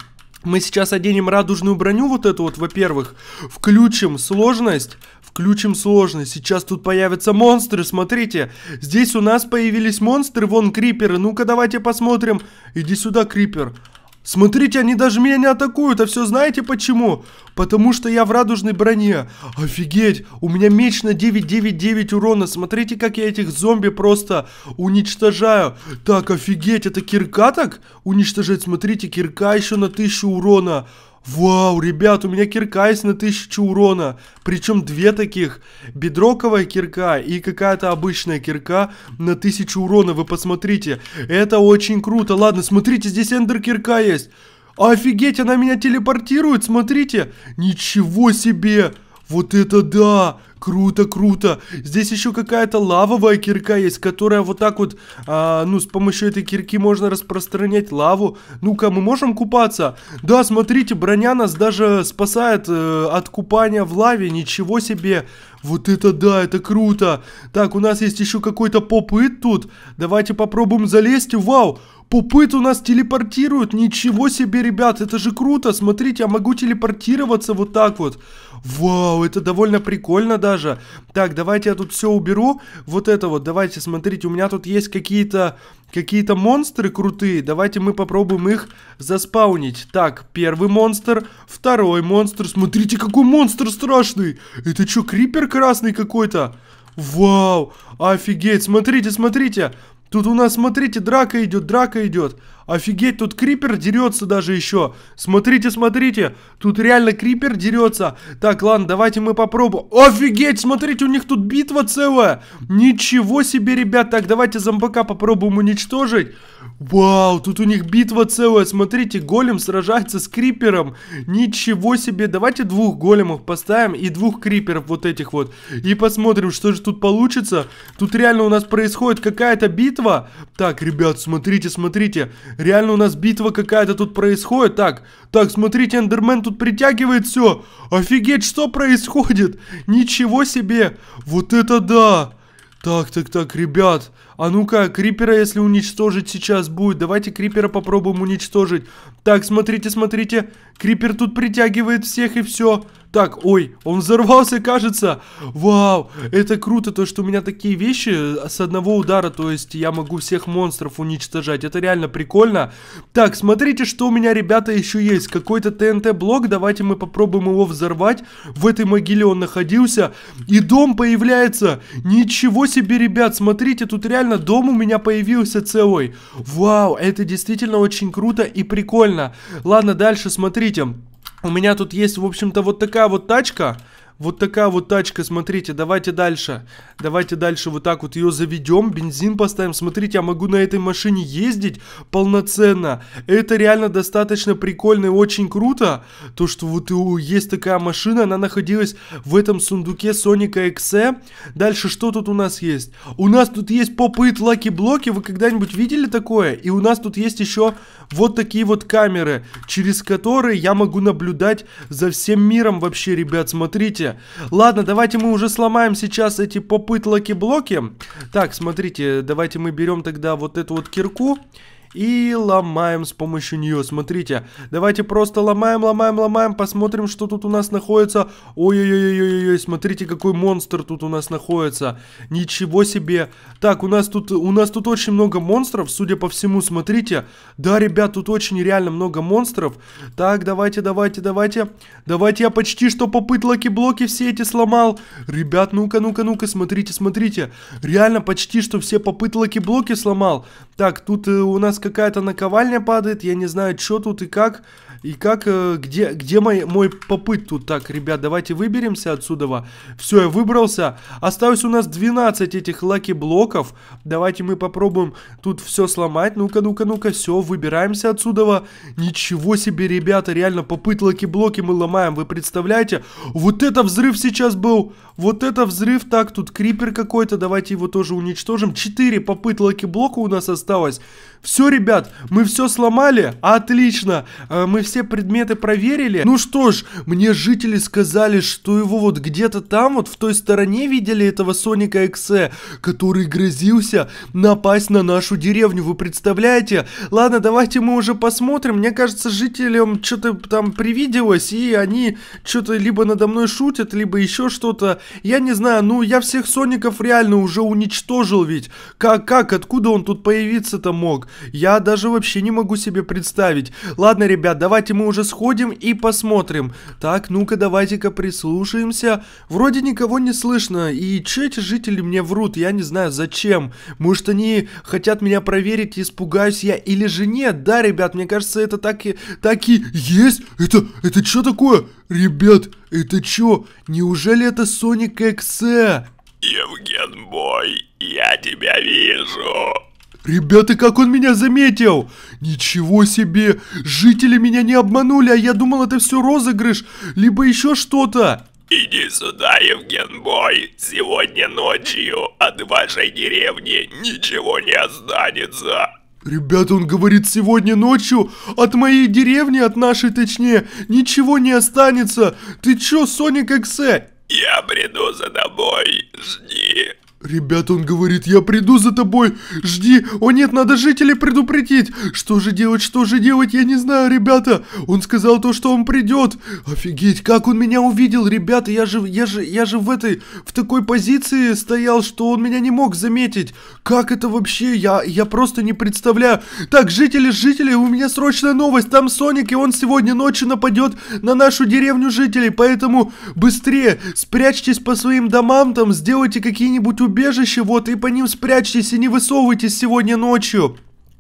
Мы сейчас оденем радужную броню вот эту вот, во-первых. Включим сложность. Включим сложность. Сейчас тут появятся монстры, смотрите. Здесь у нас появились монстры, вон криперы. Ну-ка, давайте посмотрим. Иди сюда, крипер. Смотрите, они даже меня не атакуют, а все знаете почему? Потому что я в радужной броне. Офигеть, у меня меч на 999 урона. Смотрите, как я этих зомби просто уничтожаю. Так, офигеть, это кирка так уничтожать? Смотрите, кирка еще на 1000 урона. Вау, ребят, у меня кирка есть на 1000 урона. Причем две таких. Бедроковая кирка и какая-то обычная кирка на 1000 урона. Вы посмотрите. Это очень круто. Ладно, смотрите, здесь эндер кирка есть. Офигеть, она меня телепортирует, смотрите. Ничего себе. Вот это да! Круто, круто. Здесь еще какая-то лавовая кирка есть, которая вот так вот, а, ну, с помощью этой кирки можно распространять лаву. Ну-ка, мы можем купаться? Да, смотрите, броня нас даже спасает э, от купания в лаве. Ничего себе. Вот это да, это круто. Так, у нас есть еще какой-то попыт тут. Давайте попробуем залезть. Вау! Пупыт у нас телепортируют. Ничего себе, ребят, это же круто. Смотрите, я могу телепортироваться вот так вот. Вау, это довольно прикольно даже. Так, давайте я тут все уберу. Вот это вот, давайте, смотрите, у меня тут есть какие-то какие-то монстры крутые. Давайте мы попробуем их заспаунить. Так, первый монстр, второй монстр. Смотрите, какой монстр страшный. Это что, крипер красный какой-то? Вау, офигеть, смотрите, смотрите. Тут у нас, смотрите, драка идет, драка идет. Офигеть, тут крипер дерется даже еще. Смотрите, смотрите. Тут реально крипер дерется. Так, ладно, давайте мы попробуем. Офигеть, смотрите, у них тут битва целая. Ничего себе, ребят. Так, давайте зомбака попробуем уничтожить. Вау, тут у них битва целая. Смотрите, голем сражается с крипером. Ничего себе. Давайте двух големов поставим и двух криперов вот этих вот. И посмотрим, что же тут получится. Тут реально у нас происходит какая-то битва. Так, ребят, смотрите, смотрите. Реально у нас битва какая-то тут происходит. Так, так, смотрите, Эндермен тут притягивает все. Офигеть, что происходит? Ничего себе. Вот это да. Так, так, так, ребят. А ну-ка, Крипера, если уничтожить сейчас будет. Давайте Крипера попробуем уничтожить. Так, смотрите, смотрите. Крипер тут притягивает всех и все. Так, ой, он взорвался, кажется. Вау, это круто, то, что у меня такие вещи с одного удара, то есть я могу всех монстров уничтожать. Это реально прикольно. Так, смотрите, что у меня, ребята, еще есть. Какой-то ТНТ-блок, давайте мы попробуем его взорвать. В этой могиле он находился. И дом появляется. Ничего себе, ребят, смотрите, тут реально дом у меня появился целый. Вау, это действительно очень круто и прикольно. Ладно, дальше смотрите. У меня тут есть, в общем-то, вот такая вот тачка. Вот такая вот тачка, смотрите, давайте дальше. Давайте дальше вот так вот ее заведем, бензин поставим. Смотрите, я могу на этой машине ездить полноценно. Это реально достаточно прикольно и очень круто. То, что вот есть такая машина, она находилась в этом сундуке Соника XE. Дальше что тут у нас есть? У нас тут есть попыт лаки блоки, вы когда-нибудь видели такое? И у нас тут есть еще вот такие вот камеры, через которые я могу наблюдать за всем миром вообще, ребят, смотрите смотрите. Ладно, давайте мы уже сломаем сейчас эти попыт-лаки-блоки. Так, смотрите, давайте мы берем тогда вот эту вот кирку и ломаем с помощью нее. Смотрите, давайте просто ломаем, ломаем, ломаем, посмотрим, что тут у нас находится. Ой-ой-ой-ой-ой, смотрите, какой монстр тут у нас находится. Ничего себе. Так, у нас тут, у нас тут очень много монстров, судя по всему, смотрите. Да, ребят, тут очень реально много монстров. Так, давайте, давайте, давайте. Давайте я почти что pop it lucky block и все эти сломал. Ребят, ну-ка, ну-ка, ну-ка, смотрите, смотрите. Реально почти что все pop it lucky block и сломал. Так, тут э, у нас какая-то наковальня падает, я не знаю, что тут и как. И как, э, где, где мой, мой pop it тут? Так, ребят, давайте выберемся отсюда. Все, я выбрался. Осталось у нас 12 этих lucky-блоков. Давайте мы попробуем тут все сломать. Ну-ка, ну-ка, ну-ка, все, выбираемся отсюда. Ничего себе, ребята, реально попыт lucky-блоки мы ломаем. Вы представляете? Вот это взрыв сейчас был. Вот это взрыв. Так, тут creeper какой-то. Давайте его тоже уничтожим. 4 попыт lucky-блока у нас осталось. Все, ребят, мы все сломали? Отлично. Э, мы все предметы проверили. Ну что ж, мне жители сказали, что его вот где-то там, вот в той стороне видели этого Соника EXE, который грозился напасть на нашу деревню. Вы представляете? Ладно, давайте мы уже посмотрим. Мне кажется, жителям что-то там привиделось, и они что-то либо надо мной шутят, либо еще что-то. Я не знаю, ну я всех Соников реально уже уничтожил ведь. Как, как, откуда он тут появиться-то мог? Я даже вообще не могу себе представить. Ладно, ребят, давайте мы уже сходим и посмотрим. Так, ну-ка, давайте-ка прислушаемся. Вроде никого не слышно. И че эти жители мне врут? Я не знаю, зачем. Может, они хотят меня проверить, испугаюсь я или же нет? Да, ребят, мне кажется, это так и, так и есть. Это, это что такое? Ребят, это что? Неужели это Соник Эксе? Евген Бой, я тебя вижу. Ребята, как он меня заметил! Ничего себе! Жители меня не обманули, а я думал, это все розыгрыш, либо еще что-то. Иди сюда, Евген Бой. Сегодня ночью от вашей деревни ничего не останется. Ребята, он говорит, сегодня ночью от моей деревни, от нашей точнее, ничего не останется. Ты чё, Соник Эксе? Я приду за тобой, жди. Ребята, он говорит, я приду за тобой, жди. О нет, надо жителей предупредить. Что же делать, что же делать, я не знаю, ребята. Он сказал то, что он придет. Офигеть, как он меня увидел, ребята. Я же, я же, я же в этой, в такой позиции стоял, что он меня не мог заметить. Как это вообще, я, я просто не представляю. Так, жители, жители, у меня срочная новость. Там Соник, и он сегодня ночью нападет на нашу деревню жителей. Поэтому быстрее спрячьтесь по своим домам, там, сделайте какие-нибудь убежище, вот, и по ним спрячьтесь и не высовывайтесь сегодня ночью.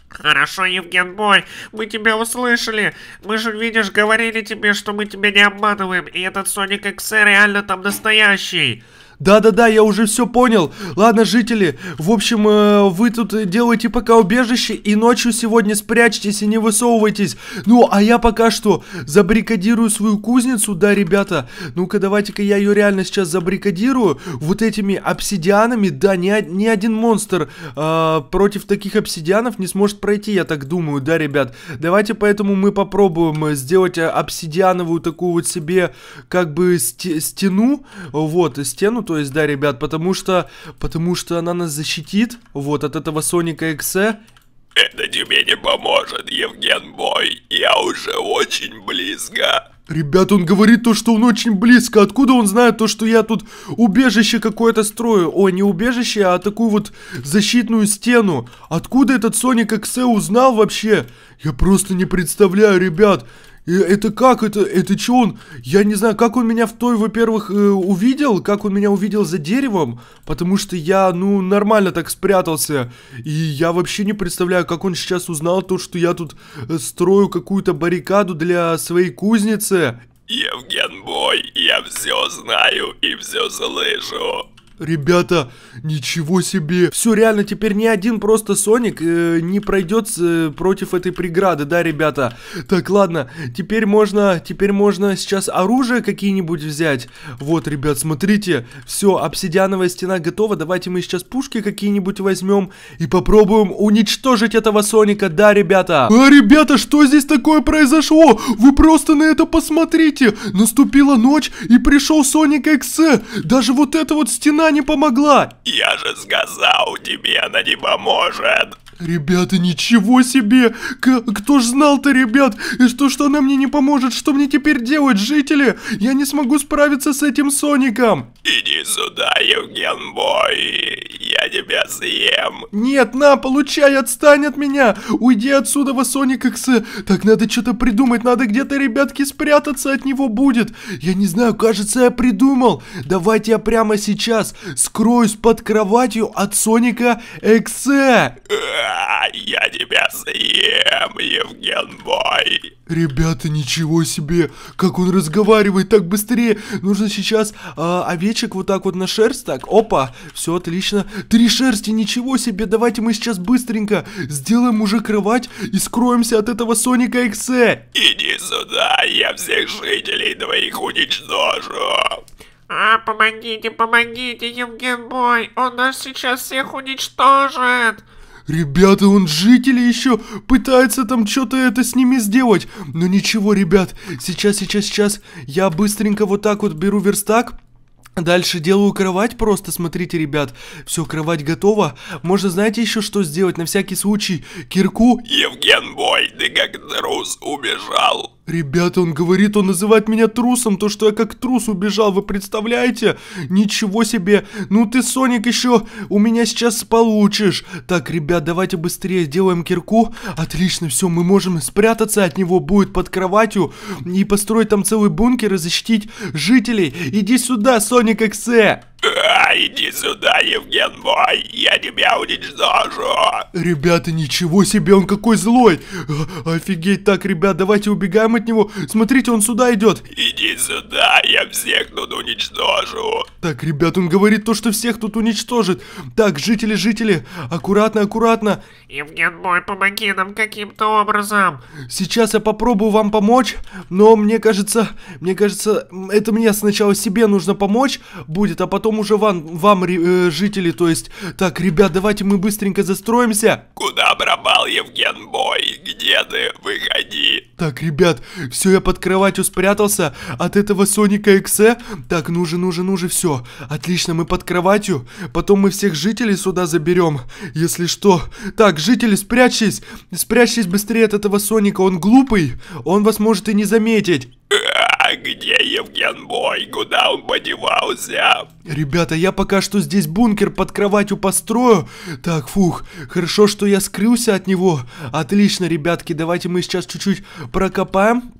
Хорошо, Евген Бой, мы тебя услышали. Мы же, видишь, говорили тебе, что мы тебя не обманываем, и этот Соник XR реально там настоящий. Да-да-да, я уже все понял. Ладно, жители, в общем, э, вы тут делаете пока убежище и ночью сегодня спрячьтесь и не высовывайтесь. Ну, а я пока что забрикадирую свою кузницу, да, ребята. Ну-ка, давайте-ка я ее реально сейчас забрикадирую вот этими обсидианами. Да, ни, ни один монстр э, против таких обсидианов не сможет пройти, я так думаю, да, ребят. Давайте поэтому мы попробуем сделать обсидиановую такую вот себе, как бы, стену, вот, стену то есть, да, ребят, потому что, потому что она нас защитит, вот, от этого Соника Эксе. Это тебе не поможет, Евген Бой, я уже очень близко. Ребят, он говорит то, что он очень близко. Откуда он знает то, что я тут убежище какое-то строю? Ой, не убежище, а такую вот защитную стену. Откуда этот Соник Эксе узнал вообще? Я просто не представляю, ребят. Это как? Это, это что он? Я не знаю, как он меня в той, во-первых, э, увидел, как он меня увидел за деревом, потому что я, ну, нормально так спрятался. И я вообще не представляю, как он сейчас узнал то, что я тут э, строю какую-то баррикаду для своей кузницы. Евген Бой, я все знаю и все слышу. Ребята, ничего себе. Все, реально, теперь ни один просто Соник э, не пройдет э, против этой преграды, да, ребята? Так, ладно, теперь можно, теперь можно сейчас оружие какие-нибудь взять. Вот, ребят, смотрите, все, обсидиановая стена готова. Давайте мы сейчас пушки какие-нибудь возьмем и попробуем уничтожить этого Соника, да, ребята? А, ребята, что здесь такое произошло? Вы просто на это посмотрите. Наступила ночь и пришел Соник Эксе. Даже вот эта вот стена не помогла! Я же сказал тебе, она не поможет! Ребята, ничего себе! К кто ж знал-то, ребят? И что, что она мне не поможет? Что мне теперь делать, жители? Я не смогу справиться с этим Соником! Иди сюда, Евген Бой! Я тебя съем! Нет, на, получай, отстань от меня! Уйди отсюда, Соник Икс! Так надо что-то придумать, надо где-то, ребятки, спрятаться от него будет! Я не знаю, кажется, я придумал! Давайте я прямо сейчас скроюсь под кроватью от Соника Эксе! Я тебя съем, Евген Бой. Ребята, ничего себе, как он разговаривает так быстрее. Нужно сейчас а, овечек вот так вот на шерсть. Так, опа, все отлично. Три шерсти, ничего себе. Давайте мы сейчас быстренько сделаем уже кровать и скроемся от этого Соника Эксе. Иди сюда, я всех жителей твоих уничтожу. А, помогите, помогите, Евген Бой, он нас сейчас всех уничтожит. Ребята, он жители еще пытается там что-то это с ними сделать. Но ничего, ребят, сейчас, сейчас, сейчас я быстренько вот так вот беру верстак. Дальше делаю кровать просто, смотрите, ребят, все, кровать готова. Можно, знаете, еще что сделать, на всякий случай, кирку. Евген Бой, ты как трус убежал. Ребята, он говорит, он называет меня трусом, то, что я как трус убежал, вы представляете? Ничего себе, ну ты, Соник, еще у меня сейчас получишь. Так, ребят, давайте быстрее делаем кирку. Отлично, все, мы можем спрятаться от него будет под кроватью и построить там целый бункер и защитить жителей. Иди сюда, Соник Эксе. А, иди сюда, Евген Бой, я тебя уничтожу. Ребята, ничего себе, он какой злой. А, Офигеть, так, ребят, давайте убегаем от него. Смотрите, он сюда идет. Иди сюда, я всех тут уничтожу. Так, ребят, он говорит то, что всех тут уничтожит. Так, жители, жители, аккуратно, аккуратно. Евген Бой, помоги нам каким-то образом. Сейчас я попробую вам помочь, но мне кажется, мне кажется, это мне сначала себе нужно помочь будет, а потом уже вам, вам э, жители, то есть... Так, ребят, давайте мы быстренько застроимся. Куда пропал Евген Бой? Где ты? Выходи. Так, ребят, все, я под кроватью спрятался от этого Соника Эксе. Так, ну же, ну же, ну же, все. Отлично, мы под кроватью. Потом мы всех жителей сюда заберем, если что. Так, жители, спрячьтесь. Спрячьтесь быстрее от этого Соника, он глупый. Он вас может и не заметить. А где Евген Бой? Куда он подевался? Ребята, я пока что здесь бункер под кроватью построю. Так, фух, хорошо, что я скрылся от него. Отлично, ребятки, давайте мы сейчас чуть-чуть прокопаем.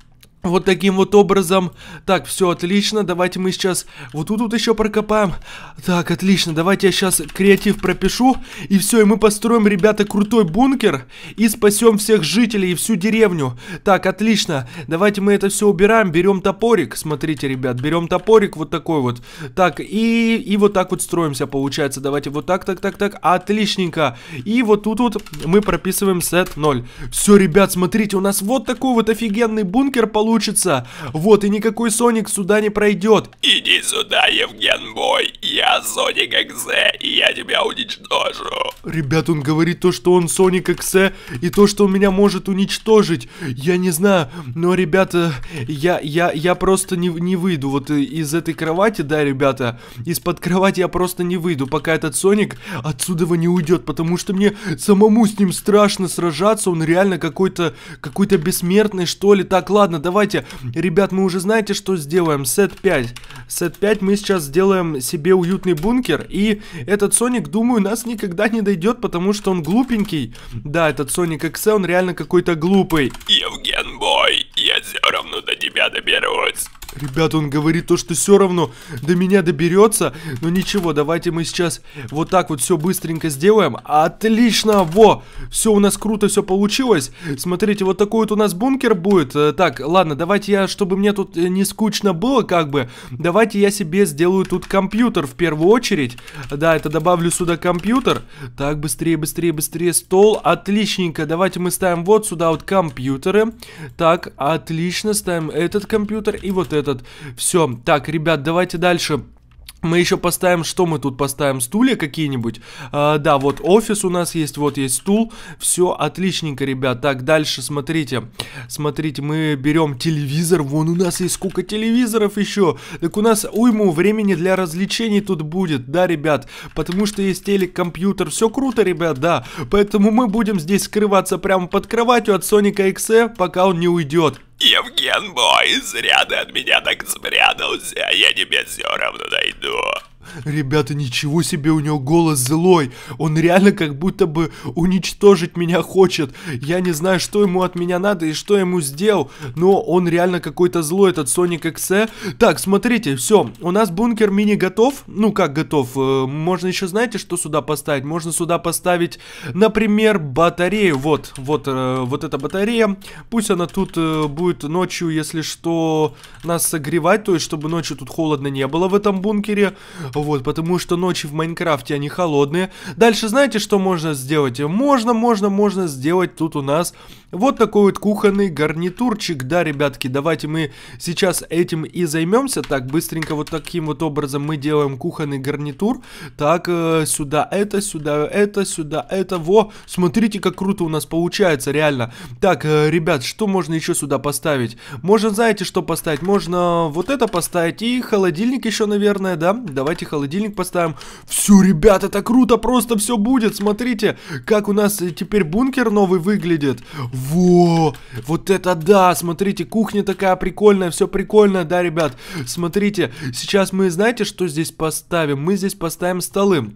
Вот таким вот образом. Так, все отлично. Давайте мы сейчас вот тут вот еще прокопаем. Так, отлично. Давайте я сейчас креатив пропишу. И все, и мы построим, ребята, крутой бункер. И спасем всех жителей и всю деревню. Так, отлично. Давайте мы это все убираем. Берем топорик. Смотрите, ребят, берем топорик вот такой вот. Так, и, и вот так вот строимся, получается. Давайте вот так, так, так, так. Отличненько. И вот тут вот мы прописываем сет 0. Все, ребят, смотрите, у нас вот такой вот офигенный бункер получится получится. Вот, и никакой Соник сюда не пройдет. Иди сюда, Евген Бой. Я Соник Экзе, и я тебя уничтожу. Ребят, он говорит то, что он Соник Эксе, и то, что он меня может уничтожить. Я не знаю, но, ребята, я, я, я просто не, не выйду вот из этой кровати, да, ребята. Из-под кровати я просто не выйду, пока этот Соник отсюда не уйдет, потому что мне самому с ним страшно сражаться. Он реально какой-то, какой-то бессмертный, что ли. Так, ладно, давайте давайте, ребят, мы уже знаете, что сделаем. Сет 5. Сет 5 мы сейчас сделаем себе уютный бункер. И этот Соник, думаю, нас никогда не дойдет, потому что он глупенький. Да, этот Соник Эксе, он реально какой-то глупый. Евген Бой, я все равно до тебя доберусь. Ребят, он говорит то, что все равно до меня доберется. Но ничего, давайте мы сейчас вот так вот все быстренько сделаем. Отлично, во! Все у нас круто все получилось. Смотрите, вот такой вот у нас бункер будет. Э, так, ладно, давайте я, чтобы мне тут э, не скучно было, как бы, давайте я себе сделаю тут компьютер в первую очередь. Да, это добавлю сюда компьютер. Так, быстрее, быстрее, быстрее, стол. Отличненько, давайте мы ставим вот сюда вот компьютеры. Так, отлично, ставим этот компьютер и вот этот. Все, так, ребят, давайте дальше. Мы еще поставим, что мы тут поставим? Стулья какие-нибудь? А, да, вот офис у нас есть, вот есть стул. Все отличненько, ребят. Так, дальше смотрите. Смотрите, мы берем телевизор. Вон у нас есть сколько телевизоров еще. Так у нас уйму времени для развлечений тут будет, да, ребят? Потому что есть телек, компьютер. Все круто, ребят, да. Поэтому мы будем здесь скрываться прямо под кроватью от Соника XE, пока он не уйдет. Евген Бой, зря ты от меня так спрятался, я тебе все равно найду. Ребята, ничего себе, у него голос злой. Он реально как будто бы уничтожить меня хочет. Я не знаю, что ему от меня надо и что я ему сделал, но он реально какой-то злой, этот Sonic XE. Так, смотрите, все, у нас бункер мини готов. Ну, как готов? Э, можно еще, знаете, что сюда поставить? Можно сюда поставить, например, батарею. Вот, вот, э, вот эта батарея. Пусть она тут э, будет ночью, если что, нас согревать, то есть, чтобы ночью тут холодно не было в этом бункере. Вот, потому что ночи в Майнкрафте, они холодные. Дальше знаете, что можно сделать? Можно, можно, можно сделать тут у нас вот такой вот кухонный гарнитурчик. Да, ребятки, давайте мы сейчас этим и займемся. Так, быстренько вот таким вот образом мы делаем кухонный гарнитур. Так, э, сюда это, сюда это, сюда это. Во, смотрите, как круто у нас получается, реально. Так, э, ребят, что можно еще сюда поставить? Можно, знаете, что поставить? Можно вот это поставить и холодильник еще, наверное, да? Давайте холодильник поставим. Все, ребят, это круто, просто все будет. Смотрите, как у нас теперь бункер новый выглядит. Во, вот это да, смотрите, кухня такая прикольная, все прикольно, да, ребят. Смотрите, сейчас мы, знаете, что здесь поставим? Мы здесь поставим столы.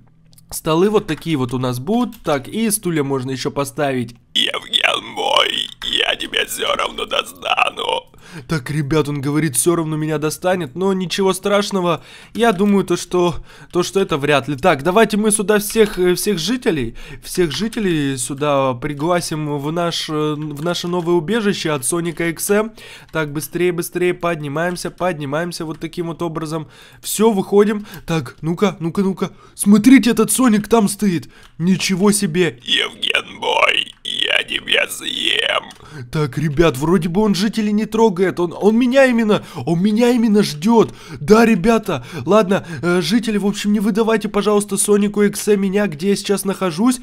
Столы вот такие вот у нас будут. Так, и стулья можно еще поставить. Евген мой, я тебе все равно достану. Так, ребят, он говорит, все равно меня достанет, но ничего страшного. Я думаю, то, что, то, что это вряд ли. Так, давайте мы сюда всех, э, всех жителей, всех жителей сюда пригласим в, наш, э, в наше новое убежище от Соника XM. Так, быстрее, быстрее поднимаемся, поднимаемся вот таким вот образом. Все, выходим. Так, ну-ка, ну-ка, ну-ка. Смотрите, этот Соник там стоит. Ничего себе. Евген мой, я тебя съем. Так, ребят, вроде бы он жителей не трогает. Он, он меня именно, он меня именно ждет. Да, ребята, ладно, э, жители, в общем, не выдавайте, пожалуйста, Сонику XE меня, где я сейчас нахожусь.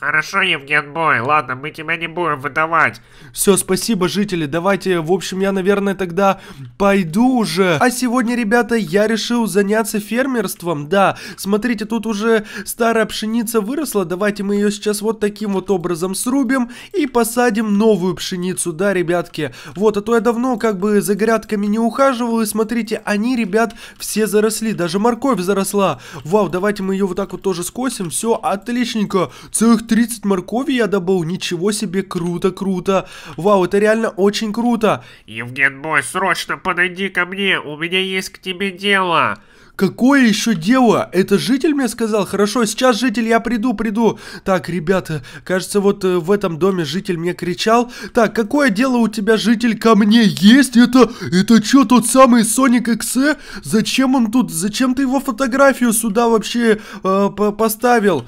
Хорошо, Евген Бой, ладно, мы тебя не будем выдавать. Все, спасибо, жители. Давайте, в общем, я, наверное, тогда пойду уже. А сегодня, ребята, я решил заняться фермерством. Да, смотрите, тут уже старая пшеница выросла. Давайте мы ее сейчас вот таким вот образом срубим и посадим новую пшеницу. Да, ребятки. Вот, а то я давно как бы за грядками не ухаживал. И смотрите, они, ребят, все заросли. Даже морковь заросла. Вау, давайте мы ее вот так вот тоже скосим. Все, отличненько. Целых 30 моркови я добыл, ничего себе, круто, круто. Вау, это реально очень круто. Евген Бой, срочно подойди ко мне, у меня есть к тебе дело. Какое еще дело? Это житель мне сказал? Хорошо, сейчас житель, я приду, приду. Так, ребята, кажется, вот э, в этом доме житель мне кричал. Так, какое дело у тебя, житель, ко мне есть? Это, это что, тот самый Sonic XE? Зачем он тут? Зачем ты его фотографию сюда вообще э, поставил?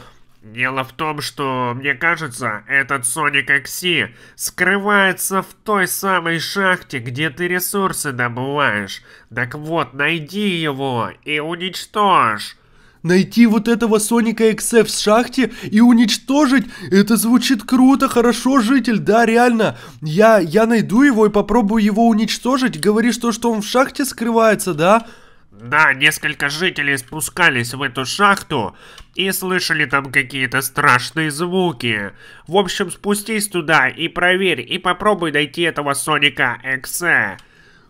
Дело в том, что, мне кажется, этот Соник Экси скрывается в той самой шахте, где ты ресурсы добываешь. Так вот, найди его и уничтожь. Найти вот этого Соника XF в шахте и уничтожить? Это звучит круто, хорошо, житель, да, реально. Я, я найду его и попробую его уничтожить. Говоришь то, что он в шахте скрывается, да? Да, несколько жителей спускались в эту шахту и слышали там какие-то страшные звуки. В общем, спустись туда и проверь, и попробуй найти этого Соника Эксе.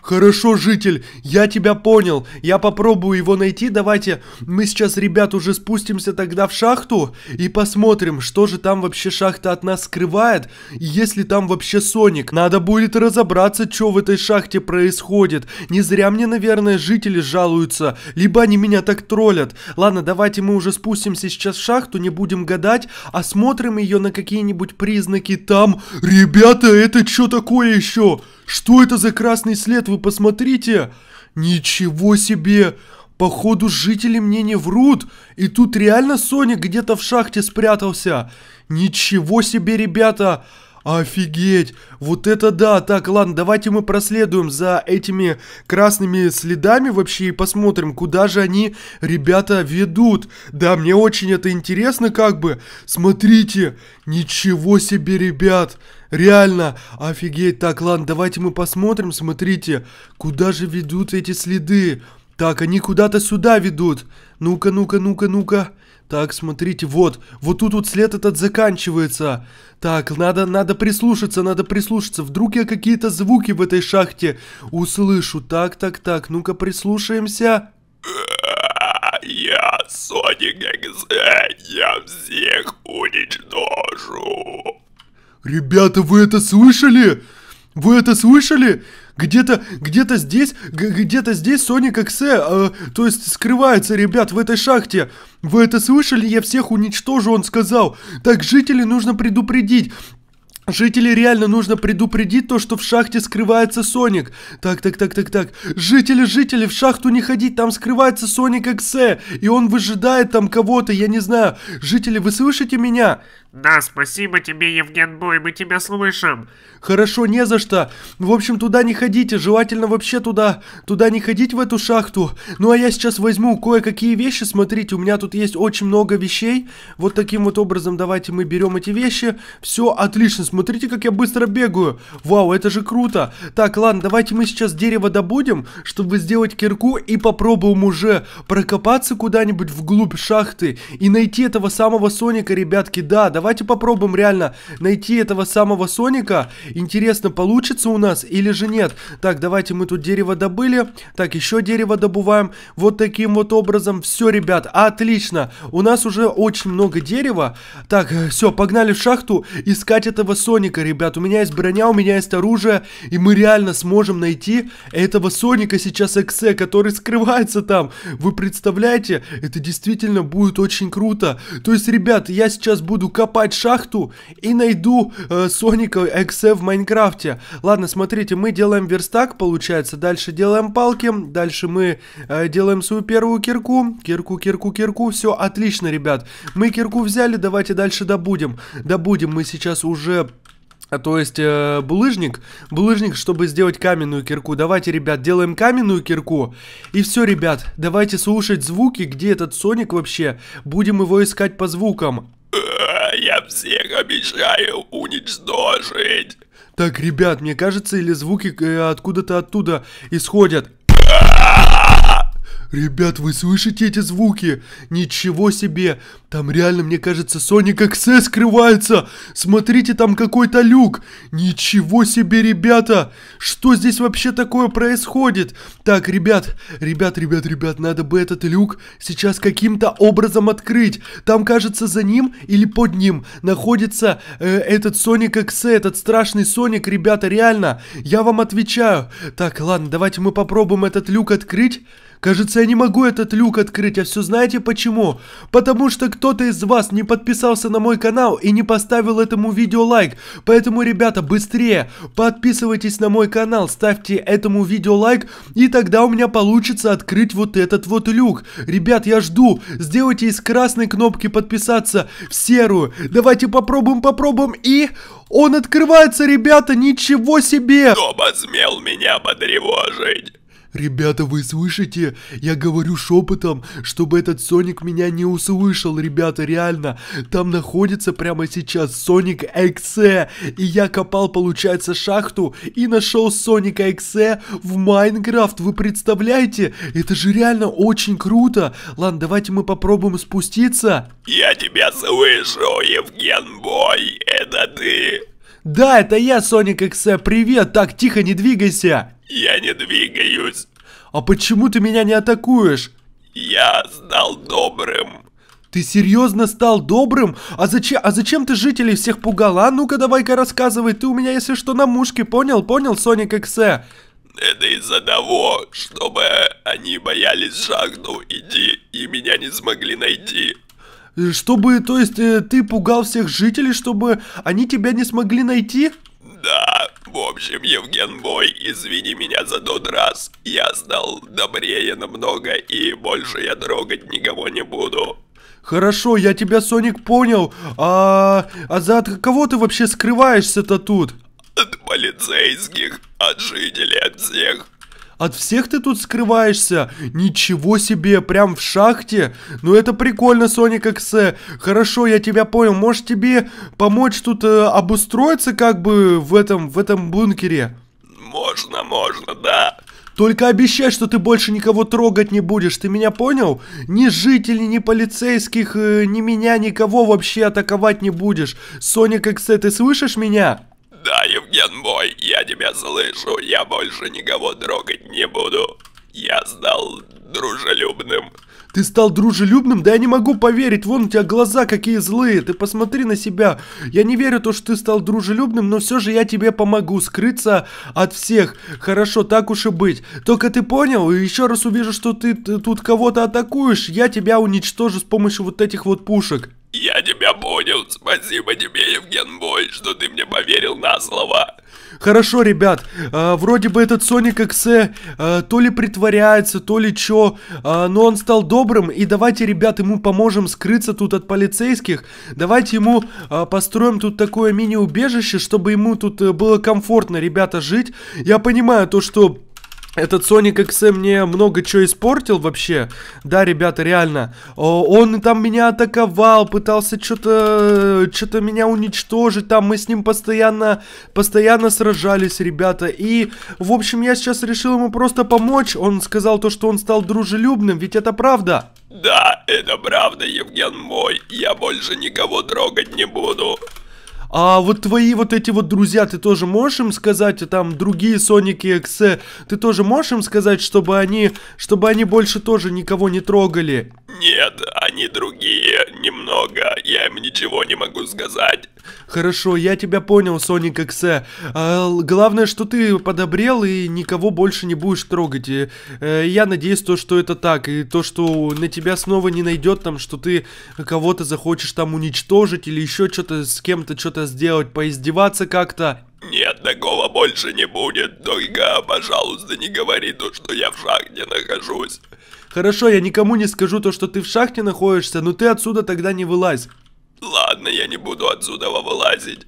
Хорошо, житель, я тебя понял. Я попробую его найти. Давайте мы сейчас, ребят, уже спустимся тогда в шахту и посмотрим, что же там вообще шахта от нас скрывает. Если там вообще Соник. Надо будет разобраться, что в этой шахте происходит. Не зря мне, наверное, жители жалуются. Либо они меня так троллят. Ладно, давайте мы уже спустимся сейчас в шахту, не будем гадать, осмотрим ее на какие-нибудь признаки там. Ребята, это что такое еще? Что это за красный след, вы посмотрите! Ничего себе! Походу, жители мне не врут. И тут реально Соник где-то в шахте спрятался. Ничего себе, ребята! Офигеть! Вот это да! Так, ладно, давайте мы проследуем за этими красными следами вообще и посмотрим, куда же они, ребята, ведут. Да, мне очень это интересно как бы. Смотрите! Ничего себе, ребят! Реально, офигеть. Так, ладно, давайте мы посмотрим, смотрите, куда же ведут эти следы. Так, они куда-то сюда ведут. Ну-ка, ну-ка, ну-ка, ну-ка. Так, смотрите, вот, вот тут вот след этот заканчивается. Так, надо, надо прислушаться, надо прислушаться. Вдруг я какие-то звуки в этой шахте услышу. Так, так, так, ну-ка прислушаемся. я Соник Экзе, я всех уничтожу. Ребята, вы это слышали? Вы это слышали? Где-то, где-то здесь, где-то здесь Соник Эксе, э, то есть скрывается, ребят, в этой шахте. Вы это слышали? Я всех уничтожу, он сказал. Так, жителей нужно предупредить. Жители реально нужно предупредить то, что в шахте скрывается Соник. Так, так, так, так, так. Жители, жители, в шахту не ходить, там скрывается Соник Эксе. И он выжидает там кого-то, я не знаю. Жители, вы слышите меня? Да, спасибо тебе, Евген Бой, мы тебя слышим. Хорошо, не за что. В общем, туда не ходите, желательно вообще туда, туда не ходить в эту шахту. Ну а я сейчас возьму кое-какие вещи, смотрите, у меня тут есть очень много вещей. Вот таким вот образом давайте мы берем эти вещи. Все, отлично, смотрите, как я быстро бегаю. Вау, это же круто. Так, ладно, давайте мы сейчас дерево добудем, чтобы сделать кирку и попробуем уже прокопаться куда-нибудь вглубь шахты и найти этого самого Соника, ребятки. Да, давайте попробуем реально найти этого самого Соника Интересно, получится у нас или же нет? Так, давайте мы тут дерево добыли. Так, еще дерево добываем. Вот таким вот образом. Все, ребят, отлично. У нас уже очень много дерева. Так, все, погнали в шахту искать этого Соника, ребят. У меня есть броня, у меня есть оружие. И мы реально сможем найти этого Соника сейчас Эксе, который скрывается там. Вы представляете? Это действительно будет очень круто. То есть, ребят, я сейчас буду копать шахту и найду э, Соника Эксе в Майнкрафте. Ладно, смотрите, мы делаем верстак, получается. Дальше делаем палки. Дальше мы э, делаем свою первую кирку. Кирку, кирку, кирку. Все отлично, ребят. Мы кирку взяли, давайте дальше добудем. Добудем мы сейчас уже а то есть э, булыжник, булыжник, чтобы сделать каменную кирку. Давайте, ребят, делаем каменную кирку. И все, ребят, давайте слушать звуки, где этот Соник вообще. Будем его искать по звукам. Я всех обещаю уничтожить. Так, ребят, мне кажется, или звуки э, откуда-то оттуда исходят. Ребят, вы слышите эти звуки? Ничего себе! Там реально, мне кажется, Соник Эксе скрывается! Смотрите, там какой-то люк! Ничего себе, ребята! Что здесь вообще такое происходит? Так, ребят, ребят, ребят, ребят, надо бы этот люк сейчас каким-то образом открыть. Там, кажется, за ним или под ним находится э, этот Соник Эксе, этот страшный Соник, ребята, реально. Я вам отвечаю. Так, ладно, давайте мы попробуем этот люк открыть. Кажется, я не могу этот люк открыть, а все знаете почему? Потому что кто-то из вас не подписался на мой канал и не поставил этому видео лайк. Поэтому, ребята, быстрее подписывайтесь на мой канал, ставьте этому видео лайк, и тогда у меня получится открыть вот этот вот люк. Ребят, я жду. Сделайте из красной кнопки подписаться в серую. Давайте попробуем, попробуем и... Он открывается, ребята, ничего себе! Кто посмел меня потревожить? Ребята, вы слышите? Я говорю шепотом, чтобы этот Соник меня не услышал, ребята, реально. Там находится прямо сейчас Соник Эксе. И я копал, получается, шахту и нашел Соника Эксе в Майнкрафт. Вы представляете? Это же реально очень круто. Ладно, давайте мы попробуем спуститься. Я тебя слышу, Евген Бой. Это ты? Да, это я, Соник Эксе. Привет. Так, тихо, не двигайся. Я не двигаюсь. А почему ты меня не атакуешь? Я стал добрым. Ты серьезно стал добрым? А зачем, а зачем ты жителей всех пугал? А ну-ка давай-ка рассказывай. Ты у меня, если что, на мушке. Понял? Понял, Соник Эксе? Это из-за того, чтобы они боялись шахту идти и меня не смогли найти. Чтобы, то есть, э, ты пугал всех жителей, чтобы они тебя не смогли найти? Да, в общем, Евген Бой, извини меня за тот раз. Я стал добрее намного и больше я трогать никого не буду. Хорошо, я тебя, Соник, понял. А, а за от кого ты вообще скрываешься-то тут? От полицейских, от жителей, от всех. От всех ты тут скрываешься? Ничего себе, прям в шахте? Ну это прикольно, Соник Эксе. Хорошо, я тебя понял. Может тебе помочь тут э, обустроиться как бы в этом, в этом бункере? Можно, можно, да. Только обещай, что ты больше никого трогать не будешь, ты меня понял? Ни жителей, ни полицейских, э, ни меня, никого вообще атаковать не будешь. Соник Эксе, ты слышишь меня? Да, Евген мой, я тебя слышу, я больше никого трогать не буду. Я стал дружелюбным. Ты стал дружелюбным? Да я не могу поверить, вон у тебя глаза какие злые, ты посмотри на себя. Я не верю то, что ты стал дружелюбным, но все же я тебе помогу скрыться от всех. Хорошо, так уж и быть. Только ты понял, и еще раз увижу, что ты, ты тут кого-то атакуешь, я тебя уничтожу с помощью вот этих вот пушек. Я тебя понял. Спасибо тебе, Евген Бой, что ты мне поверил на слово. Хорошо, ребят, э, вроде бы этот Соник Эксе э, то ли притворяется, то ли чё, э, но он стал добрым, и давайте, ребят, ему поможем скрыться тут от полицейских. Давайте ему э, построим тут такое мини-убежище, чтобы ему тут э, было комфортно, ребята, жить. Я понимаю то, что этот Sonic XM мне много чего испортил вообще. Да, ребята, реально. Он там меня атаковал, пытался что-то что-то меня уничтожить. Там мы с ним постоянно, постоянно сражались, ребята. И, в общем, я сейчас решил ему просто помочь. Он сказал то, что он стал дружелюбным, ведь это правда. Да, это правда, Евген мой. Я больше никого трогать не буду. А вот твои вот эти вот друзья, ты тоже можешь им сказать, там, другие Соники Эксе, ты тоже можешь им сказать, чтобы они, чтобы они больше тоже никого не трогали? Нет, они другие, немного, я им ничего не могу сказать. Хорошо, я тебя понял, Соник Эксе. А, главное, что ты подобрел и никого больше не будешь трогать. И, э, я надеюсь, то, что это так. И то, что на тебя снова не найдет там, что ты кого-то захочешь там уничтожить или еще что-то с кем-то что-то сделать, поиздеваться как-то. Нет, такого больше не будет. Только, пожалуйста, не говори то, что я в шахте нахожусь. Хорошо, я никому не скажу то, что ты в шахте находишься, но ты отсюда тогда не вылазь. Ладно, я не буду отсюда вылазить.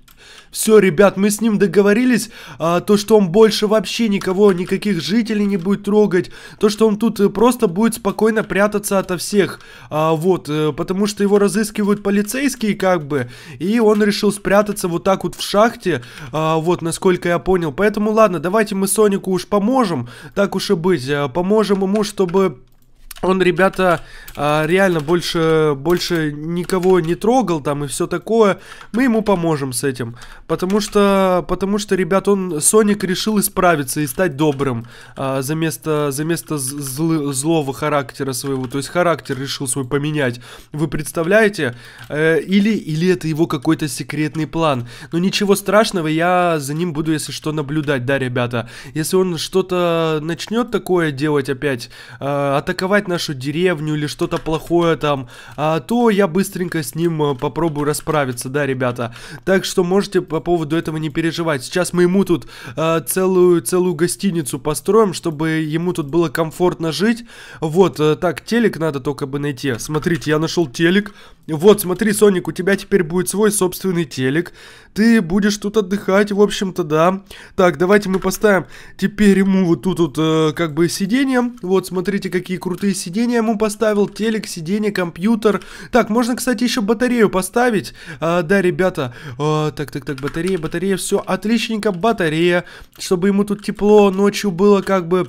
Все, ребят, мы с ним договорились, а, то, что он больше вообще никого, никаких жителей не будет трогать, то, что он тут э, просто будет спокойно прятаться ото всех, а, вот, э, потому что его разыскивают полицейские, как бы, и он решил спрятаться вот так вот в шахте, а, вот, насколько я понял, поэтому, ладно, давайте мы Сонику уж поможем, так уж и быть, а, поможем ему, чтобы он, ребята, а, реально больше, больше никого не трогал там и все такое. Мы ему поможем с этим. Потому что, потому что, ребят, он, Соник решил исправиться и стать добрым. А, за место, за место зл, злого характера своего. То есть характер решил свой поменять. Вы представляете? Э, или, или это его какой-то секретный план. Но ничего страшного, я за ним буду, если что, наблюдать, да, ребята. Если он что-то начнет такое делать опять, э, атаковать нашу деревню или что-то плохое там, а, то я быстренько с ним а, попробую расправиться, да, ребята. Так что можете по поводу этого не переживать. Сейчас мы ему тут а, целую, целую гостиницу построим, чтобы ему тут было комфортно жить. Вот, а, так, телек надо только бы найти. Смотрите, я нашел телек. Вот, смотри, Соник, у тебя теперь будет свой собственный телек. Ты будешь тут отдыхать, в общем-то, да. Так, давайте мы поставим теперь ему вот тут вот э, как бы сиденье. Вот, смотрите, какие крутые сиденья ему поставил. Телек, сиденье, компьютер. Так, можно, кстати, еще батарею поставить. А, да, ребята. А, так, так, так, батарея, батарея, все отличненько, батарея. Чтобы ему тут тепло ночью было как бы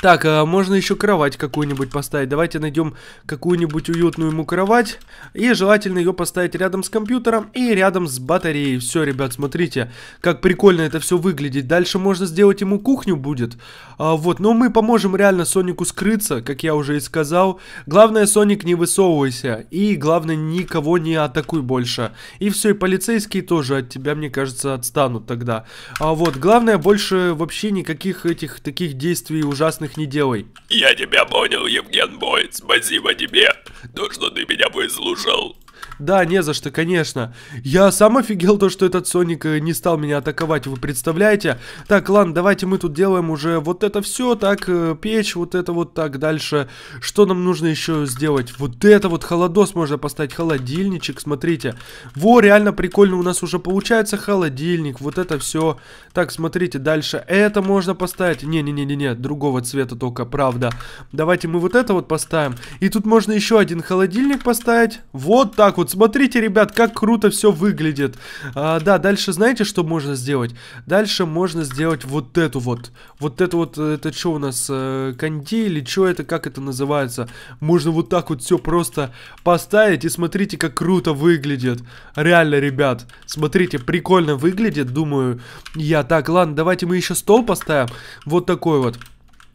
так, а можно еще кровать какую-нибудь поставить. Давайте найдем какую-нибудь уютную ему кровать. И желательно ее поставить рядом с компьютером и рядом с батареей. Все, ребят, смотрите, как прикольно это все выглядит. Дальше можно сделать ему кухню будет. А, вот, но мы поможем реально Сонику скрыться, как я уже и сказал. Главное, Соник, не высовывайся. И главное, никого не атакуй больше. И все, и полицейские тоже от тебя, мне кажется, отстанут тогда. А вот, главное, больше вообще никаких этих таких действий ужасных их не делай. Я тебя понял, Евген Бой. Спасибо тебе, то, что ты меня выслушал. Да, не за что, конечно. Я сам офигел то, что этот Соник э, не стал меня атаковать, вы представляете? Так, ладно, давайте мы тут делаем уже вот это все, так, э, печь, вот это вот так, дальше. Что нам нужно еще сделать? Вот это вот холодос можно поставить, холодильничек, смотрите. Во, реально прикольно, у нас уже получается холодильник, вот это все. Так, смотрите, дальше это можно поставить. Не-не-не-не-не, другого цвета только, правда. Давайте мы вот это вот поставим. И тут можно еще один холодильник поставить. Вот так вот вот смотрите, ребят, как круто все выглядит. А, да, дальше знаете, что можно сделать? Дальше можно сделать вот эту вот. Вот это вот, э, это что у нас, э, канди или что это, как это называется? Можно вот так вот все просто поставить и смотрите, как круто выглядит. Реально, ребят, смотрите, прикольно выглядит, думаю я. Так, ладно, давайте мы еще стол поставим. Вот такой вот.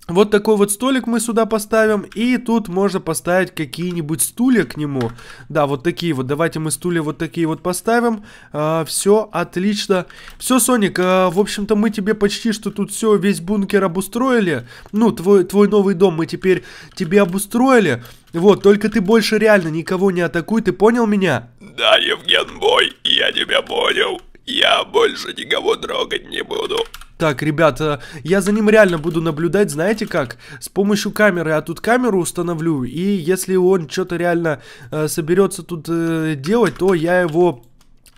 Вот такой вот столик мы сюда поставим, и тут можно поставить какие-нибудь стулья к нему. Да, вот такие вот, давайте мы стулья вот такие вот поставим. А, все, отлично. Все, Соник, а, в общем-то мы тебе почти что тут все, весь бункер обустроили. Ну, твой, твой новый дом мы теперь тебе обустроили. Вот, только ты больше реально никого не атакуй, ты понял меня? Да, Евген Бой, я тебя понял. Я больше никого трогать не буду. Так, ребята, я за ним реально буду наблюдать, знаете как? С помощью камеры. Я тут камеру установлю, и если он что-то реально э, соберется тут э, делать, то я его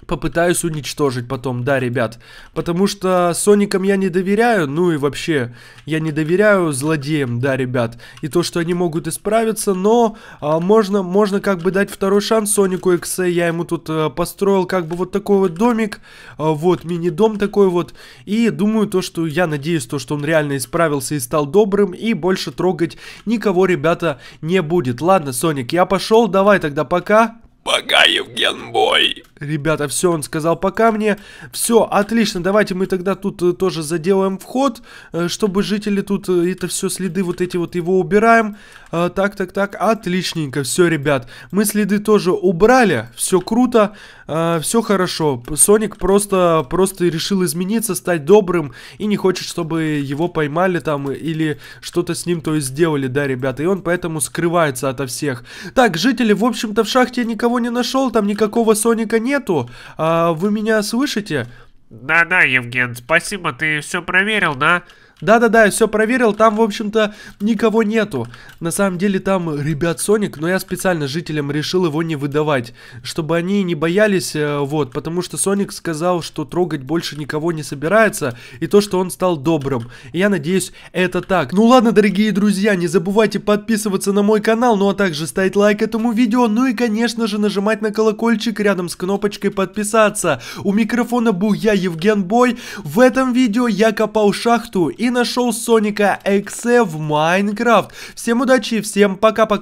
попытаюсь уничтожить потом, да, ребят. Потому что Соникам я не доверяю, ну и вообще, я не доверяю злодеям, да, ребят. И то, что они могут исправиться, но а, можно, можно как бы дать второй шанс Сонику Эксе. Я ему тут а, построил как бы вот такой вот домик, а, вот, мини-дом такой вот. И думаю то, что я надеюсь то, что он реально исправился и стал добрым, и больше трогать никого, ребята, не будет. Ладно, Соник, я пошел, давай тогда пока. Пока, Евген Бой. Ребята, все, он сказал пока мне. Все, отлично, давайте мы тогда тут э, тоже заделаем вход, э, чтобы жители тут, э, это все следы вот эти вот его убираем. Э, так, так, так, отличненько, все, ребят. Мы следы тоже убрали, все круто, э, все хорошо. Соник просто, просто решил измениться, стать добрым и не хочет, чтобы его поймали там или что-то с ним то есть сделали, да, ребята. И он поэтому скрывается ото всех. Так, жители, в общем-то, в шахте никого не нашел, там никакого Соника нету. А, вы меня слышите? Да-да, Евген, спасибо, ты все проверил, да? Да-да-да, я все проверил, там, в общем-то, никого нету. На самом деле там ребят Соник, но я специально жителям решил его не выдавать, чтобы они не боялись, э, вот, потому что Соник сказал, что трогать больше никого не собирается, и то, что он стал добрым. И я надеюсь, это так. Ну ладно, дорогие друзья, не забывайте подписываться на мой канал, ну а также ставить лайк этому видео, ну и, конечно же, нажимать на колокольчик рядом с кнопочкой подписаться. У микрофона был я, Евген Бой. В этом видео я копал шахту и нашел Соника Эксе в Майнкрафт. Всем удачи, всем пока-пока.